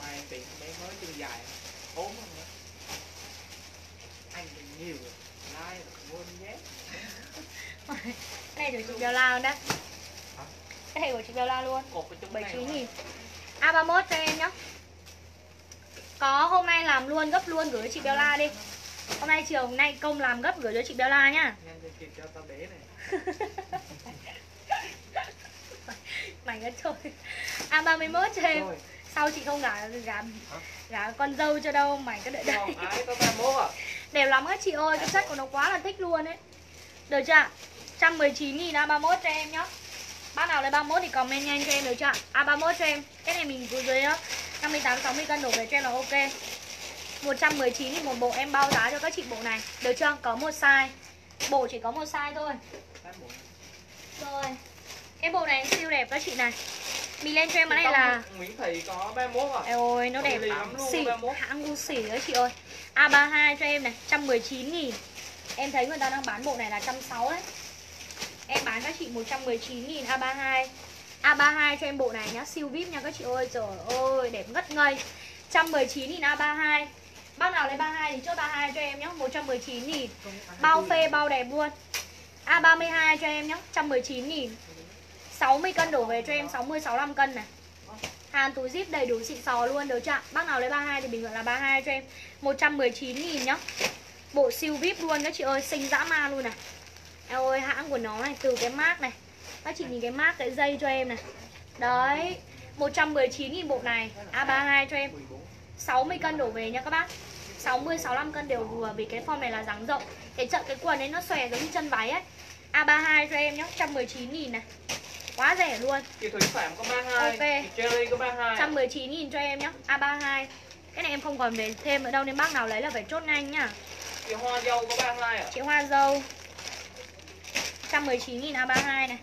Mai tìm con bé mới chân dài ốm không nữa Anh thì nhiều rồi Lai rồi quên Cái này của chị Bèo La luôn đấy Cái này của chị Bèo La luôn. Cột cái chung này 79 nghìn A31 cho em nhá. Có hôm nay làm luôn gấp luôn gửi cho chị Bèo La đi. Hôm nay chiều hôm nay công làm gấp gửi cho chị Bèo La nhá Mày ngất trời A31 cho em. Rồi. Sau chị không gả gả gả con dâu cho đâu Mày cứ đợi 31 à? Đẹp lắm các chị ơi Cái chất của nó quá là thích luôn ấy. Được chưa ạ? 119 nghìn A31 cho em nhá Bác nào lấy 31 thì comment nhanh cho em được chưa ạ? A31 cho em. Cái này mình cứ dưới á, 58-60 cân đổ về cho em là ok. 119 nghìn một bộ em bao giá cho các chị bộ này. Được chưa? Có một size. Bộ chỉ có một size thôi. 81 Rồi. Cái bộ này siêu đẹp các chị này. Mình lên cho em cái này là Nguyễn Thị có 31 à? Eo ơi nó Ôi, đẹp lắm luôn, xỉ 31. Hãng Gucci đó chị ơi. A32 cho em này 119 nghìn. Em thấy người ta đang bán bộ này là 160 đấy Em bán các chị 119.000 A32 A32 cho em bộ này nhá, Siêu VIP nha các chị ơi. Trời ơi, đẹp ngất ngây. 119.000 A32 Bác nào lấy 32 thì chốt 32 cho em nhá 119.000 Bao phê, bao đẹp luôn. A32 cho em nhá 119.000 60 cân đổ về cho em 60 65 cân này. Hàng túi zip đầy đủ xịn sò luôn, được chưa? Bác nào lấy 32 thì bình luận là 32 cho em 119 000 nhá. Bộ siêu VIP luôn các chị ơi, Xinh dã man luôn này. Eo ơi hãng của nó này Từ cái mác này Các chị nhìn cái mác cái dây cho em này Đấy 119 nghìn bộ này A32 cho em 60 cân đổ về nha các bác 60 65 cân đều vừa vì cái form này là dáng rộng. Cái trận cái quần ấy nó xòe giống như chân váy ấy. A32 cho em nhá, 119 000 này. Quá rẻ luôn. Chị Thủy Phạm có 32 Ok. Chị Cherry có 32 à? 119 000 cho em nhá, A32. Cái này em không còn về thêm nữa đâu nên bác nào lấy là phải chốt nhanh nhá. Chị Hoa Dâu có 32 à Chị Hoa dâu 119 000 A32 này.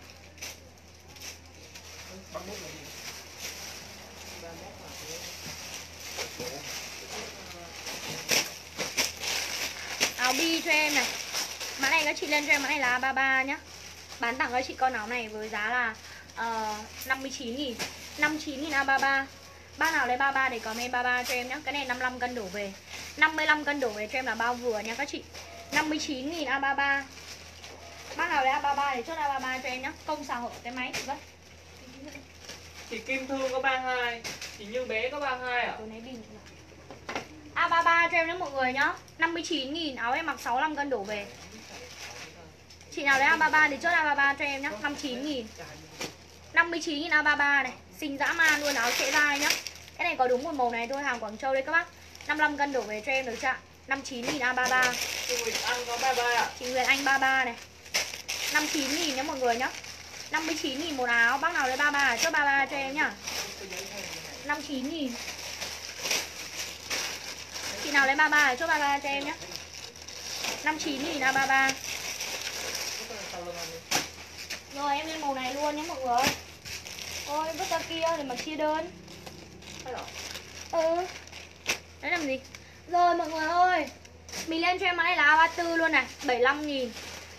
31 à Áo bi cho em này. Mã này các chị lên cho em mã này là A33 nhá. Bán tặng các chị con áo này với giá là uh, 59 000 59 000 A33. Bác nào lấy 33 để comment 33 cho em nhá. Cái này 55 cân đổ về. 55 cân đổ về cho em là bao vừa nha các chị. 59 000 A33. Bác nào lấy A33 để chốt A33 cho em nhá. Công xào hộ cái máy chị với. Chị Kim Thương có 32 Chị Như Bé có 32 à? Tôi lấy bình cho nào. A33 cho em nhé mọi người nhá. 59 nghìn áo em mặc 65 cân đổ về. Chị nào lấy A33 thì chốt A33 cho em nhá. 59 nghìn. 59 nghìn A33 này. Xinh dã man luôn áo trễ dai nhá. Cái này có đúng một màu này thôi hàng Quảng Châu đấy các bác. 55 cân đổ về cho em được chưa ạ? 59 nghìn A33 Chị Nguyệt Anh có 33 à? Chị Nguyệt Anh 33 này 59 nghìn nhá mọi người nhá. 59 nghìn một áo Bác nào lấy 33 chốt 33 cho em nhá. 59 nghìn. Chị nào lấy 33 chốt 33 cho em nhé 59 nghìn A33 Rồi em lên màu này luôn nhé mọi người. Ôi vứt ra kia để mà chia đơn. Ừ. Đấy làm gì? Rồi mọi người ơi. Mình lên cho em mã này là A34 luôn này 75 nghìn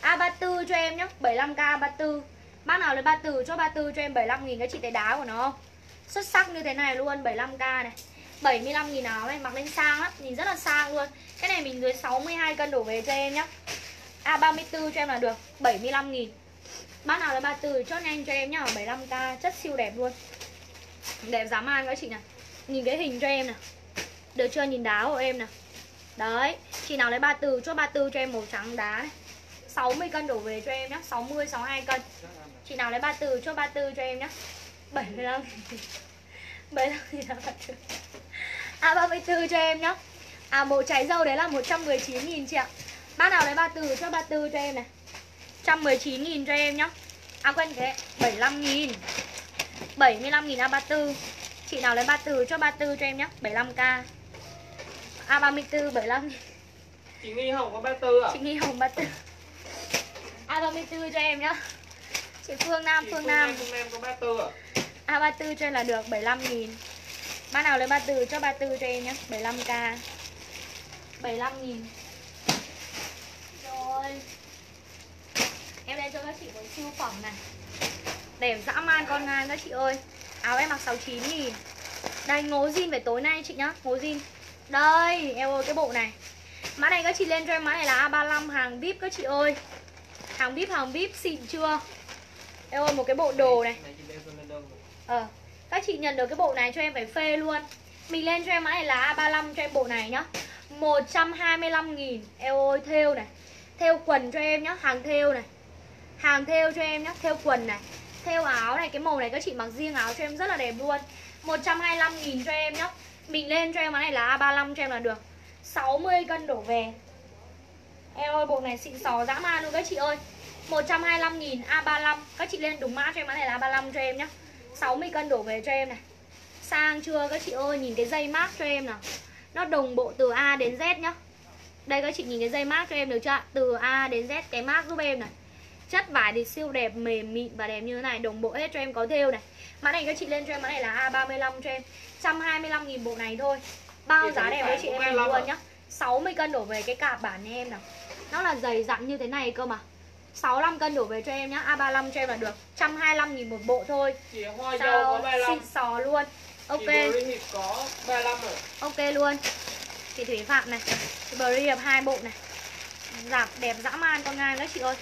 A34 cho em nhé 75k A34 Bác nào lấy 34 cho 34 cho em 75 nghìn Các chị thấy đá của nó. Không Xuất sắc như thế này luôn 75k này. 75 nghìn áo này, mặc lên sang lắm, Nhìn rất là sang luôn. Cái này mình dưới 62 cân đổ về cho em nhá. A34 cho em là được 75 nghìn. Bác nào lấy 34 chốt nhanh cho em nhá 75k chất siêu đẹp luôn. Đẹp dám ăn các chị này Nhìn cái hình cho em nè Được chưa? Nhìn đá của em nè Đấy, Chị nào lấy 34 chốt 34 cho em màu trắng đá này. 60 cân đổ về cho em nhá 60 62 cân. Chị nào lấy 34 chốt 34 cho em nhá. 75 75 nghìn là mặt trừ A34 cho em nhá. À bộ cháy dâu đấy là 119 nghìn chị ạ. Bác nào lấy 34 cho 34 cho em này. 119 nghìn cho em nhá. À quên thế 75 nghìn. 75 nghìn A34 Chị nào lấy 34 cho 34 cho em nhá. 75k A34 75 nghìn. Chị Nghi Hồng có 34 à? Chị Nghi Hồng 34 A34 cho em nhá. Chị Phương Nam, Chị Phương Nam. Phương Nam có 34 à? A34 cho em là được 75 nghìn. Bác nào lấy 34 cho 34 cho em nhé 75k 75 nghìn. Rồi. Em lên cho các chị một siêu phẩm này. Đẹp dã man con ngang các chị ơi. Áo em mặc 69 nghìn. Đây ngố zin về tối nay chị nhá Ngố zin Đây em ơi cái bộ này. Mã này các chị lên cho em mã này là A35 hàng VIP các chị ơi Hàng VIP hàng VIP xịn chưa? Em ơi một cái bộ đồ này. Ờ, các chị nhận được cái bộ này cho em phải phê luôn. Mình lên cho em mã này là A35 cho em bộ này nhá. 125 nghìn Eo ơi, thêu này. Thêu quần cho em nhá, hàng thêu này. Hàng thêu cho em nhá, thêu quần này. Thêu áo này, cái màu này các chị mặc riêng áo cho em rất là đẹp luôn. 125 nghìn cho em nhá. Mình lên cho em mã này là A35 cho em là được. 60 cân đổ về Eo ơi, bộ này xịn xò dã man luôn các chị ơi. 125 nghìn A35 Các chị lên đúng mã cho em mã này là A35 cho em nhá. 60 cân đổ về cho em này. Sang chưa các chị ơi Nhìn cái dây mát cho em nào. Nó đồng bộ từ A đến Z nhá. Đây các chị nhìn cái dây mát cho em được chưa ạ? Từ A đến Z cái mát giúp em này. Chất vải thì siêu đẹp mềm mịn và đẹp như thế này. Đồng bộ hết cho em có thêu này. Mã này các chị lên cho em mã này là A35 cho em. 125 nghìn bộ này thôi. Bao giá đẹp với chị em mình 25 luôn à? nhá. 60 cân đổ về cái cạp bản em nào Nó là dày dặn như thế này cơ mà. 65 cân đổ về cho em nhá. A35 cho em là được. 125 nghìn một bộ thôi. Chị Hoa Dâu Sao có 35 xịn xò luôn. Ok. Hiệp có 35 rồi. Ok luôn. Chị Thủy Phạm này. Chị Bờ Hiệp hai bộ này. Giảm đẹp dã man con ngang đó chị ơi.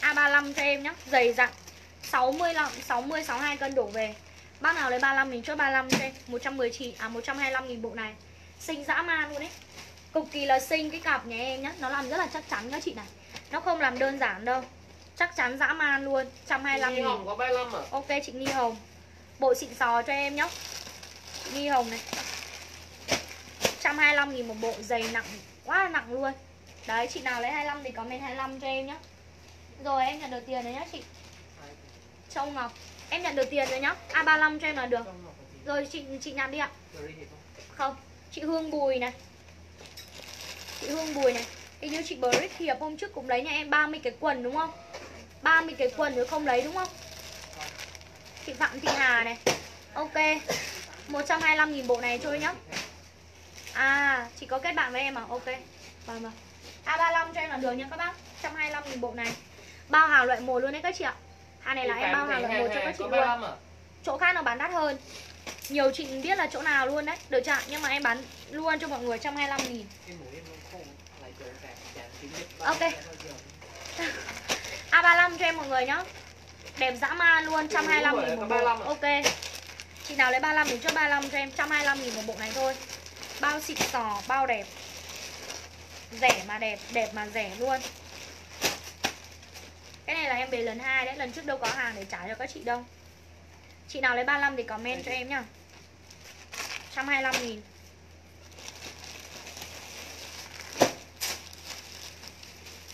A35 cho em nhá. Dày dặn. 65, 60, 62 cân đổ về. Bác nào lấy 35 mình chốt 35 cho em. 119, à 125 nghìn bộ này. Xinh dã man luôn đấy Cực kỳ là xinh cái cặp nhà em nhá. Nó làm rất là chắc chắn các chị này. Nó không làm đơn giản đâu. Chắc chắn dã man luôn. 125 Chị nghìn. Hồng có 35 à? Ok chị Nghi Hồng. Bộ xịn sò cho em nhá. Chị Nghi Hồng này. 125 nghìn một bộ dày nặng Quá là nặng luôn. Đấy chị nào lấy 25 thì comment 25 cho em nhá. Rồi em nhận được tiền rồi nhá chị. Châu Ngọc. Em nhận được tiền rồi nhá. A35 cho em là được. Rồi chị chị nhắn đi ạ? Không Chị Hương Bùi này Chị Hương Bùi này. Hình như chị Brick Hiệp hôm trước cũng lấy nhà em 30 cái quần đúng không? 30 cái quần rồi không lấy đúng không? Chị Phạm Thị Hà này. Ok. 125 nghìn bộ này thôi nhá. À chị có kết bạn với em à? Ok. Vâng vâng. A35 cho em là được nha các bác. 125 nghìn bộ này. Bao hàng loại 1 luôn đấy các chị ạ. Hàng này là em bao hàng loại 1 Hà cho các chị luôn. 35 à? chỗ khác nó bán đắt hơn. Nhiều chị biết là chỗ nào luôn đấy. Được ạ? nhưng mà em bán luôn cho mọi người 125 nghìn Cái mũi em nó khô Lại chỗ rạc chàng tiếng Nhật Ok. A35 cho em mọi người nhá. Đẹp dã ma luôn 125 nghìn một bộ. Ok. Chị nào lấy 35 thì cho 35 cho em 125 nghìn một bộ này thôi. Bao xịn sò, bao đẹp. Rẻ mà đẹp đẹp mà rẻ luôn. Cái này là em về lần 2 đấy, lần trước đâu có hàng để trả cho các chị đâu. Chị nào lấy 35 thì comment cho em nhá. 125 nghìn.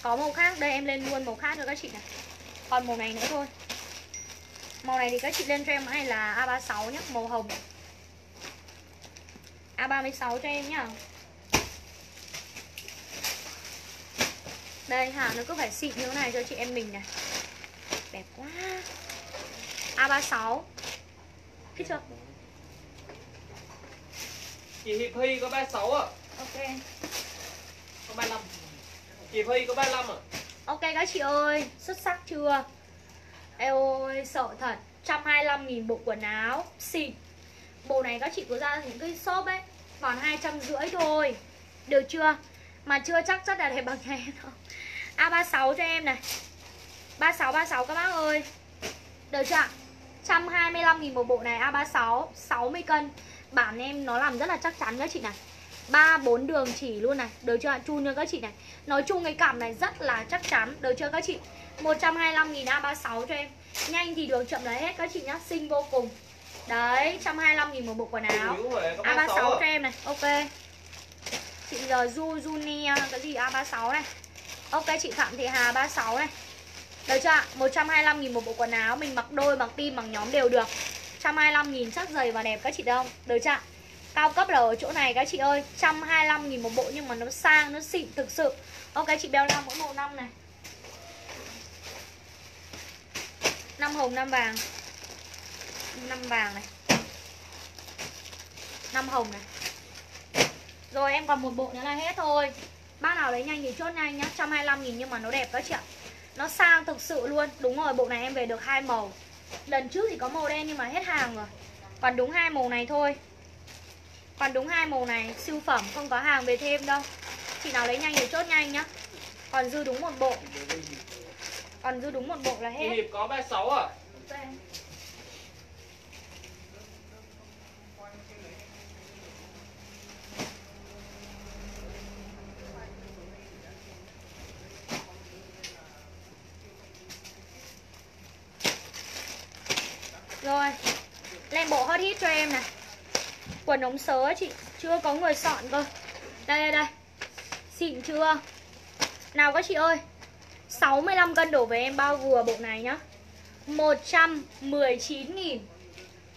Có màu khác, đây em lên luôn màu khác cho các chị này. Còn màu này nữa thôi. Màu này thì các chị lên cho em này là A36 nhá, màu hồng. A36 cho em nhá. Đây hả, nó cứ phải xịn như thế này cho chị em mình này. Đẹp quá. A36 Thích chưa? Chị Hiệp Huy có 36 à? Ok. Có 35 Chị Huy có 35 à? Ok các chị ơi, xuất sắc chưa? Eo ơi, sợ thật. 125 nghìn bộ quần áo. Xịn. Bộ này các chị có ra những cái shop ấy Còn 250 thôi. Được chưa? Mà chưa chắc rất là đẹp bằng nhà em đâu. A36 cho em này. 36, 36 các bác ơi. Được chưa ạ? 125 nghìn một bộ này A36 60 cân. Bản em nó làm rất là chắc chắn các chị này ba bốn đường chỉ luôn này. Được chưa ạ? Chun cho các chị này. Nói chung cái cặp này rất là chắc chắn. Được chưa các chị? 125 nghìn A36 cho em. Nhanh thì đường chậm là hết các chị nhá. Xinh vô cùng. Đấy 125 nghìn một bộ quần áo. Yếu rồi, có 36 A36 à? cho em này. Ok. Chị giờ Du Junia Cái gì? A36 này. Ok chị Phạm Thị Hà 36 này. Được chưa ạ? 125 nghìn một bộ quần áo. Mình mặc đôi, mặc tim, mặc nhóm đều được. 125 nghìn chắc dày và đẹp các chị không? Được chưa ạ Cao cấp là ở chỗ này các chị ơi 125 nghìn một bộ nhưng mà nó sang, nó xịn thực sự. Ok chị beo la mỗi màu năm này. Năm hồng, năm vàng. Năm vàng này. Năm hồng này. Rồi em còn một bộ nữa là hết thôi. Bác nào lấy nhanh thì chốt nhanh nhá 125 nghìn nhưng mà nó đẹp các chị ạ. Nó sang thực sự luôn. Đúng rồi bộ này em về được hai màu. Lần trước thì có màu đen nhưng mà hết hàng rồi. Còn đúng hai màu này thôi. Còn đúng hai màu này Siêu phẩm không có hàng về thêm đâu. Chị nào lấy nhanh thì chốt nhanh nhá. Còn dư đúng một bộ. Còn dư đúng một bộ là hết. Hiệp có 36 à? Ok. Rồi Lên bộ hot hit cho em này Quần ống sớ á chị. Chưa có người chọn cơ. Đây đây đây. Xịn chưa? Nào các chị ơi 65 cân đổ về em bao vừa bộ này nhá. 119 nghìn.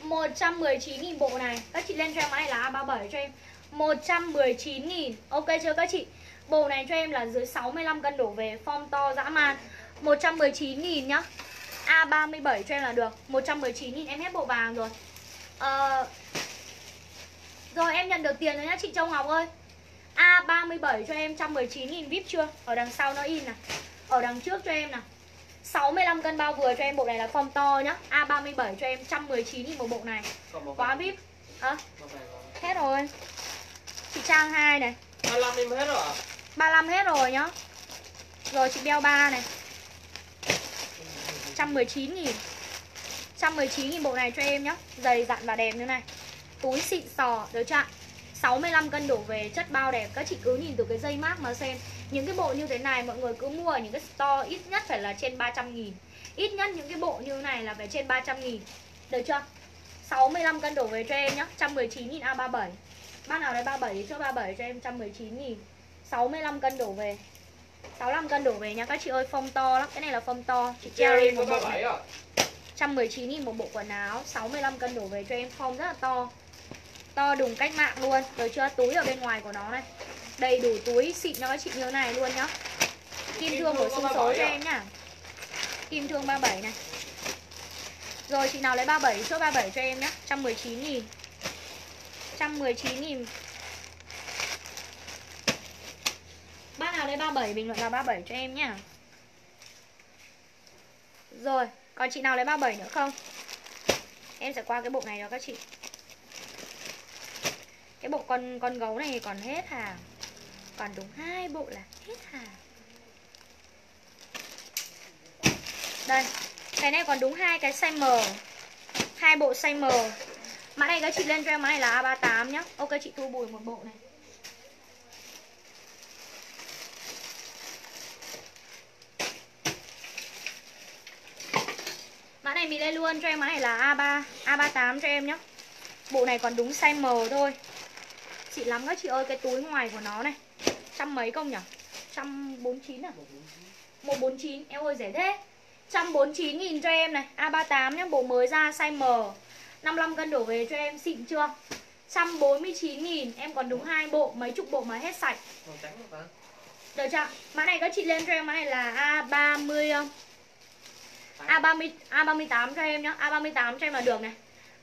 119 nghìn bộ này. Các chị lên cho em mã này là A37 cho em. 119 nghìn. Ok chưa các chị? Bộ này cho em là dưới 65 cân đổ về Form to dã man. 119 nghìn nhá. A37 cho em là được. 119 nghìn em hết bộ vàng rồi. Ờ uh, rồi em nhận được tiền rồi nhá chị Châu Ngọc ơi. A37 cho em 119 nghìn VIP chưa? Ở đằng sau nó in này Ở đằng trước cho em nào 65 cân bao vừa cho em bộ này là form to nhá. A37 cho em 119 nghìn một bộ này. Quá VIP. à. Hết rồi. Chị Trang 2 này. 25 em hết rồi à? 35 hết rồi nhá. Rồi chị Beo 3 này. 119 nghìn. 119 nghìn bộ này cho em nhá. Dày dặn và đẹp như này Túi xịn sò. Được chưa ạ? 65 cân đổ về chất bao đẹp. Các chị cứ nhìn từ cái dây mác mà xem. Những cái bộ như thế này mọi người cứ mua ở những cái store Ít nhất phải là trên 300 nghìn. Ít nhất những cái bộ như thế này là phải trên 300 nghìn. Được chưa? 65 cân đổ về cho em nhá. 119 nghìn A37 Bác nào lấy 37 thì chốt 37 cho em 119 nghìn. 65 cân đổ về. 65 cân đổ về nha các chị ơi Phong to lắm. Cái này là phong to. Chị Cherry một bộ. 37 này à? 119 nghìn một bộ quần áo. 65 cân đổ về cho em. Phong rất là to To đùng cách mạng luôn. Rồi chưa túi ở bên ngoài của nó này. Đầy đủ túi xịn cho các chị như thế này luôn nhá. Kim thương của xung số cho em nhá. Kim thương 37 này. Rồi chị nào lấy 37 chốt 37 cho em nhá. 119 nghìn. 119 nghìn. Bác nào lấy 37 bình luận là 37 cho em nhá. Rồi, Còn chị nào lấy 37 nữa không? Em sẽ qua cái bộ này cho các chị. Cái bộ con con gấu này còn hết hàng Còn đúng hai bộ là hết hàng Đây, Cái này còn đúng hai cái size M. Hai bộ size M. Mã này các chị lên cho em, mã này là A38 nhá. Ok, chị thu bùi một bộ này. Mã này mình lên luôn cho em, mã này là A3 A38 cho em nhá. Bộ này còn đúng size M thôi. Chị lắm các chị ơi cái túi ngoài của nó này. Trăm mấy công nhỉ? 149 à? 149 em ơi rẻ thế. 149 nghìn cho em này. A38 nhá bộ mới ra size M. 55 cân đổ về cho em xịn chưa? 149 nghìn em còn đúng hai bộ mấy chục bộ mà hết sạch. Được chưa? Mã này các chị lên cho em mã này là A30 không? A30 A38 cho em nhá. A38 cho em là được này.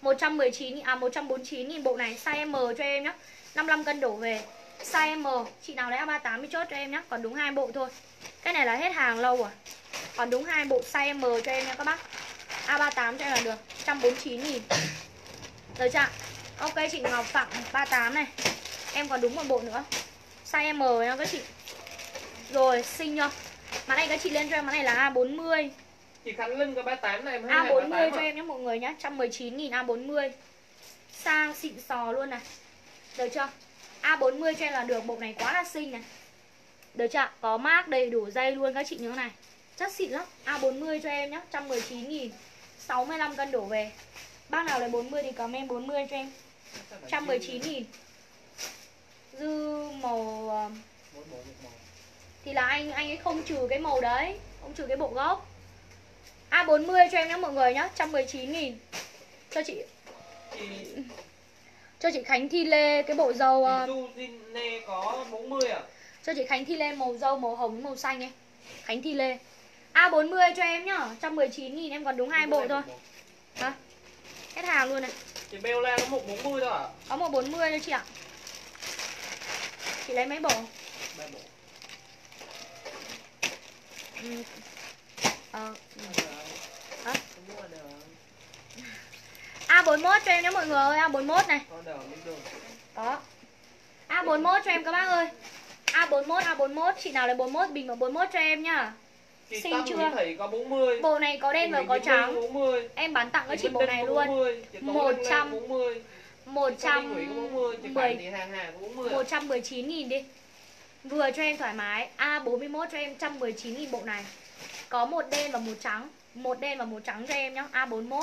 119 à 149 nghìn bộ này size M cho em nhá 55 cân đổ về. Size M chị nào lấy A38 thì chốt cho em nhá còn đúng hai bộ thôi. Cái này là hết hàng lâu rồi còn đúng hai bộ size M cho em nha các bác. A38 cho em là được 149 nghìn. Được chưa ok chị Ngọc Phạm 38 này. Em còn đúng một bộ nữa. Size M nha các chị. Rồi xinh chưa? Mã này các chị lên cho em mã này là A40 Chị Khánh Linh có 38 này em hết này, A40 38 cho à? em nhé mọi người nhé 119.000 A40 Sang xịn sò luôn này được chưa? A40 cho em là được Bộ này quá là xinh này. Được chưa Có mác đầy đủ dây luôn các chị nhớ này. Chất xịn lắm. A40 cho em nhá, 119 nghìn 65 cân đổ về. Bác nào lấy 40 thì comment 40 cho em. 119 nghìn. Dư màu ờ, Thì là anh anh ấy không trừ cái màu đấy Không trừ cái bộ gốc. A40 cho em nhá mọi người nhá 119 nghìn. Cho chị cho chị Khánh Thi Lê cái bộ dâu Du Dine có 40 à Cho chị Khánh Thi Lê màu dâu màu hồng màu xanh ấy Khánh Thi Lê A40 cho em nhá 119 nghìn em còn đúng hai bộ thôi Hả? Hết hàng luôn này Chị Bella nó 140 thôi à Có một 40 thôi chị ạ Chị lấy mấy bộ? ba bộ Ừ. Ờ. Hả? Hả? Không mua được A41 cho em nhé mọi người ơi A41 này. Có A41 cho em các bác ơi. A41 A41 Chị nào lấy 41 bình luận 41 cho em nhá. Xinh chưa? Có 40 Bộ này có đen và có trắng. 40 Em bán tặng cho chị bộ này luôn. 40 Chị Tố Một Lăng Lan trăm 40 Chị Nguyễn có 40 Chị 110 Phạm Thị Hà Hà có 40 à? 119 nghìn đi. Vừa cho em thoải mái. A41 cho em 119 nghìn bộ này. Có một đen và một trắng. Một đen và một trắng cho em nhá. A41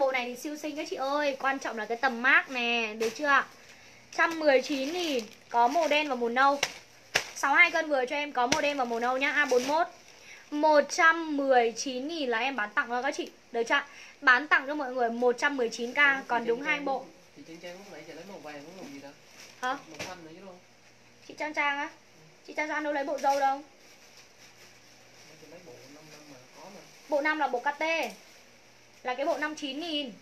Bộ này thì siêu xinh các chị ơi. Quan trọng là cái tầm mác nè Được chưa ạ? 119 nghìn Có màu đen và màu nâu. 62 cân vừa cho em có màu đen và màu nâu nhá A41 119 nghìn là em bán tặng cho các chị Được chưa ạ? Bán tặng cho mọi người 119k Còn đúng hai bộ. Chị Trang Trang lúc nãy chị lấy màu vàng làm gì đâu Hả? Màu xanh nữa chứ đâu Chị Trang Trang á. Chị Trang Trang đâu lấy bộ dâu đâu? Bộ 5 năm mà có mà. Bộ 5 là bộ KT là cái bộ 59 nghìn.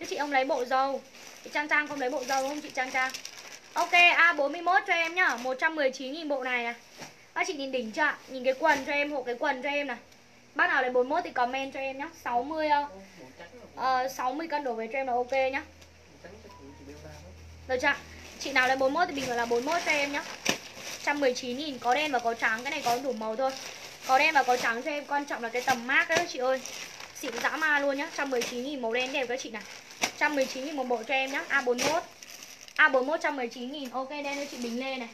Chứ chị không lấy bộ dầu. Chị Trang Trang không lấy bộ dầu không chị Trang Trang? Ok A41 cho em nhá. 119 nghìn bộ này này Các chị nhìn đỉnh chưa ạ? Nhìn cái quần cho em hộ cái quần cho em này. Bác nào lấy 41 thì comment cho em nhá. 60 uh, Ô, 60 cân đổ về cho em là ok nhá. Được chưa? Chị nào lấy 41 thì bình luận là 41 cho em nhá. 119 nghìn có đen và có trắng. Cái này có đủ màu thôi. Có đen và có trắng cho em. Quan trọng là cái tầm mát đó chị ơi. Xịn dã ma luôn nhá. 119 nghìn màu đen đẹp các chị này. 119 nghìn một bộ cho em nhá. A41 A41 119 nghìn. Ok đen cho chị Bình Lê này.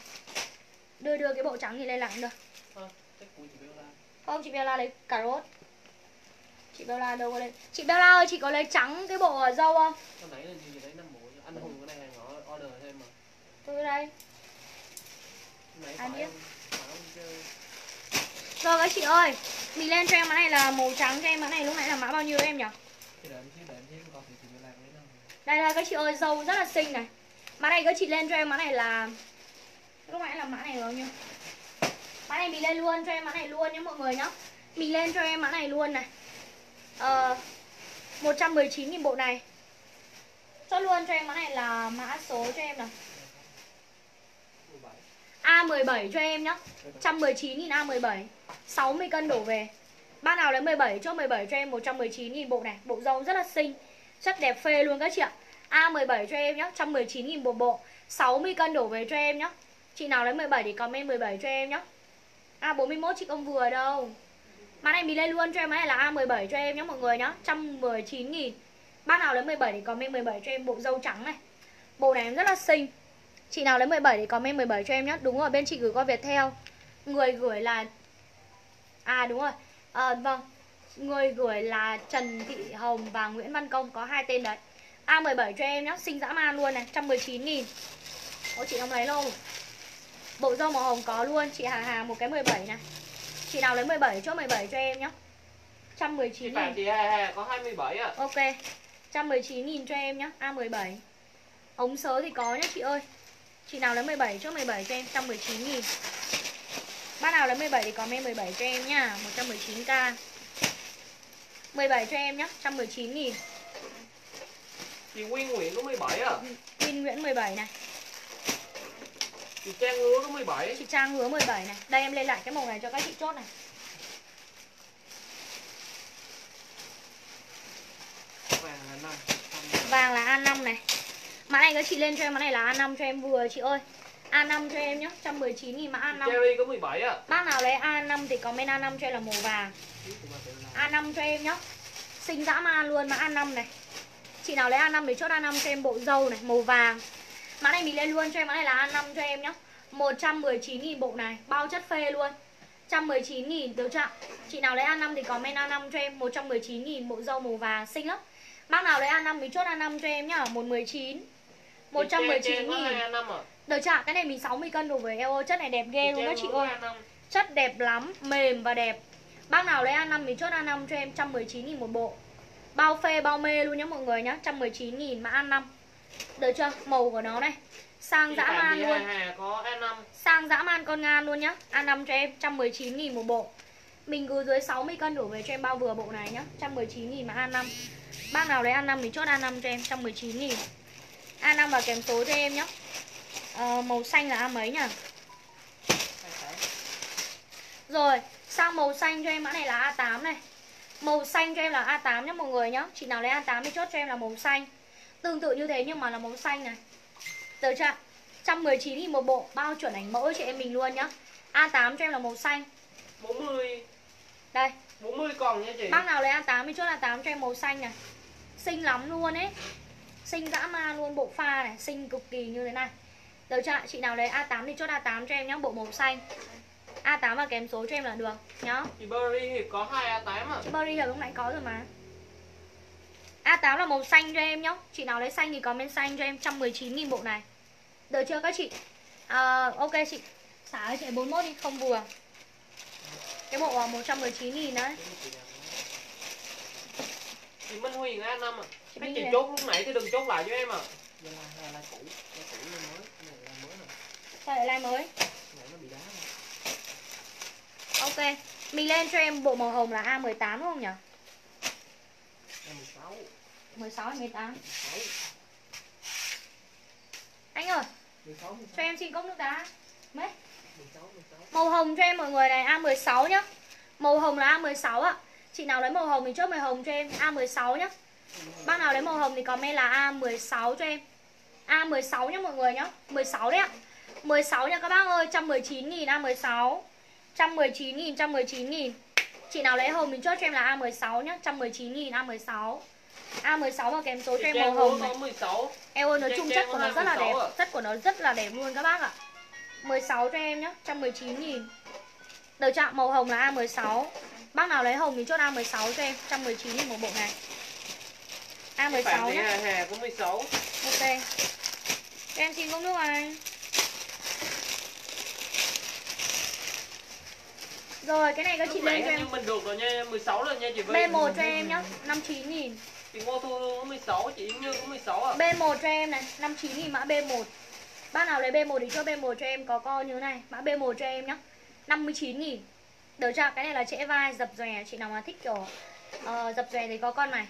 Đưa đưa cái bộ trắng thì lên lại cũng được. Ờ, Không chị Bella lấy cà rốt. Chị Bella đâu có lấy Chị Bella ơi chị có lấy trắng cái bộ dâu không? Hồi nãy là chị lấy 5 bộ cho anh Hùng cái này hàng order thêm mà. Tôi đây. Ai biết? không- phải không chứ Rồi các chị ơi. Mình lên cho em mã này là màu trắng cho em mã này. Lúc nãy là mã bao nhiêu em nhỉ? Đây là các chị ơi dâu rất là xinh này. Mã này các chị lên cho em mã này là Lúc nãy là mã này bao nhiêu Mã này mình lên luôn cho em mã này luôn nhé mọi người nhá. Mình lên cho em mã này luôn này. Ờ, 119 nghìn bộ này. Chốt luôn cho em mã này là mã số cho em nào. 17 A17 cho em nhá. 119 nghìn A17 60 cân đổ về. Bác nào lấy 17 chốt 17 cho em 119 nghìn bộ này. Bộ dâu rất là xinh. Chất đẹp phê luôn các chị ạ. A17 cho em nhá. 119 nghìn bộ. bộ 60 cân đổ về cho em nhá. Chị nào lấy 17 thì comment 17 cho em nhá. A41 chị không vừa đâu. Mã này mình lên luôn cho em này là A17 cho em nhá mọi người nhá. 119 nghìn. Bác nào lấy 17 thì comment 17 cho em bộ dâu trắng này. Bộ này em rất là xinh. Chị nào lấy 17 thì comment 17 cho em nhé. Đúng rồi bên chị gửi qua Viettel. Người gửi là À đúng rồi. À, Vâng. Người gửi là Trần Thị Hồng và Nguyễn Văn Công Có hai tên đấy. A17 cho em nhé. Xinh dã man luôn này 119 nghìn. Ôi chị không lấy đâu. Bộ dâu màu hồng có luôn. Chị Hà Hà một cái 17 này. Chị nào lấy 17 chốt 17 cho em nhé. 119 Chị nghìn. Chị Hà Hà có 27 à Ok. 119 nghìn cho em nhá A17 Ống sớ thì có nhá chị ơi Chị nào lấy 17 chốt 17 cho em 119 nghìn. Bác nào lấy 17 thì comment 17 cho em nhá 119k 17 cho em nhá 119 nghìn. Chị Nguyên Nguyễn có 17 à? Quyên Nguyễn 17 này. Chị Trang Ngứa có 17 Chị Trang hứa 17 này. Đây em lên lại cái màu này cho các chị chốt này. Vàng là 5 Vàng là A5 này Mã này các chị lên cho em Mã này là A5 cho em vừa chị ơi A5 cho em nhá 119 nghìn mã A5 Cherry có 17 à Bác nào lấy A5 thì comment A5 cho em là màu vàng A5 cho em nhá Xinh dã man luôn mã A5 này Chị nào lấy A5 thì chốt A5 cho em bộ dâu này Màu vàng Mã này mình lên luôn cho em Mã này là A5 cho em nhá 119.000 bộ này Bao chất phê luôn 119 nghìn được chưa ạ? Chị nào lấy A5 thì comment A5 cho em 119 nghìn bộ dâu màu vàng xinh lắm Bác nào lấy A5 thì chốt A5 cho em nhá 119 119 nghìn. Được chưa? Cái này mình 60 cân đủ với eo Chất này đẹp ghê luôn đó chị ơi Chất đẹp lắm, mềm và đẹp. Bác nào lấy A5 thì chốt A5 cho em 119 nghìn một bộ. Bao phê, bao mê luôn nhá mọi người nhá 119 nghìn mã A5 Được chưa? Màu của nó này. Sang dã man luôn. có A5 Sang dã man con ngan luôn nhá. A5 cho em 119 nghìn một bộ. Mình gửi dưới 60 cân đổ về cho em bao vừa bộ này nhá. 119 nghìn mà A5 Bác nào lấy A5 thì chốt A5 cho em 119 nghìn A5 và kèm số cho em nhá. Ờ, Màu xanh là A mấy nhỉ? Rồi Sang màu xanh cho em mã này là A8 này. Màu xanh cho em là A8 nhá mọi người nhá. Chị nào lấy A8 thì chốt cho em là màu xanh. Tương tự như thế nhưng mà là màu xanh này. Được chưa 119 thì một bộ Bao chuẩn ảnh mẫu cho em mình luôn nhá. A8 cho em là màu xanh. 40 Đây. 40 còn nha chị. Bác nào lấy A8 thì chốt A8 cho em màu xanh này. Xinh lắm luôn ấy Xinh dã man luôn bộ pha này Xinh cực kỳ như thế này. Được chưa ạ? Chị nào lấy A8 thì chốt A8 cho em nhá Bộ màu xanh. A8 và kèm số cho em là được nhá. Chị Berry thì có 2 A8 à Chị Berry là lúc nãy có rồi mà. A8 là màu xanh cho em nhá. Chị nào lấy xanh thì comment xanh cho em 119 nghìn bộ này. Được chưa các chị? À, Ok chị. Xả cho chị 41 đi không vừa Cái bộ 119 nghìn đấy. Chị Minh Huyền A5 à Chị chị chốt lúc nãy thì đừng chốt lại cho em à. Đây là, đây là cũ Đây cũ lên mới Này là mới nè Sao lại like mới? Này nó bị đá nè Ok Mình lên cho em bộ màu hồng là A18 đúng không nhỉ? Đây 16 16 hay 18 16 Anh ơi 16 cho em xin cốc nước đá. Mấy 16 16 Màu hồng cho em mọi người này A16 nhá. Màu hồng là A16 ạ Chị nào lấy màu hồng thì chốt màu hồng cho em A16 nhá Bác nào lấy màu hồng thì comment là A16 cho em. A16 nhá mọi người nhá. 16 đấy ạ. 16 nha các bác ơi 119 nghìn A16 119 nghìn 119 nghìn. Chị nào lấy hồng thì chốt cho em là A16 nhá. 119 nghìn A16 A16 và kèm số cho em màu hồng này. có 16 Eo ơi nói Trang chung chất của nó rất là đẹp. 16 ạ. Chất của nó rất là đẹp luôn các bác ạ. 16 cho em nhá. 119 nghìn. Đầu chạm màu hồng là A16 Bác nào lấy hồng thì chốt A16 cho em. 119 nghìn một bộ này A16 Bạn thì nhá. Hà có 16 Ok Cho em xin cốc nước này Rồi cái này các chị lên cho em. mình được rồi nha 16 rồi nha chị Vi B1 cho em nhá 59 nghìn. Chị Ngô Thu Hương có 16 Chị Yến Như có 16 à B1 cho em này 59 nghìn mã B1 Bác nào lấy B1 thì cho B1 cho em có co như thế này. Mã B1 cho em nhá 59 nghìn. Được chưa? Cái này là trễ vai dập dòe Chị nào mà thích kiểu ờ, dập dòe thì có con này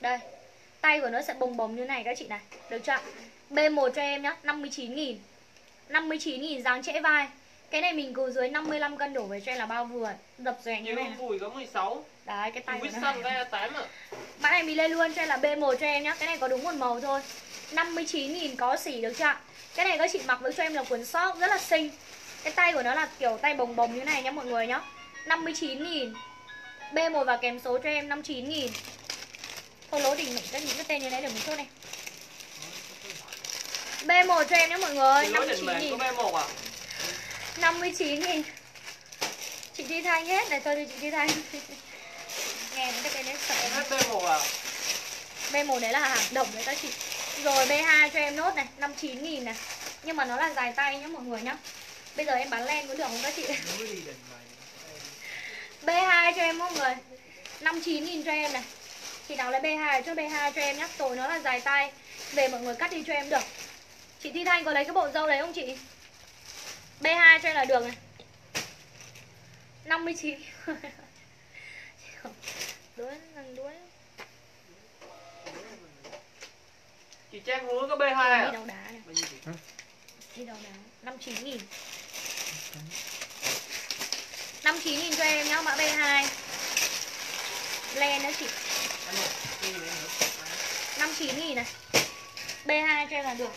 Đây Tay của nó sẽ bồng bồng như này các chị này. Được chưa? B1 cho em nhá 59 nghìn. 59 nghìn dáng trễ vai. Cái này mình cứ dưới 55 cân đổ về cho em là bao vừa. Dập dòe như này. Bùi có 16 Đấy cái tay của nó Wilson có 8 à Mã này mình lên luôn cho em là B1 cho em nhá. Cái này có đúng một màu thôi. 59.000 có xỉ được chưa ạ? Cái này các chị mặc với cho em là quần sóc rất là xinh. Cái tay của nó là kiểu tay bồng bồng như này nhá mọi người nhá. 59.000 B1 và kèm số cho em 59.000 Thôi lố đỉnh mệnh các những cái tên như thế để mình chốt này B1 cho em nhé mọi người. Chị Lối Định Mệnh 59.000 có B1 à? 59.000 Chị Thi Thanh hết. Này thôi đi chị Thi Thanh. Nghe những cái tên đấy sợ Em lắm. hết B1 à? B1 đấy là hàng đồng đấy các chị. Rồi B2 cho em nốt này. 59 nghìn này. Nhưng mà nó là dài tay nhá mọi người nhá Bây giờ em bán len có được không các chị? Lối đi Định Mệnh B2 cho em mọi người. 59 nghìn cho em này Chị nào lấy B2 cho B2 cho em nhá Tội nó là dài tay. Về mọi người cắt đi cho em được. Chị Thi Thanh có lấy cái bộ dâu đấy không chị? B2 cho em là được này. 59 Đuối thằng đuối. Chị Trang Hứa có B2 Đi à? đâu đá này? Đi đâu đá. 59 nghìn. 59 nghìn cho em nhá mã B2 Len nữa chị Anh một Đi nữa nữa 59 nghìn này. B2 cho em là được.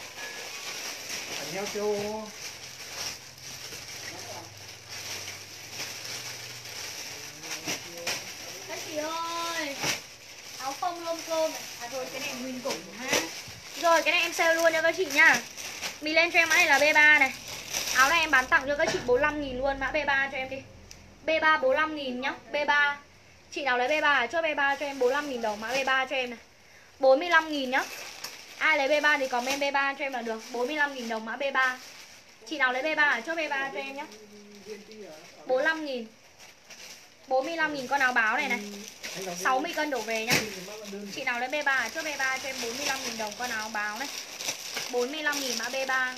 Ảnh heo châu Các chị ơi Áo phông lôm cơm này. À rồi cái này nguyên củng ha Rồi cái này em sale luôn cho các chị nhá. Mình lên cho em mã này là B3 này. Áo này em bán tặng cho các chị 45 nghìn luôn. Mã B3 cho em đi. B3 45 nghìn nhá. B3 Chị nào lấy B3 à? Chốt B3 cho em 45 nghìn đồng mã B3 cho em này 45 nghìn nhá Ai lấy B3 thì comment B3 cho em là được 45 nghìn đồng mã B3 Chị nào lấy B3 à? Chốt B3 cho em nhá 45 nghìn 45 nghìn con áo báo này này 60 cân đổ về nhá Chị nào lấy B3 à? Chốt B3 cho em 45 nghìn đồng con áo báo này 45 nghìn mã B3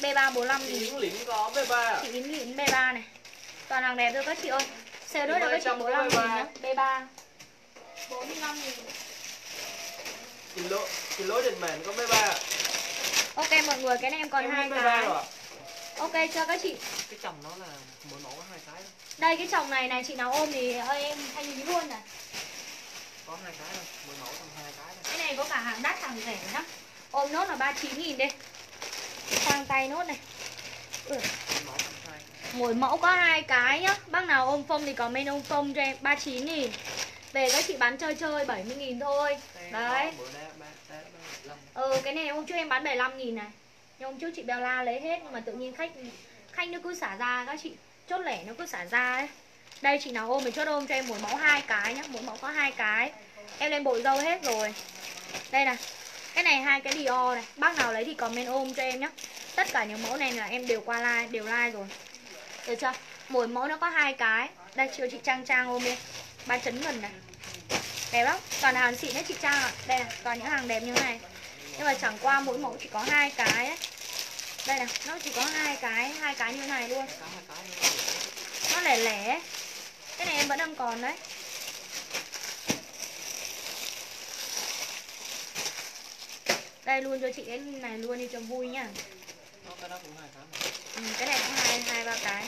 B3 45 nghìn Yến Liễn có với ba Chị Yến Liễn B3 này Toàn hàng đẹp thôi các chị ơi Sale đốt cho các chị 45 nghìn nhá B3 45 nghìn Chị lỗi định mệnh có với ba. Ok mọi người cái này em còn hai với ba cái. rồi. Ạ. Ok cho các chị. Cái chồng nó là mỗi mẫu có hai cái đó. Đây cái chồng này này chị nào ôm thì ơi em thanh lý luôn này Có hai cái thôi Mỗi mẫu tầm hai cái thôi. Cái này có cả hàng đắt hàng rẻ nhá. Ôm nốt là 39 nghìn đi. Sang tay nốt này. Ừ. Mỗi mẫu có hai cái nhá. Bác nào ôm phông thì comment ôm phông cho em. 39 nghìn. Về các chị bán chơi chơi 70 nghìn thôi. Đấy. có lâm Ừ cái này hôm trước em bán 75 nghìn này. Nhưng hôm trước chị Bella lấy hết Nhưng mà tự nhiên khách khách nó cứ xả ra các chị. Chốt lẻ nó cứ xả ra ấy. Đây chị nào ôm thì chốt ôm cho em mỗi mẫu hai cái nhá. Mỗi mẫu có hai cái. Em lên bộ dâu hết rồi. Đây này Cái này hai cái Dior này. Bác nào lấy thì comment ôm cho em nhá. Tất cả những mẫu này là em đều qua like Đều like rồi được chưa? Mỗi mẫu nó có hai cái. Đây chiều chị Trang Trang ôm đi. Ba chấn ngần này. Đẹp lắm. Toàn hàng xịn đấy, chị Trang ạ. Đây là Toàn những hàng đẹp như thế này. Nhưng mà chẳng qua mỗi mẫu chỉ có hai cái ấy. Đây này, Nó chỉ có hai cái Hai cái như thế này luôn Nó lẻ lẻ. Ấy. Cái này em vẫn đang còn đấy. Đây, luôn cho chị cái này luôn đi cho vui nhá cái đó cũng hai cái ừ, Cái này cũng hai hai ba cái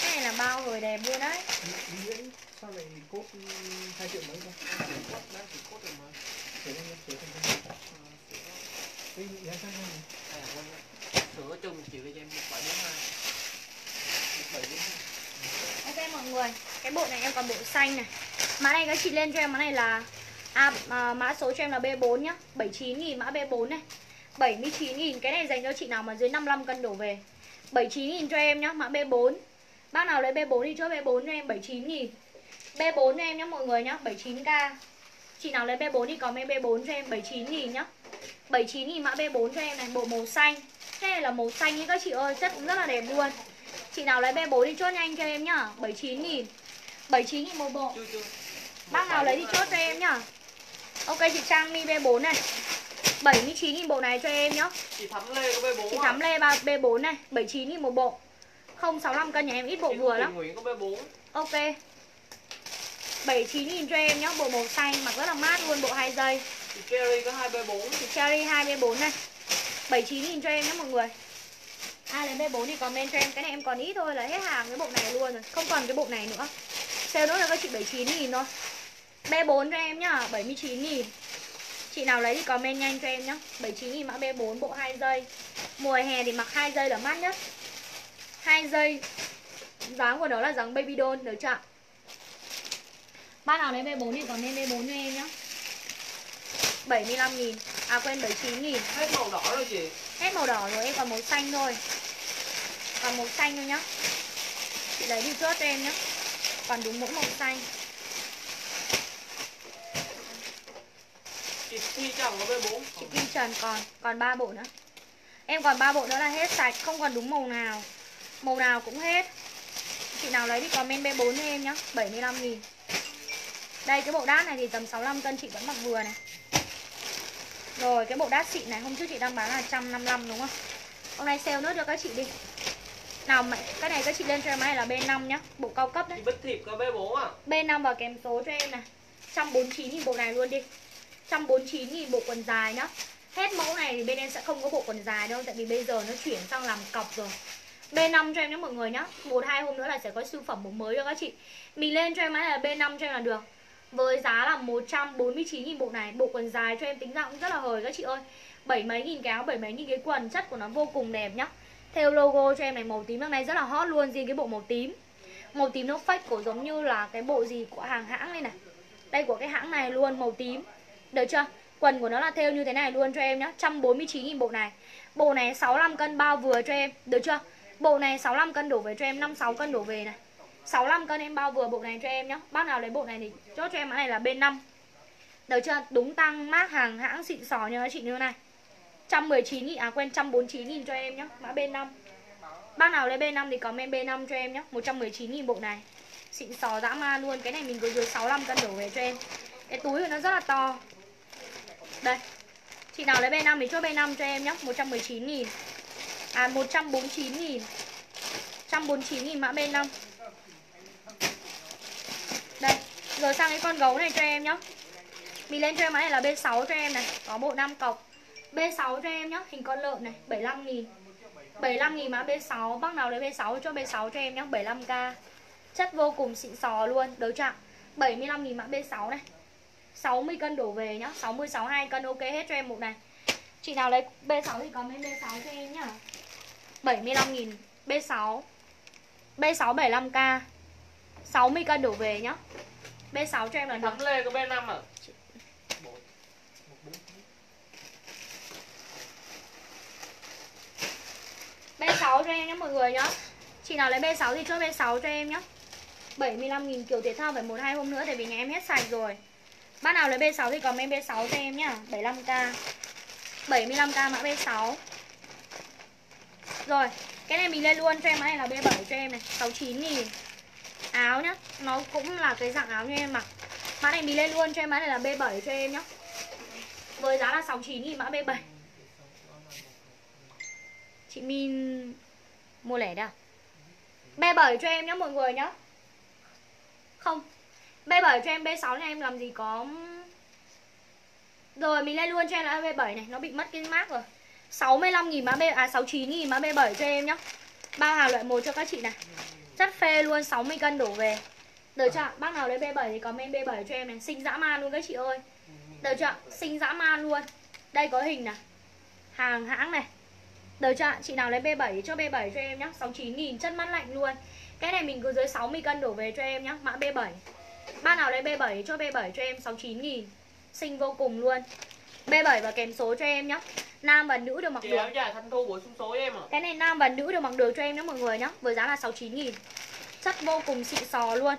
Cái này là bao rồi đẹp luôn đấy Nguyễn sao lại cốt hai triệu mấy không? Cốt đó thì cốt rồi mà Sửa lên sửa lên Ờ, Cái giá sao không? À, quên. Sửa chung chịu cho em một bảy bốn hai một bảy bốn hai Ok mọi người Cái bộ này em còn bộ xanh này Mã này các chị lên cho em mã này là À, à mã số cho em là B4 nhá 79.000 mã B4 này 79.000 Cái này dành cho chị nào mà dưới 55 cân đổ về. 79.000 cho em nhá, Mã B4 Bác nào lấy B4 thì chốt B4 cho em 79.000 B4 cho em nhá mọi người nhá 79k Chị nào lấy B4 thì comment B4 cho em 79.000 nhá. 79.000 mã B4 cho em này, Bộ màu xanh. Cái này là màu xanh ý các chị ơi, Chất cũng rất là đẹp luôn. Chị nào lấy B4 thì chốt nhanh cho em nhá 79.000 79.000 một bộ. Chưa chưa Bác nào lấy thì chốt cho em nhá. Ok, chị Trang Mi B4 này. 79.000 bộ này cho em nhá. Chị thắm lê có b bốn Chị Thắm Lê ba B4 này 79.000 một bộ. 065 cân nhà em ít bộ vừa lắm. Có b bốn. Ok. 79.000 cho em nhá Bộ màu xanh mặc rất là mát luôn bộ 2 giây chị Kerry có hai b bốn. Chị Cherry 2B4 này. 79.000 cho em nhé mọi người. Ai lấy B4 thì comment cho em Cái này em còn ít thôi là hết hàng cái bộ này luôn rồi Không còn cái bộ này nữa. Sale nữa là các chị 79.000 thôi. B4 cho em nhá 79.000 Chị nào lấy thì comment nhanh cho em nhá. 79.000 mã B4 bộ 2 giây. Mùa hè thì mặc 2 giây là mát nhất. 2 giây. Dáng của nó là dáng baby doll được chưa ạ? Bác nào lấy B4 thì comment B4 cho em nhá. 75 nghìn. À quên 79 nghìn. Hết màu đỏ rồi chị. Hết màu đỏ rồi em còn màu xanh thôi. Còn màu xanh thôi nhá. Chị lấy đi chốt cho em nhá. Còn đúng mỗi màu xanh chị Thi chồng có b bốn. Chị Kim Trần còn Còn 3 bộ nữa. Em còn 3 bộ nữa là hết sạch Không còn đúng màu nào. Màu nào cũng hết. Chị nào lấy thì comment B4 cho em nhá 75 nghìn. Đây cái bộ đát này thì tầm 65 cân chị vẫn mặc vừa này. Rồi cái bộ đát xịn này Hôm trước chị đang bán là 155 đúng không? Hôm nay sale nữa cho các chị đi. Nào mà cái này các chị lên cho em này là B5 nhá Bộ cao cấp đấy. Chị Bích Thiệp có b bốn à? B5 và kèm số cho em này. 149 nghìn bộ này luôn đi 149 nghìn bộ quần dài nhá. Hết mẫu này thì bên em sẽ không có bộ quần dài đâu Tại vì bây giờ nó chuyển sang làm cọc rồi. B5 cho em nhé mọi người nhá. Một hai hôm nữa là sẽ có siêu phẩm bộ mới cho các chị. Mình lên cho em là B5 cho em là được. Với giá là 149 nghìn bộ này Bộ quần dài cho em tính ra cũng rất là hời các chị ơi. Bảy mấy nghìn cái áo, bảy mấy nghìn cái quần Chất của nó vô cùng đẹp nhá. Theo logo cho em này màu tím đằng này rất là hot luôn Riêng cái bộ màu tím. Màu tím nó fake của giống như là cái bộ gì của hàng hãng đây này. Đây của cái hãng này luôn màu tím. Được chưa? Quần của nó là theo như thế này luôn cho em nhá. 149.000 bộ này. Bộ này 65 cân bao vừa cho em. Được chưa? Bộ này 65 cân đổ về cho em 56 cân đổ về này. 65 cân em bao vừa bộ này cho em nhá. Bác nào lấy bộ này thì chốt cho em mã này là bên 5 Được chưa? Đúng tăng mát hàng hãng xịn sò nha các chị như này. 119 nghìn, à quên 149 nghìn cho em nhá. Mã bên 5 Bác nào lấy B5 thì comment B5 cho em nhá. 119 nghìn bộ này. Xịn sò dã man luôn. Cái này mình cứ dưới 65 cân đổ về cho em. Cái túi của nó rất là to. Đây. Chị nào lấy B5 thì chốt B5 cho em nhé 119 nghìn. À 149 nghìn. 149 nghìn mã B5 Đây, Rồi sang cái con gấu này cho em nhé Mình lên cho em mã này là B6 cho em này. Có bộ 5 cọc. B6 cho em nhé Hình con lợn này 75 nghìn. 75 nghìn mã B6 Bác nào lấy B6 cho B6 cho em nhé 75k Chất vô cùng xịn sò luôn. Đấu trạng. 75 nghìn mã B6 này. 60 cân đổ về nhá. 60 62 cân ok hết cho em một này. Chị nào lấy B6 thì comment B6 cho em nhá. 75 nghìn B6 B6 75k 60 cân đổ về nhá. B6 cho em là được. Thắng Lê có B5 à? B6 cho em nhé mọi người nhá. Chị nào lấy B6 thì chốt B6 cho em nhá. 75.000 kiểu thể thao phải một hai hôm nữa Tại vì nhà em hết sạch rồi Bác nào lấy B6 thì comment B6 cho em nhá. 75k 75k mã B6 Rồi, Cái này mình lên luôn, cho em mã này là B7 cho em này. 69 nghìn Áo nhá, Nó cũng là cái dạng áo như em mặc. Mã này mình lên luôn, cho em mã này là B7 cho em nhá. Với giá là 69 nghìn mã B7 Chị Min mua lẻ đâu à? B7 cho em nhá mọi người nhá. Không B7 cho em B6 này em làm gì có Rồi, mình lên luôn cho em là B7 này, Nó bị mất cái mác rồi. 65.000 mã B À 69.000 mã B7 cho em nhá. Bao hàng loại 1 cho các chị này. Chất phê luôn 60 cân đổ về. Được chưa ạ? Bác nào lấy B7 thì comment B7 cho em này. Xinh dã man luôn các chị ơi. Được chưa ạ? Xinh dã man luôn. Đây có hình này. Hàng hãng này. Được chưa ạ? Chị nào lấy B7 cho B7 cho em nhá. 69.000 chất mắt lạnh luôn. Cái này mình cứ dưới 60 cân đổ về cho em nhá. Mã B7 Bác nào lấy B7 cho B7 cho em 69 nghìn. Xinh vô cùng luôn. B7 và kèm số cho em nhá. Nam và nữ đều mặc Chị được. dài thanh thu bổ sung số em à? Cái này nam và nữ đều mặc được cho em nhá mọi người nhá. Với giá là 69 nghìn. Chất vô cùng xịn sò luôn.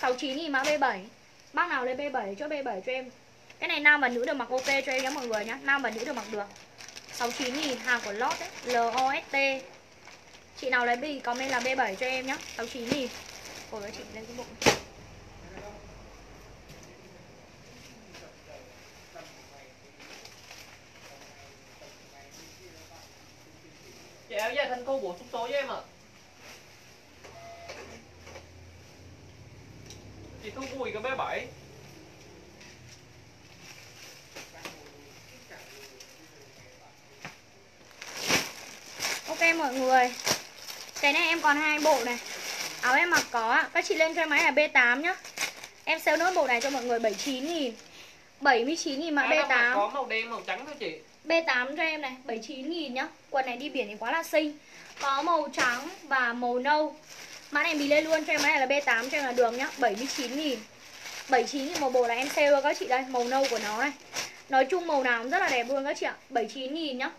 69 nghìn mã B7 Bác nào lấy B7 cho B7 cho em. Cái này nam và nữ đều mặc ok cho em nhá mọi người nhá. Nam và nữ đều mặc được. 69 nghìn. Hàng của lót đấy LOST Chị nào lấy bì comment là B7 cho em nhá. 69 nghìn. Ôi chị lên cái bộ Chị áo dài thanh thu bổ sung số cho em à? Chị Thu Bùi có B7 Ok mọi người. Cái này em còn hai bộ này. Áo em mặc có ạ. Các chị lên cho em máy là B8 nhá. Em sale nốt bộ này cho mọi người 79 nghìn. 79 nghìn mã Áo đang mặc B8 Có màu đen màu trắng thôi chị B8 cho em này 79 nghìn nhá. Quần này đi biển thì quá là xinh. Có màu trắng và màu nâu. Mã này mình lên luôn cho em, mã này là B8 cho em là đường nhá. 79 nghìn. 79 nghìn một bộ là em sale luôn các chị đây, Màu nâu của nó này. Nói chung màu nào cũng rất là đẹp luôn các chị ạ. 79 nghìn nhá.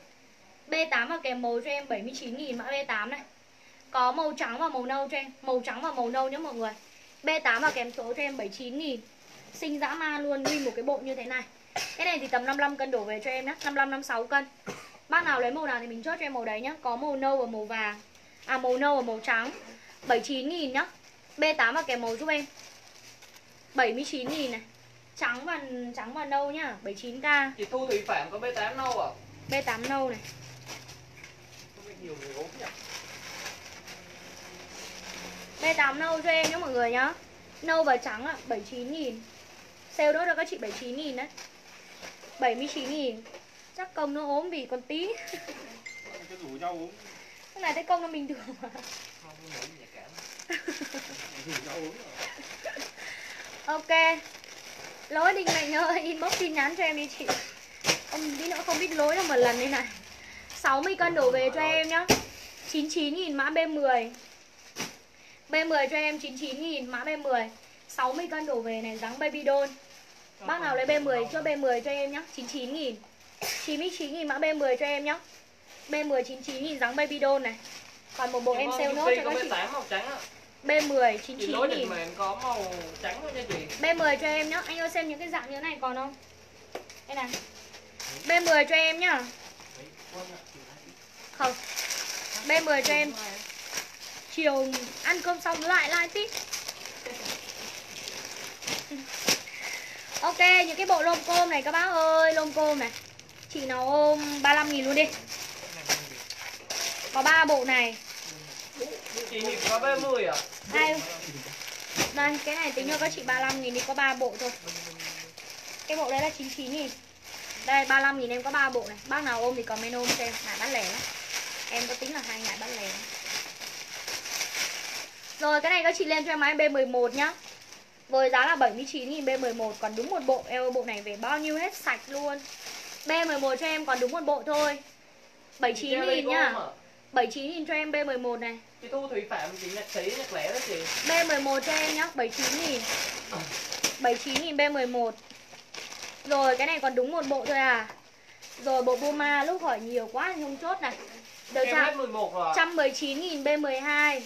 B8 và kèm màu cho em 79 nghìn, mã B8 này. Có màu trắng và màu nâu cho em. Màu trắng và màu nâu nhá mọi người. B8 và kèm số cho em 79 nghìn. Xinh dã man luôn, nguyên một cái bộ như thế này. Cái này thì tầm 55 cân đổ về cho em nhá 55 56 cân. Bác nào lấy màu nào thì mình chốt cho em màu đấy nhá. Có màu nâu và màu vàng. À màu nâu và màu trắng. 79 nghìn nhá. B8 và kèm màu giúp em. 79 nghìn này. Trắng và trắng và nâu nhá 79k Chị Thu Thủy Phạm có B8 nâu à? B8 nâu này. Không biết nhiều người ốm nhỉ? B8 nâu cho em nhé mọi người nhá. Nâu và trắng ạ, 79 nghìn. Sale đốt cho các chị 79 nghìn đấy 79 nghìn. Chắc công nó ốm vì còn tí. Cái rủ nhau uống. Cái này thấy công nó bình thường mà. Không, Rủ nhau Ok. Lỗi Đình Mạnh ơi, inbox tin nhắn cho em đi chị. Ông tí nữa không biết lỗi đâu một lần đây này. 60 cân đổ về cho em nhá. 99 nghìn mã B10 B10 cho em 99 nghìn mã B10 60 cân đổ về này dáng baby doll Bác nào lấy B10 cho B10 cho em nhá 99 nghìn. 99 nghìn mã B10 cho em nhá. B10 99 nghìn dáng baby doll này. Còn một bộ em sale nốt cho các chị. B8 màu trắng á B10 Chị 99 lối nghìn. định mệnh có màu trắng thôi nha chị. B10 cho em nhá. Anh ơi xem những cái dạng như thế này còn không? Đây này. B10 cho em nhá. Không. B10 cho em. Chiều ăn cơm xong lại like tiếp Ok những cái bộ lôm côm này các bác ơi Lôm côm này. Chị nào ôm 35 nghìn luôn đi. Có 3 bộ này. Chị Hiệp có B10 à? Đây Đây cái này tính cho các chị 35 nghìn đi có 3 bộ thôi. Cái bộ đấy là 99 nghìn. Đây 35 nghìn em có 3 bộ này. Bác nào ôm thì comment ôm cho em Ngại bán lẻ lắm. Em có tính là hai ngại bán lẻ Rồi cái này các chị lên cho em máy B11 nhá Với giá là 79 nghìn B11 Còn đúng một bộ Eo bộ này về bao nhiêu hết sạch luôn. B11 cho em còn đúng một bộ thôi. 79 nghìn nhá. 79 nghìn cho em B11 này. Chị Thu Thủy Phạm, chị nhạc sĩ, nhạc lẻ đó chị. B11 cho em nhá 79 nghìn. 79 nghìn B11 Rồi cái này còn đúng một bộ thôi à. Rồi bộ Puma lúc hỏi nhiều quá thì không chốt này. Được Em chưa hết 11 rồi. 119 nghìn B12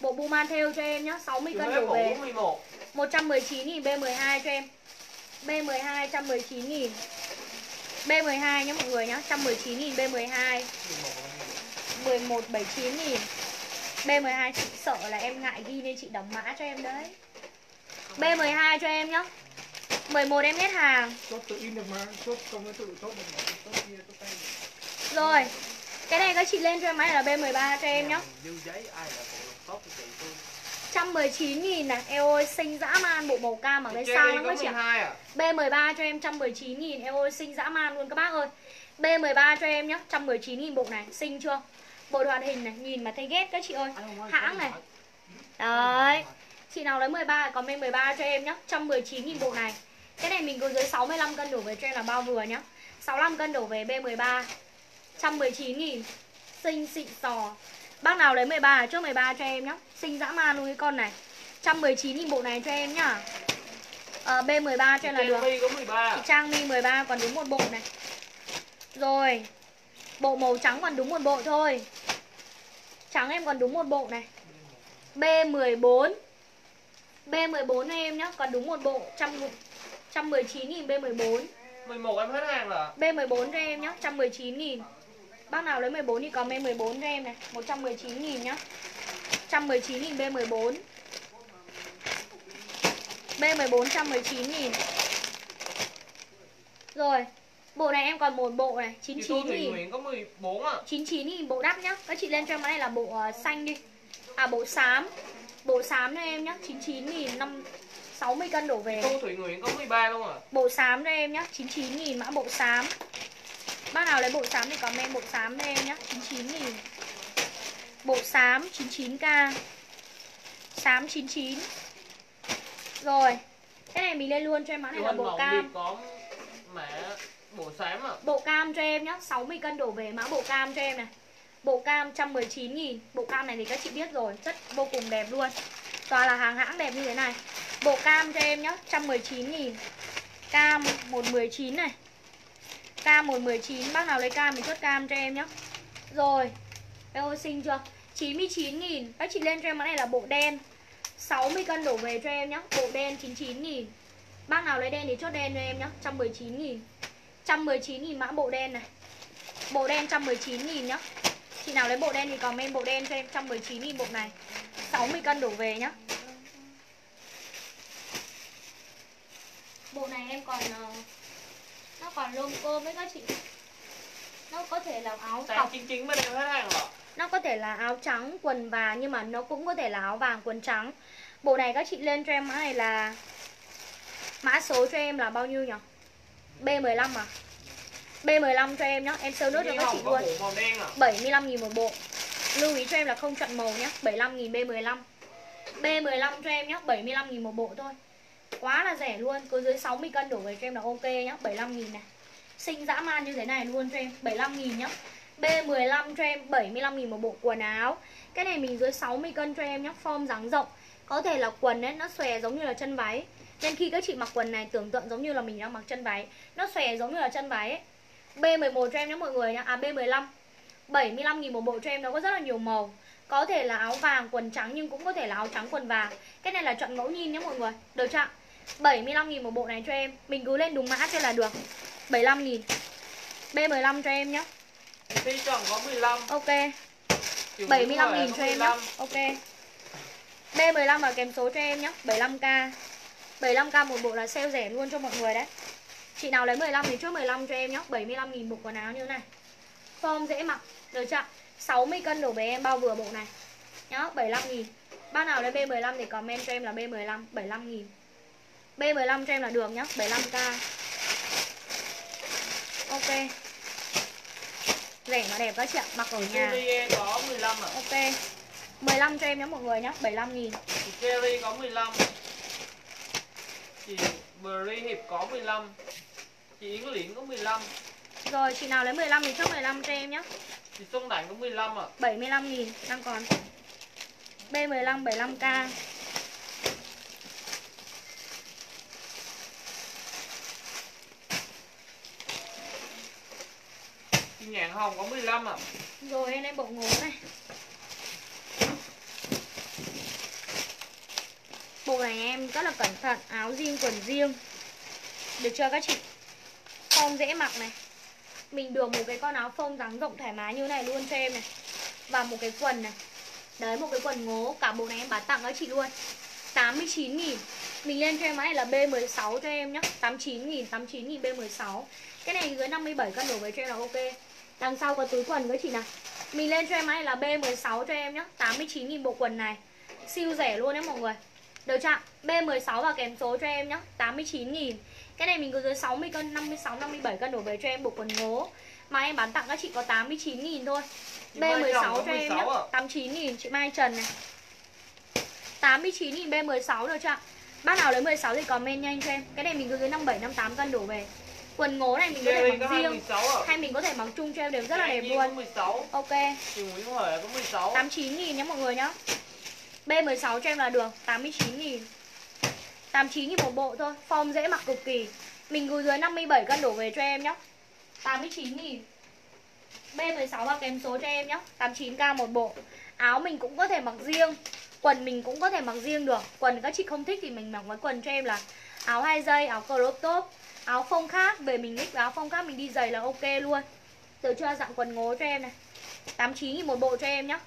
Bộ Puma theo cho em nhá 60 Chị cân đổ về. 11 119 nghìn B12 cho em. B12 119 nghìn. B12 nhá mọi người nhá 119 nghìn B12 11 79 nghìn. B12 chị sợ là em ngại ghi nên chị đóng mã cho em đấy. B12 cho em nhá 11 em hết hàng. Chốt tự in được mà chốt không có tự chốt được mà chốt kia chốt tay Rồi Cái này các chị lên cho em máy là B13 cho em nhá Dư giấy ai là tốt cho chị Thu 119 nghìn này. Eo ơi xinh dã man bộ màu cam ở Chị sang lắm các chị ạ 12 à? B13 cho em 119 nghìn Eo ơi xinh dã man luôn các bác ơi. B13 cho em nhá 119 nghìn bộ này Xinh chưa? Bộ hoạt hình này Nhìn mà thấy ghét các chị ơi. Hãng này. Đấy. Chị nào lấy 13 comment 13 cho em nhá 119 nghìn bộ này. Cái này mình có dưới 65 cân đổ về cho em là bao vừa nhá. 65 cân đổ về B13 119 nghìn. Xinh xịn sò Bác nào lấy 13 trước 13 cho em nhá. Xinh dã man luôn cái con này. 119 nghìn bộ này cho em nhá. Ờ, B13 cho em là được. Có 13 Chị Trang Mi 13 còn đúng một bộ này. Rồi Bộ màu trắng còn đúng một bộ thôi. Trắng em còn đúng một bộ này. B14 B14 cho em nhá Còn đúng một bộ. 119 nghìn B14 11 em hết hàng rồi B14 cho em nhá 119 nghìn Bác nào lấy 14 thì comment 14 cho em này. 119 nghìn nhá. 119 nghìn B14 B14 119 nghìn. Rồi Bộ này em còn một bộ này Chị Thu 99 Thủy nghìn có 14 à 99 nghìn bộ đắt nhá. Các chị lên cho em cái này là bộ ờ, xanh đi. À bộ xám. Bộ xám cho em nhá. 99 nghìn 5 60 cân đổ về. Thu Thủy Nguyễn có 13 luôn à Bộ xám cho em nhá. 99 nghìn mã bộ xám Bác nào lấy bộ xám thì comment bộ xám cho em nhá 99 nghìn Bộ xám 99k Xám 99 Rồi Cái này mình lên luôn cho em mã này là bộ cam. có mã bộ xám à? Bộ cam cho em nhá 60 cân đổ về mã bộ cam cho em này. Bộ cam 119 nghìn Bộ cam này thì các chị biết rồi Chất vô cùng đẹp luôn. Toàn là hàng hãng đẹp như thế này. Bộ cam cho em nhá 119 nghìn. Cam 119 này Cam 119 Bác nào lấy cam thì chốt cam cho em nhá. Rồi Em ơi xinh chưa? 99 nghìn Các chị lên cho em món này là bộ đen. 60 cân đổ về cho em nhá Bộ đen 99 nghìn. Bác nào lấy đen thì chốt đen cho em nhá 119 nghìn. 119 nghìn mã bộ đen này. Bộ đen 119 nghìn nhá. Chị nào lấy bộ đen thì comment bộ đen cho em 119 nghìn bộ này. 60 cân đổ về nhá. Bộ này em còn ờ, nó còn lôm cơm với các chị. Nó có thể là áo cọc. 99 bên em hết hàng Nó có thể là áo trắng, quần vàng Nhưng mà nó cũng có thể là áo vàng, quần trắng. Bộ này các chị lên cho em mã này là Mã số cho em là bao nhiêu nhỉ? B15 à? B15 cho em nhá. Em sơ nốt cho các chị luôn. bộ màu đen à? 75 nghìn một bộ. Lưu ý cho em là không chọn màu nhá. 75 nghìn B15 B15 cho em nhá. 75 nghìn một bộ thôi Quá là rẻ luôn, Cứ dưới 60 cân đổ về cho em là ok nhá 75 nghìn này. Xinh dã man như thế này luôn cho em 75 nghìn nhá. B15 cho em 75 nghìn một bộ quần áo. Cái này mình dưới 60 cân cho em nhá, Form dáng rộng. Có thể là quần ấy, nó xòe giống như là chân váy. Nên khi các chị mặc quần này, tưởng tượng giống như là mình đang mặc chân váy. Nó xòe giống như là chân váy ấy. B11 cho em nhé mọi người nhá À B15 75 nghìn một bộ cho em, nó có rất là nhiều màu. Có thể là áo vàng, quần trắng nhưng cũng có thể là áo trắng, quần vàng. Cái này là chọn ngẫu nhiên nhé mọi người. Được chưa 75.000 một bộ này cho em. Mình cứ lên đúng mã cho là được. 75.000 B15 cho em nhé Phi chọn có 15 Ok. Chiều 75 Nguyễn nghìn cho em nhé 15. Ok. B15 và kèm số cho em nhé 75k 75k một bộ là sale rẻ luôn cho mọi người đấy. Chị nào lấy 15 thì chốt 15 cho em nhé 75 nghìn bộ quần áo như thế này. Form dễ mặc. Được chưa? 60 cân đổ về em bao vừa bộ này. Nhá 75 nghìn. Bác nào lấy B15 thì comment cho em là B15 75 nghìn B15 cho em là được nhá 75k Ok. Rẻ mà đẹp các chị ạ Mặc ở nhà. Có 15 à Ok. 15 cho em nhé mọi người nhé 75 nghìn. Chị Kerry có 15 Chị Bri Hiệp có 15 Chị Yến Liễn có 15 Rồi chị nào lấy 15 thì chốt 15 cho em nhé Chị Xuân Đạnh có 15 à 75 nghìn đang còn. B15 75k Chi Nhạn Hồng có 15 à. Rồi, em lấy bộ ngố này. Bộ này em rất là cẩn thận, Áo riêng quần riêng Được chưa các chị Phong dễ mặc này. Mình được một cái con áo phông dáng rộng thoải mái như này luôn cho em này. Và một cái quần này. Đấy, một cái quần ngố. Cả bộ này em bán tặng các chị luôn. 89 nghìn. Mình lên cho em cái này là B16 cho em nhá. 89 nghìn 89 nghìn B16 Cái này dưới 57 cân đổ với cho em là ok. Đằng sau có túi quần với chị nào. Mình lên cho em này là B16 cho em nhá. 89 nghìn bộ quần này. Siêu rẻ luôn đấy mọi người. Được chưa? B16 và kèm số cho em nhá. 89 nghìn. Cái này mình có dưới 60 cân 56, 57 cân đổ về cho em bộ quần ngố. Mà em bán tặng các chị có 89 nghìn thôi. Chị Mai Trần B16 có cho em nhá. 16 à? 89 nghìn chị Mai Trần này. 89 nghìn B16 được chưa? Bác nào lấy 16 thì comment nhanh cho em. Cái này mình có dưới 57, 58 cân đổ về Quần ngố này mình có thể mặc riêng. 26 à? Hay mình có thể mặc chung cho em đều rất là đẹp luôn. 16 Ok. Nguyễn có 16 89 nghìn nhé mọi người nhá. B16 cho em là được 89 nghìn. 89 nghìn một bộ thôi Form dễ mặc cực kỳ. Mình gửi dưới 57 cân đổ về cho em nhá. 89 nghìn. B16 và kèm số cho em nhá. 89k một bộ. Áo mình cũng có thể mặc riêng. Quần mình cũng có thể mặc riêng được. Quần các chị không thích thì mình mặc với quần cho em là Áo hai dây, áo crop top Áo phông khác, về mình nick áo phông khác mình đi giày là ok luôn. Từ chưa dạng quần ngố cho em này. 89 nghìn một bộ cho em nhá.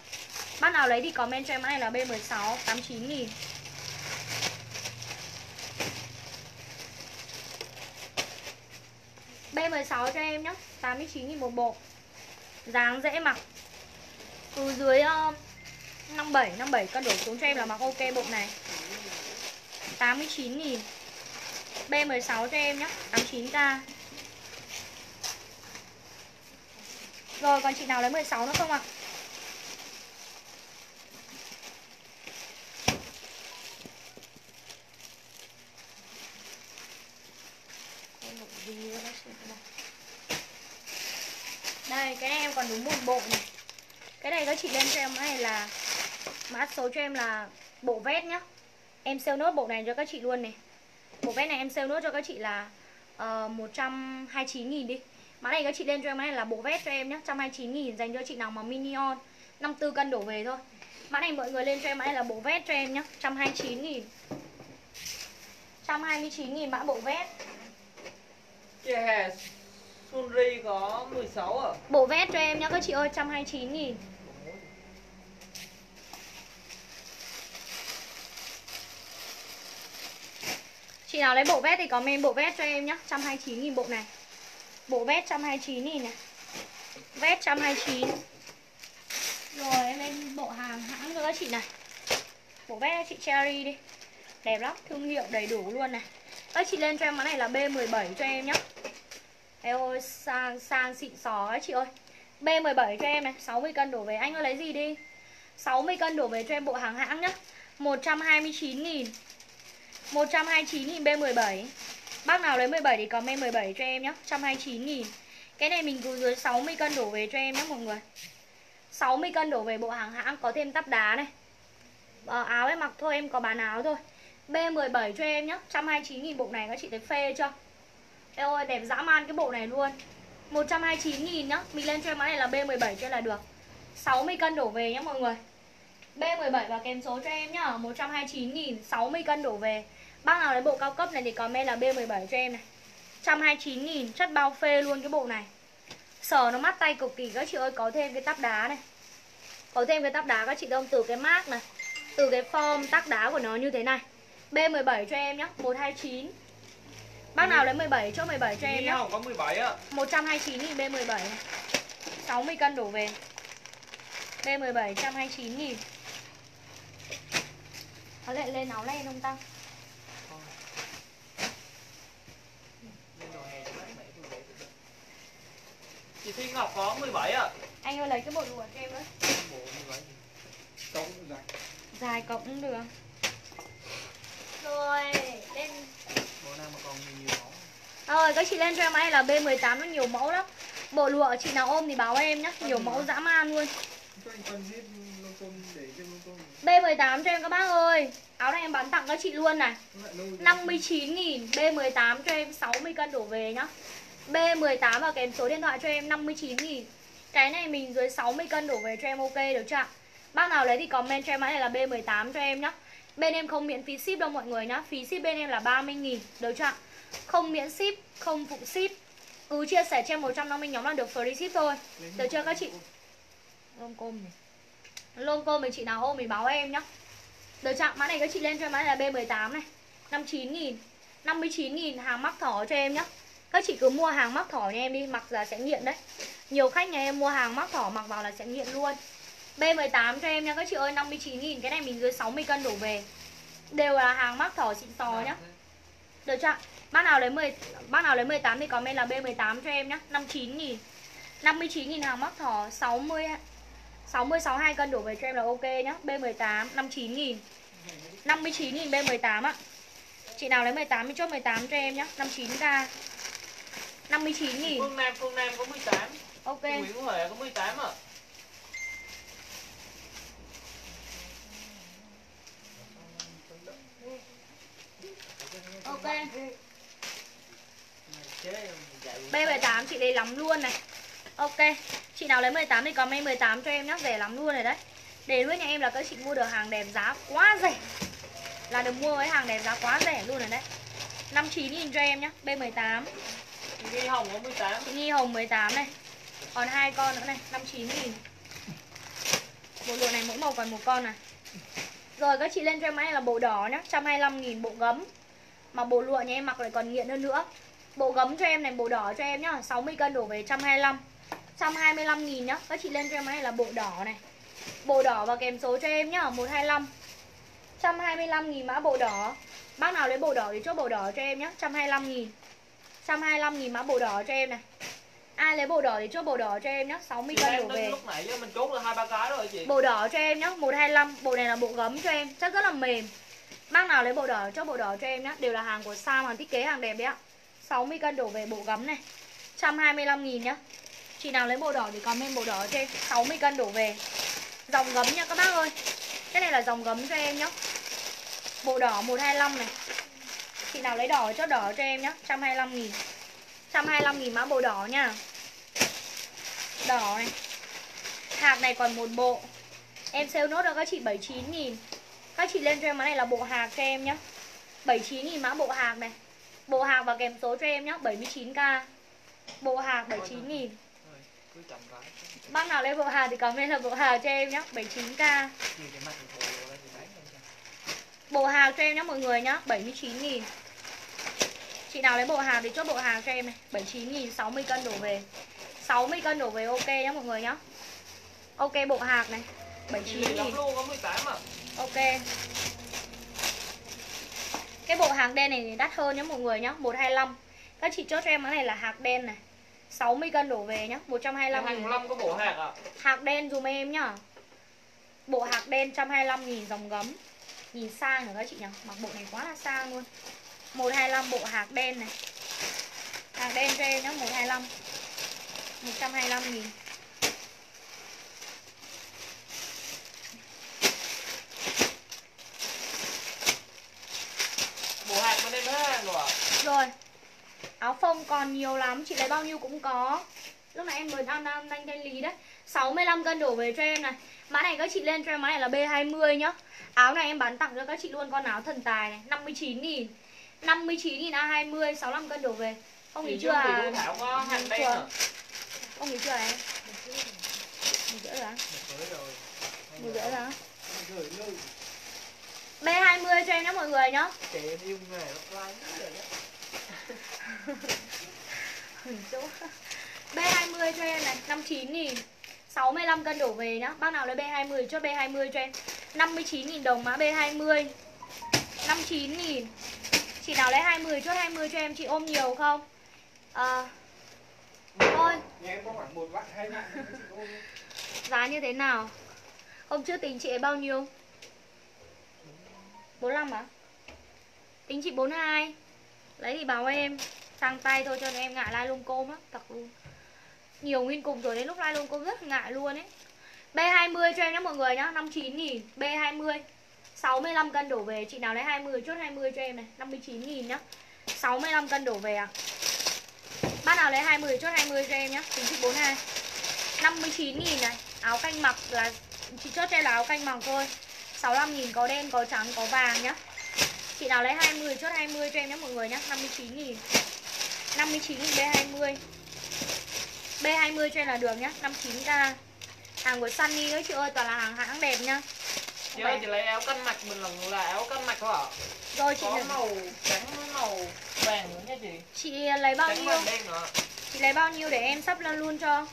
Bác nào lấy thì comment cho em ai là B16 89 nghìn. B16 cho em nhá 89 nghìn một bộ. Dáng dễ mặc. Từ dưới uh, 57, 57 cân đổ xuống cho em là mặc ok bộ này. 89 nghìn. B16 cho em nhé 89k Rồi, còn chị nào lấy 16 nữa không ạ? Đây, cái này em còn đúng một bộ này. Cái này các chị lên cho em cái này là Mã số cho em là bộ vest nhá. Em sale nốt bộ này cho các chị luôn này. Bộ vest này em sale nốt cho các chị là uh, 129 nghìn đi. Mã này các chị lên cho em mã này là bộ vest cho em nhé 129 nghìn dành cho chị nào mà mini on 54 cân đổ về thôi. Mã này mọi người lên cho em mã này là bộ vest cho em nhé 129 nghìn. 129 nghìn mã bộ vest. Chị Hà Sunri có 16 à? Bộ vest cho em nhé các chị ơi 129 nghìn Chị nào lấy bộ vest thì comment bộ vest cho em nhá, 129 nghìn bộ này. Bộ vest 129 nghìn này. Vest 129 Rồi em lên bộ hàng hãng cho các chị này. Bộ vest chị Cherry đi. Đẹp lắm, thương hiệu đầy đủ luôn này. Các chị lên cho em món này là B17 cho em nhá, em ơi, sang, sang xịn xò các chị ơi. B17 cho em này, 60 cân đổ về. Anh ơi lấy gì đi? 60 cân đổ về cho em bộ hàng hãng nhá. 129 nghìn. 129.000 B17 Bác nào lấy 17 thì comment 17 cho em nhé 129.000 Cái này mình cứ dưới 60 cân đổ về cho em nhé mọi người. 60 cân đổ về bộ hàng hãng có thêm tắp đá này. À, Áo em mặc thôi em có bán áo thôi. B17 cho em nhé 129.000 bộ này các chị thấy phê chưa? Eo ơi đẹp dã man cái bộ này luôn. 129.000 nhá. Mình lên cho em mã này là B17 cho là được. 60 cân đổ về nhé mọi người. B17 và kèm số cho em nhá. 129.000 60 cân đổ về. Bác nào lấy bộ cao cấp này thì comment là B17 cho em này. 129 nghìn chất bao phê luôn cái bộ này. Sờ nó mát tay cực kỳ. Các chị ơi Có thêm cái tắp đá này. Có thêm cái tắp đá các chị không Từ cái mát này Từ cái form tắc đá của nó như thế này. B17 cho em nhá 129 Bác nào lấy 17 chốt 17 cho em nhá. có 17 á. 129 nghìn B17 này. 60 cân đổ về. B17 129 nghìn. Có lại lên áo len không Tăng? Nên đồ hè cho mát mẻ tôi để tôi Chị Thiên Ngọc có 17 á Anh ơi lấy cái bộ lụa cho em với Bộ 17 cộng dài Dài cộng cũng được. Rồi lên. Bộ nào mà còn nhiều nhiều mẫu? Rồi các chị lên cho em ấy là B18 nó nhiều mẫu lắm. Bộ lụa chị nào ôm thì báo em nhá Nhiều mẫu dã man luôn. Cho anh phân hết lông tôm để cho lông tôm B18 cho em các bác ơi. Áo này em bán tặng các chị luôn này. Nó lại lâu 59 nghìn B18 cho em 60 cân đổ về nhá B18 và kèm số điện thoại cho em 59 nghìn. Cái này mình dưới 60 cân đổ về cho em ok được chưa ạ? Bác nào lấy thì comment cho em mã này là B18 cho em nhá. Bên em không miễn phí ship đâu mọi người nhá. Phí ship bên em là 30 nghìn Được chưa ạ? Không miễn ship, không phụ ship. Cứ chia sẻ cho em 150 nhóm là được free ship thôi. Được chưa các chị? Lông côm này. Lông côm thì chị nào ôm thì báo em nhá. Được chưa? Mã này các chị lên cho em mã này là B18 này. 59 nghìn 59 nghìn hàng mắc thỏ cho em nhá. Các chị cứ mua hàng mắc thỏ nha em đi, Mặc là sẽ nghiện đấy. Nhiều khách nhà em mua hàng mắc thỏ, mặc vào là sẽ nghiện luôn. B18 cho em nha, các chị ơi 59 nghìn, Cái này mình dưới 60 cân đổ về. Đều là hàng mắc thỏ xịn sò nhá. Được chưa? Bác nào lấy 10 Bác nào lấy 18 thì comment là B18 cho em nhá. 59 nghìn. 59 nghìn hàng mắc thỏ 60 60 62 cân đổ về cho em là ok nhá. B18 59 nghìn. 59 nghìn B18 ạ. Chị nào lấy 18 thì chốt 18 cho em nhá. 59k 59 nghìn. Phương Nam, Phương Nam có 18 Ok. Nguyễn Huệ có 18 à Ok. Chế dạy B18 chị lấy lắm luôn này. Ok. Chị nào lấy 18 thì comment 18 cho em nhá. Rẻ lắm luôn rồi đấy. Để luôn nhà em là các chị mua được hàng đẹp giá quá rẻ. Là được mua với hàng đẹp giá quá rẻ luôn rồi đấy. 59 nghìn cho em nhá. B18 Nghi Hồng có 18 Nghi Hồng 18 này. Còn hai con nữa này 59 nghìn. Bộ lụa này mỗi màu còn một con này Rồi các chị lên cho em máy là bộ đỏ nhá 125 nghìn bộ gấm. Mà bộ lụa nhà em mặc lại còn nghiện hơn nữa. Bộ gấm cho em này, bộ đỏ cho em nhá 60 cân đổ về 125 125 nghìn nhá Các chị lên cho em máy là bộ đỏ này. Bộ đỏ và kèm số cho em nhá 125 125 nghìn mã bộ đỏ. Bác nào lấy bộ đỏ thì chốt bộ đỏ cho em nhá 125 nghìn. 125 nghìn mã bộ đỏ cho em này. Ai lấy bộ đỏ thì chốt bộ đỏ cho em nhá 60 Chị cân đổ về. lúc nãy mình chốt là hai ba cái rồi chị. Bộ đỏ cho em nhá 125 Bộ này là bộ gấm cho em Chất rất là mềm. Bác nào lấy bộ đỏ cho bộ đỏ cho em nhá Đều là hàng của Sam hàng thiết kế hàng đẹp đấy ạ. 60 cân đổ về bộ gấm này 125 nghìn nhá. Chị nào lấy bộ đỏ thì comment bộ đỏ cho em 60 cân đổ về. Dòng gấm nha các bác ơi Cái này là dòng gấm cho em nhá. Bộ đỏ 125 này Chị nào lấy đỏ chốt đỏ cho em nhá 125 nghìn. 125 nghìn mã bộ đỏ nha. Đỏ này. Hạc này còn một bộ. Em sale nốt cho các chị 79 nghìn. Các chị lên cho em mã này là bộ hạc cho em nhá. 79 nghìn mã bộ hạc này. Bộ hạc và kèm số cho em nhá 79k Bộ hạc 79 nghìn. Bác nào lấy bộ hạc thì comment là bộ hạc cho em nhá 79k Nhiều cái mặt thì bộ lên cho em nhá mọi người nhá 79 nghìn Chị nào lấy bộ hạc thì chốt bộ hạc cho em này. 79 nghìn 60 cân đổ về. 60 cân đổ về ok nhá mọi người nhá. Ok bộ hạc này. 79 Chị nghìn. Lắm luôn có 18 à? Ok. Cái bộ hạc đen này đắt hơn nhá mọi người nhá 125 Các chị chốt cho em cái này là hạc đen này. 60 cân đổ về nhá 125 nghìn. 25 có bộ hạt à? Hạc đen dùm em nhá. Bộ hạc đen 125 nghìn dòng gấm. Nhìn sang rồi các chị nhỉ Mặc bộ này quá là sang luôn 125 bộ hạc đen này. Hạc đen em nhá 125 125 nghìn. Bộ hạt bên em hết rồi Áo phông còn nhiều lắm Chị lấy bao nhiêu cũng có. Lúc nãy em mới đang đang đang thanh lý đấy. 65 cân đổ về cho em này. Mã này các chị lên cho em mã này là B20 nhá. Áo này em bán tặng cho các chị luôn con áo thần tài này 59 nghìn 59 nghìn A20 65 cân đổ về. Nghỉ chưa trong à? đen chưa? à không nghỉ chưa à em? Nghỉ rưỡi rồi rồi nghỉ rưỡi rồi á Gửi lưu B20 cho em nhé mọi người nhá. Chị em yêu nghề offline rồi đó Hửng chỗ B20 cho em này 59 nghìn 65 cân đổ về nhá. Bác nào lấy B20 chốt B20 cho em. 59 nghìn đồng mã B20 59 nghìn Chị nào lấy 20 chốt 20 cho em Chị ôm nhiều không? À, Thôi. Nhà em có khoảng một vạn hai vạn giá như thế nào? Hôm trước tính chị ấy bao nhiêu? 45 à? Tính chị 42 Lấy thì báo em. Sang tay thôi cho nên em ngại like luôn côm lắm Thật luôn. Nhiều nguyên cục rồi đến lúc like luôn côm rất ngại luôn ấy. B20 cho em nhé mọi người nhá 59 nghìn B20 65 cân đổ về. Chị nào lấy 20 chốt 20 cho em này. 59 nghìn nhá. 65 cân đổ về à? Bác nào lấy 20 chốt 20 cho em nhá. Tính chị 42 59 nghìn này. Áo canh mặc là Chị chốt cho em là áo canh mặc thôi. 65 nghìn có đen, có trắng, có vàng nhá. Chị nào lấy 20 chốt 20 cho em nhá mọi người nhá. 59 nghìn. 59 nghìn B20 B20 cho em là được nhá. 59k Hàng của Sunny ấy chị ơi toàn là hàng hãng đẹp nhá. Chị ơi chị lấy áo canh mặt mình là, là áo mặt thôi ạ Rồi chị Có màu trắng màu vàng nữa nha chị. Chị lấy bao Trắng nhiêu? Chị lấy bao nhiêu để em sắp lên luôn cho?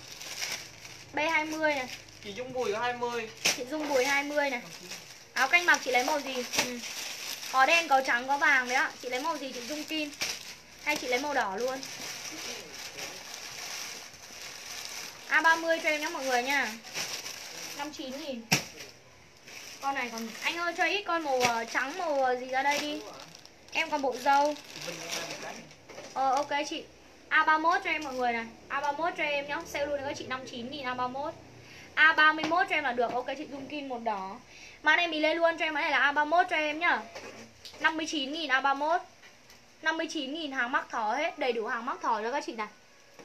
B20 này Chị Dung Bùi có 20 Chị Dung Bùi 20 này Áo canh mặc chị lấy màu gì? Ừ. Có đen, có trắng, có vàng đấy ạ. Chị lấy màu gì chị Dung Kim? Hay chị lấy màu đỏ luôn? A30 cho em nhé mọi người nha. 59 nghìn con này còn Anh ơi cho ít con màu ờ, trắng màu ờ, gì ra đây đi. Em còn bộ dâu. Mình là Ờ ok chị. A31 cho em mọi người này. A31 cho em nhá. Sale luôn cho các chị 59 nghìn A31 A31 cho em là được. Ok chị Dung Kim một đỏ. Mã này mình lên luôn cho em. Mã này là A31 cho em nhá. 59 nghìn A31 59 nghìn hàng mắc thỏ hết. Đầy đủ hàng mắc thỏ cho các chị này.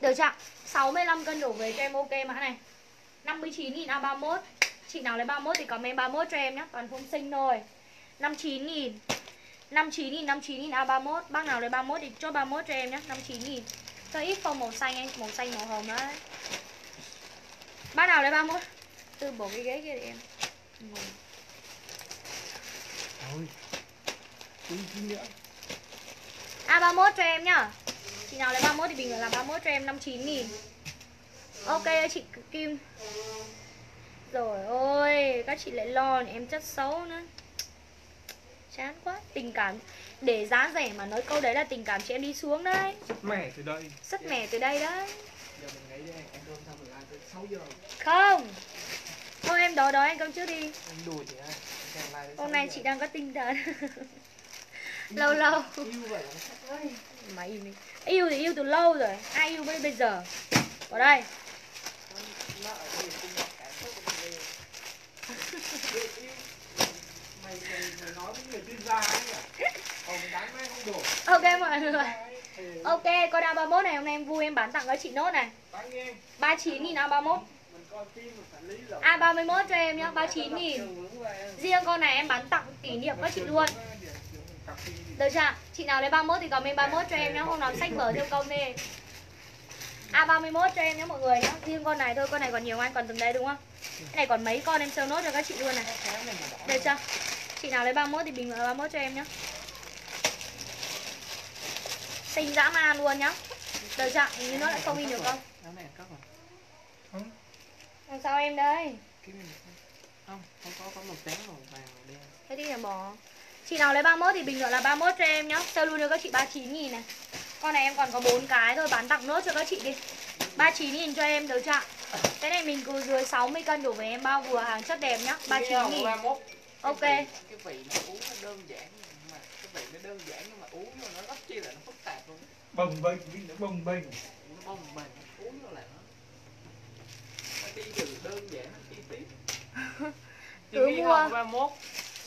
Được chưa 65 cân đổ về cho em. Ok mã này. 59 nghìn A31 Chị nào lấy 31 thì comment 31 cho em nhé Toàn phông sinh thôi. 59 nghìn 59 nghìn 59 nghìn A31 Bác nào lấy 31 thì chốt 31 cho em nhé 59 nghìn. Cho ít phông màu xanh anh Màu xanh màu hồng đấy. Bác nào lấy 31 Từ bỏ cái ghế kia để em. Ngồi. thôi nữa A31 cho em nhá. Chị nào lấy 31 thì bình luận là 31 cho em 59 nghìn. Ok chị Kim Rồi ôi Các chị lại lo này, em chất xấu nữa. Chán quá Tình cảm. Để giá rẻ mà nói câu đấy là tình cảm chị em đi xuống đấy. Mẻ từ đây. Sất mẻ từ đây đấy. Giờ mình nghĩ đi em không sao mình làm tới 6 giờ. Không. Thôi em đói đói anh cơm trước đi. Em đùa chị Hôm 6 nay chị đang có tinh thần. Lâu lâu. Yêu vậy Mày yêu đi. Yêu thì yêu từ lâu rồi Ai yêu bây bây giờ? Vào đây. Nó ở Ok mọi người. Ok con A31 này hôm nay em vui em bán tặng các chị nốt này. Đánh em. 39 nghìn A31 mình coi phim mình phải lý luận A31 cho em nhá 39 nghìn. Riêng con này em bán tặng kỷ niệm các chị luôn. Được chưa? Chị nào lấy 31 thì comment 31 cho em nhá Không làm sách vở theo công đi A31 cho em nhé mọi người nhé Riêng con này thôi, con này còn nhiều anh còn từng đây đúng không? Cái này còn mấy con em sale nốt cho các chị luôn này Được chưa? Chị nào lấy 31 thì bình luận 31 cho em nhé Xinh dã man luôn nhá Được chưa? Như nó lại không in được không? Làm sao em đây? Không? Không, có, có một trắng màu vàng đen Thế thì là bỏ Chị nào lấy 31 thì bình luận là 31 cho em nhá Sale luôn cho các chị 39 nghìn này con này em còn có 4 cái thôi bán tặng nốt cho các chị đi. 39 nghìn cho em được chưa Cái này mình cứ dưới 60 cân đổ về em bao vừa hàng chất đẹp nhá. 39 nghìn. 31 Ok. cái vị, nó uống nó đơn giản nhưng mà cái vị nó đơn giản nhưng mà uống nó rất chi là nó phức tạp luôn. Bồng bềnh nó bồng bềnh. Nó bông bềnh uống vô là nó. Nó đi từ đơn giản nó chi tiết. Cứ mua. không? 31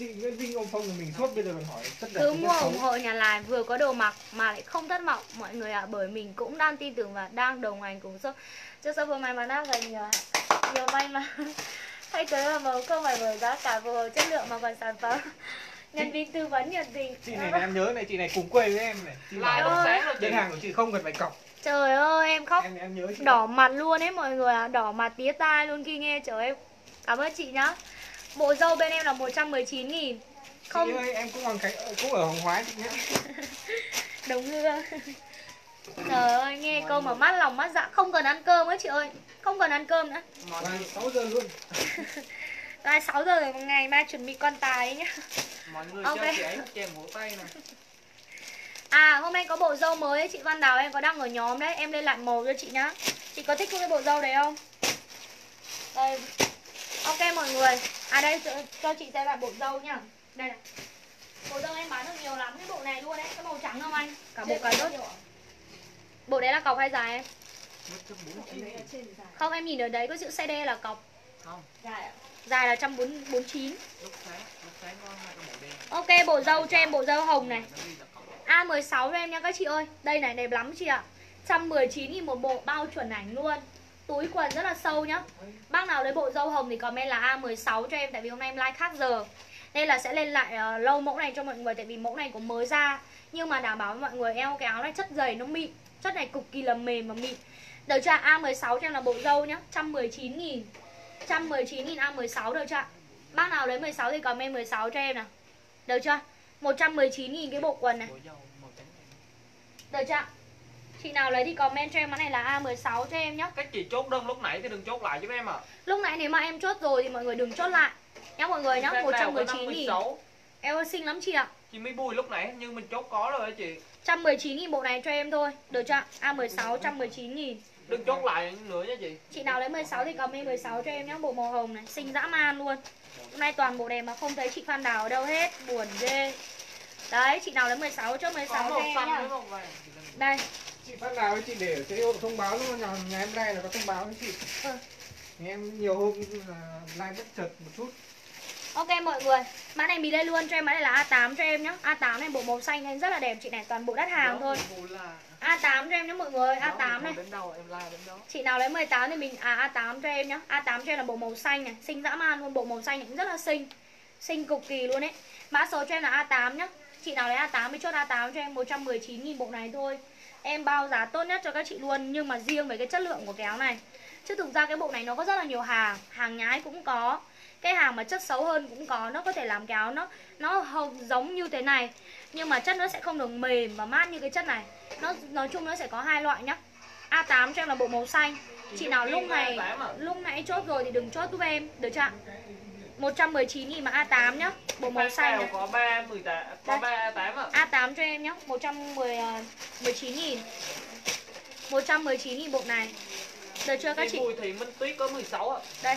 chị Nguyễn Vinh ông Phong của mình suốt bây giờ còn hỏi tất cả cứ mua ủng hộ nhà lài vừa có đồ mặc mà lại không thất vọng. Mọi người ạ bởi mình cũng đang tin tưởng và đang đồng hành cùng shop. Cho shop vừa may mắn áp dành nhiều, nhiều may mắn. Hay tới là màu không phải bởi giá cả hợp chất lượng mà còn sản phẩm. Nhân viên tư vấn nhiệt tình. chị này này, em nhớ này chị này cùng quê với em này. Chị bảo bằng sáng rồi chị. Đơn hàng của chị không cần phải cọc. Trời ơi em khóc. Em em nhớ chị. Đỏ mặt luôn ấy mọi người ạ đỏ mặt tía tai luôn khi nghe. Trời em cảm ơn chị nhá bộ dâu bên em là 119 nghìn. Không. chị ơi em cũng hoàng khánh cũng ở hồng hóa chị nhé Đúng hương. Trời ơi, nghe câu mà mát lòng mát dạ. Không cần ăn cơm ấy chị ơi. Không cần ăn cơm nữa. Người 6 giờ luôn. Ra 6 giờ rồi ngày mai chuẩn bị con tài ấy nhá. Mọi người Ok. cho chị ấy chèm hổ tay này. À hôm nay có bộ dâu mới ấy, chị. Văn Đào em có đăng ở nhóm đấy Em lên lại màu cho chị nhá. Chị có thích cái bộ dâu đấy không? Đây Ok mọi người. À đây cho, cho chị xem lại bộ dâu nhá Đây này. Bộ dâu em bán được nhiều lắm cái bộ này luôn đấy. Cái màu trắng không anh? Cả bộ cả đốt Bộ đấy là cọc hay dài em? Không em nhìn ở đấy có chữ CD là cọc. Không. Dài là 149 có hai cái màu đen. Ok bộ dâu cho em bộ dâu hồng này. Nó ghi là cọc. A16 cho em nha các chị ơi. Đây này đẹp lắm chị ạ. 119 nghìn một bộ bao chuẩn ảnh luôn Túi quần rất là sâu nhá. Bác nào lấy bộ dâu hồng thì comment là A16 cho em Tại vì hôm nay em like khác giờ. Nên là sẽ lên lại ờ, uh, lâu mẫu này cho mọi người Tại vì mẫu này cũng mới ra. Nhưng mà đảm bảo với mọi người eo cái áo này chất dày nó mịn. Chất này cực kỳ là mềm và mịn. Được chưa A16 cho em là bộ dâu nhá. 119 nghìn. 119 nghìn A16 được chưa Bác nào lấy 16 thì comment 16 cho em nào. Được chưa 119 nghìn cái bộ quần này. Được chưa? Chị nào lấy thì comment cho em cái này là A16 cho em nhé các chị chốt đơn lúc nãy thì đừng chốt lại giúp em à Lúc nãy nếu mà em chốt rồi thì mọi người đừng chốt lại. Nhá mọi người nhá, Fan nào có 119 nghìn 56. Em ơi xinh lắm chị ạ. Chị mới bùi lúc nãy nhưng mình chốt có rồi á chị. 119 nghìn bộ này cho em thôi. Được chưa? A16 119 nghìn đừng chốt lại nữa nha chị. Chị nào lấy 16 thì comment 16 cho em nhá Bộ màu hồng này, xinh dã man luôn. Hôm nay toàn bộ đẹp mà không thấy chị Phan Đào ở đâu hết Buồn ghê. Đấy, chị nào lấy 16 chốt 16 có cho em nhá. Đây, chị phát nào ấy chị để cái ô thông báo luôn nhà, nhà em đây là có thông báo với chị nhà em nhiều hôm là like bất chợt một chút Ok mọi người, mã này mình lên luôn cho em mã này là A8 cho em nhá. A8 này bộ màu xanh này rất là đẹp chị này, toàn bộ đắt hàng thôi. Bộ là A8 cho em nhá mọi người, Đó, A8 này. đến đâu em like đến đó Chị nào lấy 18 thì mình à A8 cho em nhá. A8 cho em là bộ màu xanh này, xinh dã man luôn, bộ màu xanh này cũng rất là xinh. Xinh cực kỳ luôn ấy. Mã số cho em là A8 nhá. Chị nào lấy A8 thì chốt A8 cho em 119 000 bộ này thôi. Em bao giá tốt nhất cho các chị luôn nhưng mà riêng về cái chất lượng của cái áo này. Chứ thực ra cái bộ này nó có rất là nhiều hàng, hàng nhái cũng có. Cái hàng mà chất xấu hơn cũng có, nó có thể làm cái áo nó nó hồng giống như thế này nhưng mà chất nó sẽ không được mềm và mát như cái chất này. Nó nói chung nó sẽ có hai loại nhá. A8 cho em là bộ màu xanh Chị nào lúc này lúc nãy chốt rồi thì đừng chốt giúp em Được chưa ạ? 119 nghìn mà A8 nhá. Bộ màu xanh này. có 3 18 có Đây. 3 8 ạ? A8 cho em nhá 119 nghìn. 119 nghìn bộ này. Được chưa các Chị? Bùi Thị Minh Tuyết có 16 ạ. Đây.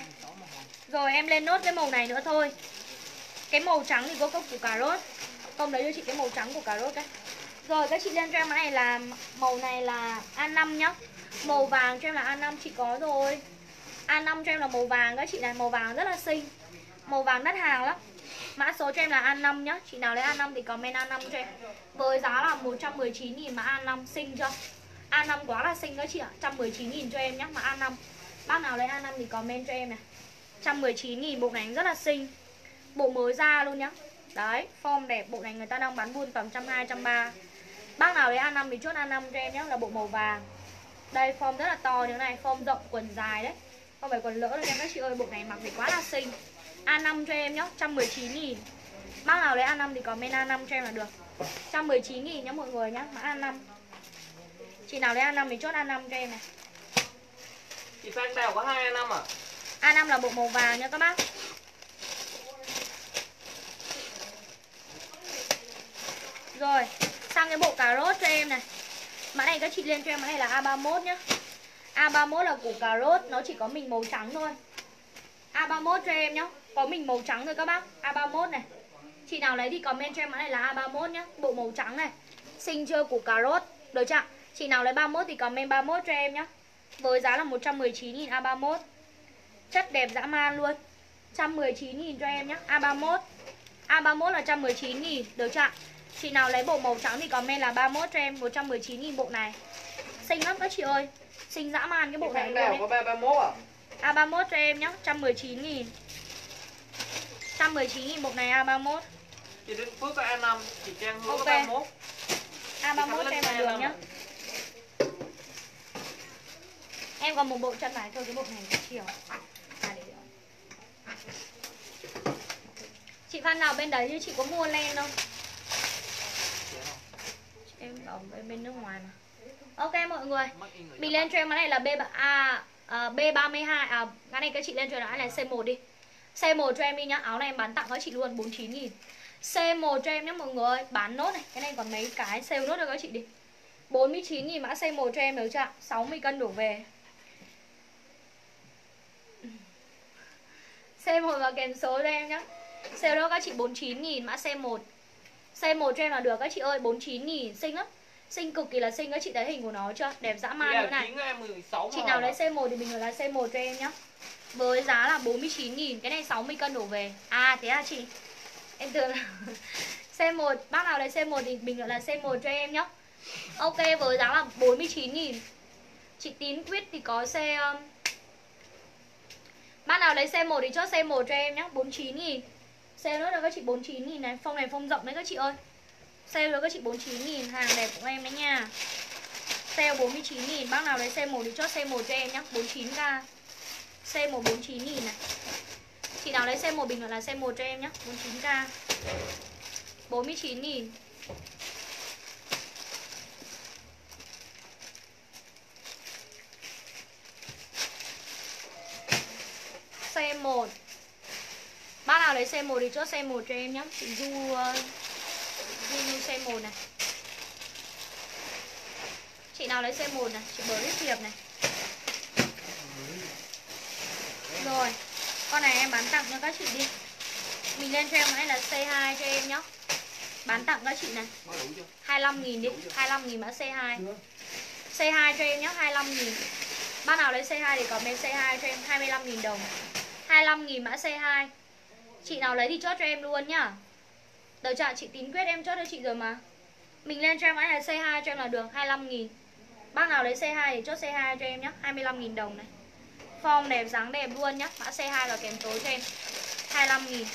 Rồi em lên nốt cái màu này nữa thôi. Cái màu trắng thì có cốc của cà rốt. Công lấy cho chị cái màu trắng của cà rốt đấy Rồi các chị lên cho em này là Màu này là A5 nhá. Màu vàng cho em là A5 chị có rồi. A5 cho em là màu vàng các chị này Màu vàng rất là xinh Màu vàng đắt hàng lắm. Mã số cho em là A5 nhá. Chị nào lấy A5 thì comment A5 cho em. Với giá là 119.000 mà A5 xinh chưa A5 quá là xinh đó chị ạ. à? 119.000 cho em nhá, Mà A5 Bác nào lấy A5 thì comment cho em này. 119.000 bộ này rất là xinh. Bộ mới ra luôn nhá. Đấy, form đẹp, Bộ này người ta đang bán buôn tầm 120 130 Bác nào lấy A5 thì chốt A5 cho em nhé Là bộ màu vàng. Đây, form rất là to như thế này, Form rộng, quần dài đấy. Không phải quần lỡ đâu nha các chị ơi, Bộ này mặc thì quá là xinh. A5 cho em nhá 119 nghìn. Bác nào lấy A5 thì comment A5 cho em là được. 119 nghìn nhá mọi người nhá Mã A5 Chị nào lấy A5 thì chốt A5 cho em này. Chị Phan Đào có 2 năm ạ A5 là bộ màu vàng nha các bác. Rồi Sang cái bộ cà rốt cho em này. Mã này các chị lên cho em mã này là A31 nhá. A31 là củ cà rốt Nó chỉ có mình màu trắng thôi. A31 cho em nhá Có mình màu trắng thôi các bác. A31 này. Chị nào lấy thì comment cho em mã này là A31 nhá. Bộ màu trắng này. Xinh chưa củ cà rốt. Được chưa Chị nào lấy 31 thì comment 31 cho em nhá. Với giá là 119.000 A31 Chất đẹp dã man luôn. 119.000 cho em nhé A31 A31 là 119 nghìn. Được chưa? Chị nào lấy bộ màu trắng thì comment là 31 cho em 119 nghìn bộ này. Xinh lắm các chị ơi. Xinh dã man cái bộ này luôn có 331 à? A31 cho em nhá. 119 nghìn 119 nghìn bộ này A31 Chị Đinh Phước có A5, chị Trang Hương Ok. có 31 A31 cho em là đường nhá Em còn một bộ chân này thôi cái bộ này chiều. À, để. Chị Phan nào bên đấy chứ chị có mua len không? Em ở bên, bên nước ngoài mà. Ok mọi người. Mình lên cho em cái này là B à, à, B32 à cái này các chị lên cho nó là C1 đi C1 cho em đi nhá. Áo này em bán tặng các chị luôn 49 nghìn. C1 cho em nhé mọi người. Ơi Bán nốt này. Cái này còn mấy cái sale nốt cho các chị đi. 49 nghìn mã C1 cho em được chưa ạ? 60 cân đổ về. C1 và kèm số cho em nhá. Sale đó các chị 49 nghìn mã C1 C1 cho em là được các chị ơi 49 nghìn. Xinh lắm. Xinh cực kỳ là xinh các chị. Thấy hình của nó chưa? Đẹp dã man này. Chín em 16 Chị nào lấy C1 thì bình luận là C1 cho em nhá với giá là 49 nghìn Cái này 60 cân đổ về. À thế à chị? Em tưởng là C1 Bác nào lấy C1 thì bình luận là C1 cho em nhá. Ok với giá là 49 nghìn. Chị Tín Quyết thì có xe um, Bác nào lấy C1 thì chốt C1 cho em nhá 49 nghìn. Xe nữa là các chị 49 nghìn này. Phong này phong rộng đấy các chị ơi. Xe nữa các chị 49 nghìn. Hàng đẹp của em đấy nha. Sale 49 nghìn Bác nào lấy C1 thì chốt C1 cho em nhá 49k C1 49 nghìn này. Chị nào lấy C1 bình luận là C1 cho em nhé 49k 49 nghìn. C1 Bác nào lấy C1 thì chốt C1 cho em nhé. Chị Du uh, Du C1 này. Chị nào lấy C1 này Chị bớ hết hiệp này. Rồi Con này em bán tặng cho các chị đi. Mình lên cho em này là C2 cho em nhá. Bán tặng các chị này. Có đủ chưa? 25 nghìn đi 25 nghìn mã C2 Chưa? C2 cho em nhá 25 nghìn. Bác nào lấy C2 thì comment C2 cho em 25 nghìn đồng. 25 nghìn mã C2 Chị nào lấy thì chốt cho em luôn nhá. Đợi chạ chị tín quyết em chốt cho chị rồi mà. Mình lên cho em này là C2 cho em là được 25 nghìn. Bác nào lấy C2 thì chốt C2 cho em nhá 25 nghìn đồng này Form đẹp, dáng đẹp luôn nhá. Mã C2 và kèm số cho em 25 nghìn.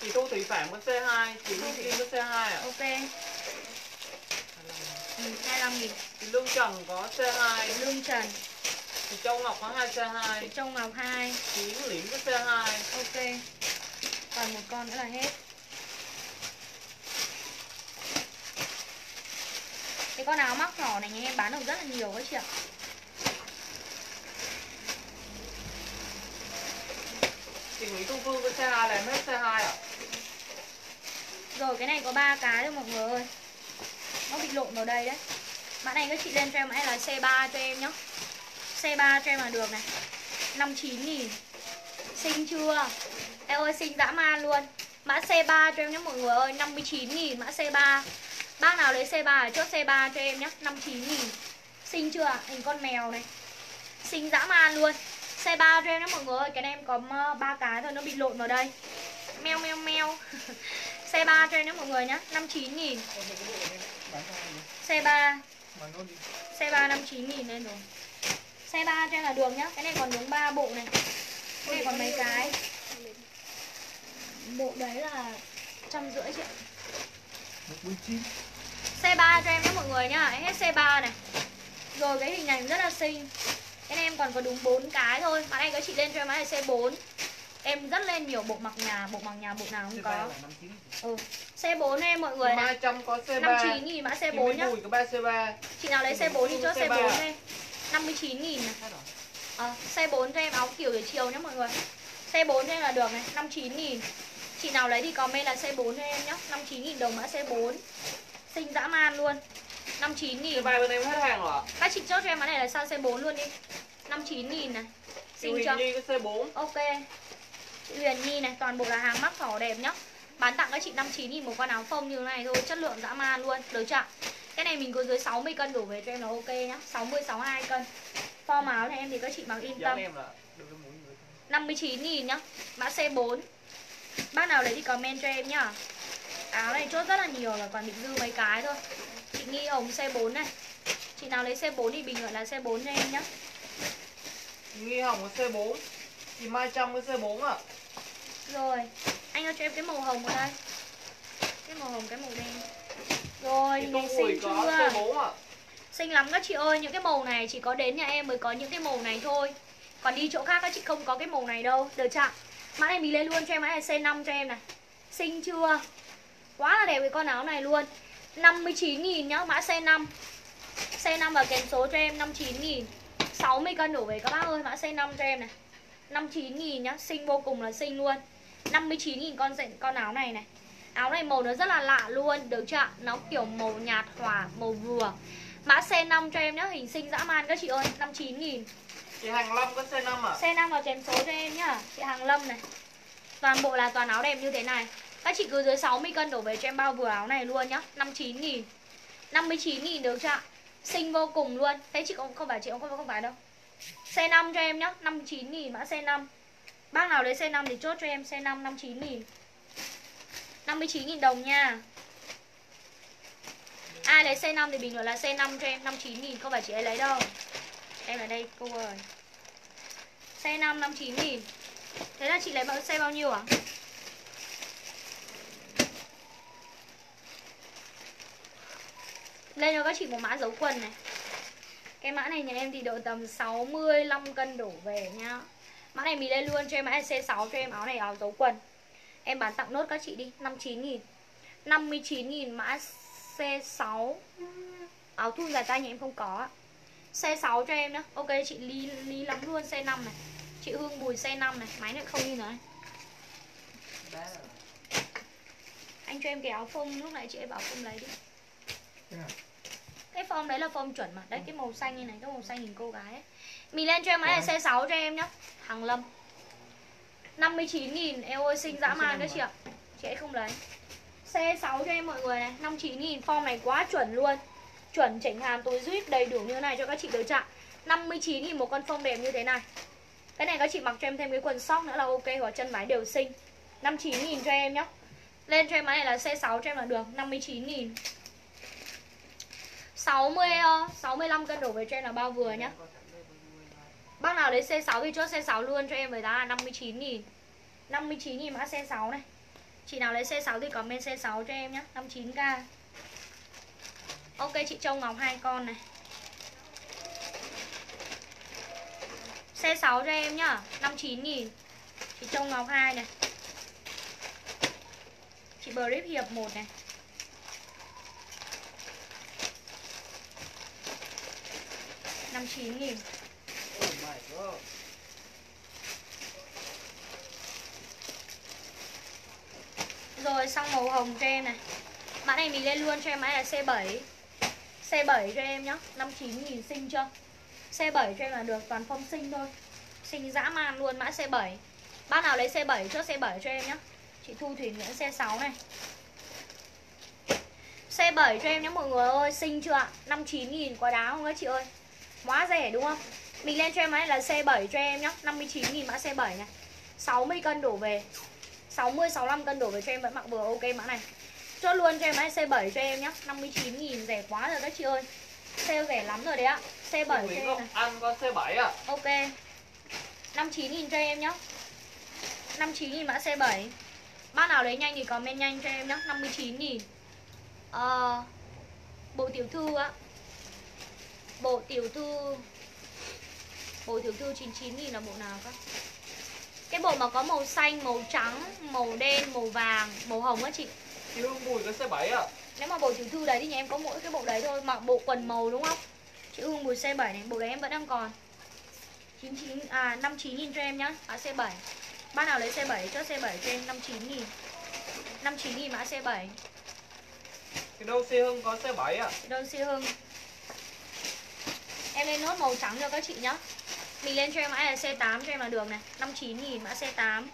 Chị Thu Thủy Phạm có C2, chị Lưu Kim có C2 à? Ok. Ừ, 25 nghìn. Chị Lương Trần có C2, Lương Trần. Chị Châu Ngọc có 2 C2, Chị Trông Ngọc 2 chị Yến Liễm có C2 Ok. Còn một con nữa là hết. Cái con áo mắc nhỏ này nhà em bán được rất là nhiều các chị ạ Chị Nguyễn Thu Phương có C2 là em hết xe 2 à? Rồi, cái này có ba cái thôi mọi người ơi. Nó bị lộn vào đây đấy. Mã này các chị lên cho em hay là xe 3 cho em nhá. Xe 3 cho em là được này. 59 nghìn. Xinh chưa? Em ơi, xinh dã man luôn. Mã xe 3 cho em nhé mọi người ơi 59 nghìn mã xe 3 Bác nào lấy C3 thì chốt xe 3 cho em nhé 59 nghìn. Xinh chưa? Hình con mèo này. Xinh dã man luôn. C3 cho em nhé mọi người. Ơi Cái này em có ờ, ba cái thôi nó bị lộn vào đây. Meo meo meo. C3 cho em nhé mọi người nhá. 59 nghìn. Ôi, cái bộ này bán cho ai nhỉ? C3 Bán nốt đi. C3 59 nghìn lên rồi. C3 cho em là được nhá. Cái này còn đúng 3 bộ này. Cái này còn mấy cái? Bộ đấy là trăm rưỡi triệu Một bốn chín. C3 cho em nhé mọi người nhá. Hết C3 này. Rồi cái hình ảnh rất là xinh. Này em còn có đúng 4 cái thôi. Mà này các chị lên cho em cái này C4 Em rất lên nhiều bộ mặc nhà Bộ mặc nhà bộ nào không C3 có. là 59 Ừ. C4 em mọi người này. 200 có C3 59 nghìn mã Chị C4 Minh nhá. Bùi có 3 C3 Chị nào lấy C4 thì chốt C3. C4 đây 59 nghìn này. Ờ, C4 cho em áo kiểu để chiều nhé mọi người. C4 cho em là được này 59 nghìn. Chị nào lấy thì comment là C4 cho em nhé 59 nghìn đồng mã C4 Xinh dã man luôn 59 nghìn. C3 bên em hết hàng rồi ạ. Các chị chốt cho em cái này là sang C4 luôn đi. 59 nghìn này. Chị Xinh Huyền chưa Nhi có C4 Ok. Chị Huyền Nhi này toàn bộ là hàng mắc thỏ đẹp nhá. Bán tặng các chị 59 nghìn một con áo phông như thế này thôi Chất lượng dã man luôn. Được chưa ạ? Cái này mình có dưới 60 cân đổ về cho em là ok nhá. 60 62 cân. Form áo này em thì các chị mặc yên Giống tâm. em là được cái mũi người 59 nghìn nhá. Mã C4 Bác nào lấy thì comment cho em nhá. Áo này chốt rất là nhiều rồi Còn định dư mấy cái thôi Chị Nghi Hồng C4 này. Chị nào lấy C4 thì bình luận là C4 cho em nhá. Nghi Hồng có C4 Chị Mai Trâm có C4 à Rồi Anh ơi cho em cái màu hồng ở đây. Cái màu hồng cái màu đen. Rồi Chị nhìn xinh chưa? C4 à Xinh lắm các chị ơi Những cái màu này chỉ có đến nhà em mới có những cái màu này thôi. Còn đi chỗ khác các chị không có cái màu này đâu. Được chưa Mã này mình lên luôn cho em mã này C5 cho em này. Xinh chưa? Quá là đẹp cái con áo này luôn 59.000 nhá mã C5 C5 và kèm số cho em 59.000 60 cân đổ về các bác ơi Mã C5 cho em này. 59.000 nhá Xinh vô cùng là xinh luôn. 59.000 con con áo này này. Áo này màu nó rất là lạ luôn Được chưa ạ? Nó kiểu màu nhạt hỏa Màu vừa. Mã C5 cho em nhá Hình xinh dã man các chị ơi 59.000 Chị Hàng Lâm có C5 à? C5 vào chém số cho em nhá Chị Hàng Lâm này. Toàn bộ là toàn áo đẹp như thế này các chị cứ dưới 60 cân đổ về cho em bao vừa áo này luôn nhá. 59 nghìn. 59 nghìn được chưa ạ? Xinh vô cùng luôn. Thế chị không, không phải chị không, không, không phải đâu. C5 cho em nhá. 59 nghìn mã C5 Bác nào lấy C5 thì chốt cho em C5 59 nghìn. 59 nghìn đồng nha. Ai lấy C5 thì bình luận là C5 cho em 59 nghìn Không phải chị ấy lấy đâu. Em ở đây cô ơi. C5 59 nghìn. Thế là chị lấy bao, xe bao nhiêu ạ? à? Lên cho các chị một mã dấu quần này. Cái mã này nhà em thì độ tầm 65 cân đổ về nhá. Mã này mình lên luôn cho em mã C6 cho em áo này áo dấu quần. Em bán tặng nốt các chị đi 59 nghìn. 59 nghìn mã C6 Áo thun dài tay nhà em không có C6 cho em nữa Ok chị Lý, Lý lắm luôn C5 này. Chị Hương Bùi C5 này Máy này không như này. Anh cho em cái áo phông Lúc nãy chị ấy bảo không lấy đi. Yeah. Cái phông đấy là phông chuẩn mà. Đấy cái màu xanh như này Cái màu xanh nhìn cô gái ấy. Mình lên cho em máy này xe 6 cho em nhá. Hàng Lâm. 59 nghìn Eo ơi xinh dã man các chị ạ. Chị ấy không lấy. Xe 6 cho em mọi người này. 59 nghìn Form này quá chuẩn luôn. Chuẩn chỉnh hàm túi zip đầy đủ như thế này cho các chị đối chạm 59 nghìn một con phông đẹp như thế này. Cái này các chị mặc cho em thêm cái quần sóc nữa là ok Hoặc chân váy đều xinh. 59 nghìn cho em nhá. Lên cho em máy này là C6 cho em là được. 59 nghìn 60 65 ờ, cân đổ về cho em là bao vừa nhá. Bác nào lấy C6 thì chốt C6 luôn, cho em với giá là 59 000 59 000 mã C6 này. Chị nào lấy C6 thì comment C6 cho em nhé 59k Ok, chị Châu Ngọc hai con này. C6 cho em nhá 59 000 Chị Châu Ngọc hai này. Chị Brip Hiệp 1 này. Năm chín nghìn. Oh my god Rồi, xong màu hồng cho em này. Mã này mình lên luôn cho em mã là C7 C7 cho em nhá 59 nghìn xinh chưa? C7 cho em là được, toàn phong xinh thôi. Xinh dã man luôn, mã C7 Bác nào lấy C7 trước C7 cho em nhá. Chị Thu Thủy Nguyễn C6 này. C7 cho em nhé mọi người ơi Xinh chưa ạ? 59 nghìn, quá đáng không các chị ơi? Quá rẻ đúng không Mình lên cho em mã là C7 cho em nhá 59 nghìn mã C7 này 60 cân đổ về 60 65 cân đổ về cho em vẫn mặc vừa ok mã này. Chốt luôn cho em mã C7 cho em nhá. 59 000 rẻ quá rồi các chị ơi. Sale rẻ lắm rồi đấy ạ. C7 cho Nguyễn em này. Anh có C7 à Ok. 59 000 cho em nhá. 59 000 mã C7. Bác nào lấy nhanh thì comment nhanh cho em nhá. 59 000 Ờ Bộ tiểu thư á. Bộ tiểu thư Bộ tiểu thư 99 000 là bộ nào các? Cái bộ mà có màu xanh, màu trắng, màu đen, màu vàng, màu hồng á chị. Chị Hương Bùi có C7 à? Nếu mà bộ tiểu thư đấy thì nhà em có mỗi cái bộ đấy thôi Mặc bộ quần màu đúng không? Chị Hương Bùi C7 này, bộ đấy em vẫn đang còn. 99, à 59 nghìn cho em nhá. Mã C7 Bác nào lấy C7 cho C7 cho em 59 nghìn. 59 nghìn mã C7 Cái đâu C Hương có C7 à? Chị đơn si Hưng Em lên nốt màu trắng cho các chị nhá. Mình lên cho em mã là C8 cho em là được này. 59 nghìn mã C8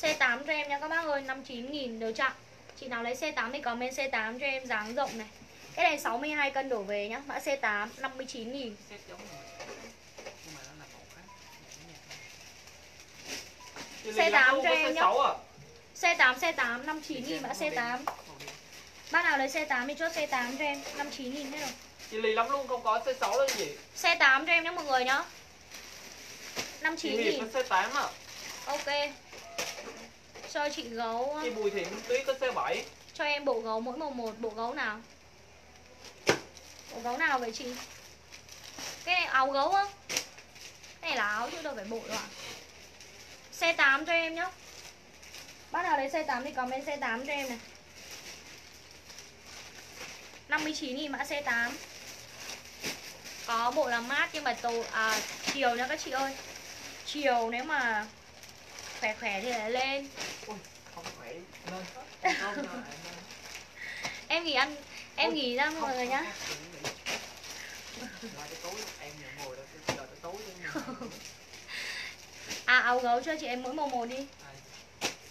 C8 cho em nha các bác ơi 59 nghìn được chưa Chị nào lấy C8 thì comment C8 cho em dáng rộng này. Cái này 62 cân đổ về nhá Mã C8 59 nghìn Set giống rồi Nhưng mà nó là màu khác Chị C8 Lì Lăng Thu cho em nhá. C6 à C8 C8 59 nghìn mã C8 Bác nào lấy C8 thì chốt C8 cho em 59 nghìn hết rồi Chị lì lắm luôn không có C6 đâu gì C8 cho em nhé mọi người nhá. Chị 59 Hiệp nghìn. có C8 à Ok. Cho chị gấu Chị Bùi Thị Minh Tuyết có C7 Cho em bộ gấu mỗi màu một Bộ gấu nào? Bộ gấu nào vậy chị? Cái này áo gấu á. Cái này là áo chứ đâu phải bộ đâu ạ. C8 cho em nhá. Bác nào lấy C8 thì comment C8 cho em này. 59 nghìn mã C8 Có bộ là mát nhưng mà tổ à, chiều nha các chị ơi. Chiều nếu mà khỏe khỏe thì lại lên. Ui, không khỏe. Em nghỉ ăn Em Ôi, nghỉ ra mọi người nhá. Tối tối À áo gấu cho chị em mỗi màu một đi.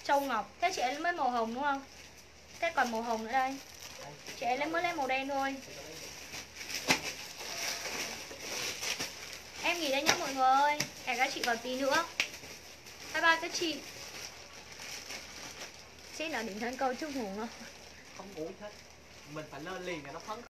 Châu Ngọc. Thế chị em mới màu hồng đúng không? Thế còn màu hồng nữa đây. Chị em lấy mới lấy màu đen thôi chị có lấy được. Em nghỉ đây nhá mọi người. Hẹn các chị vào tí nữa. Bye bye các chị. Xin nào điểm thân câu chúc ngủ không không ngủ hết. Mình phải lên liền là nó phấn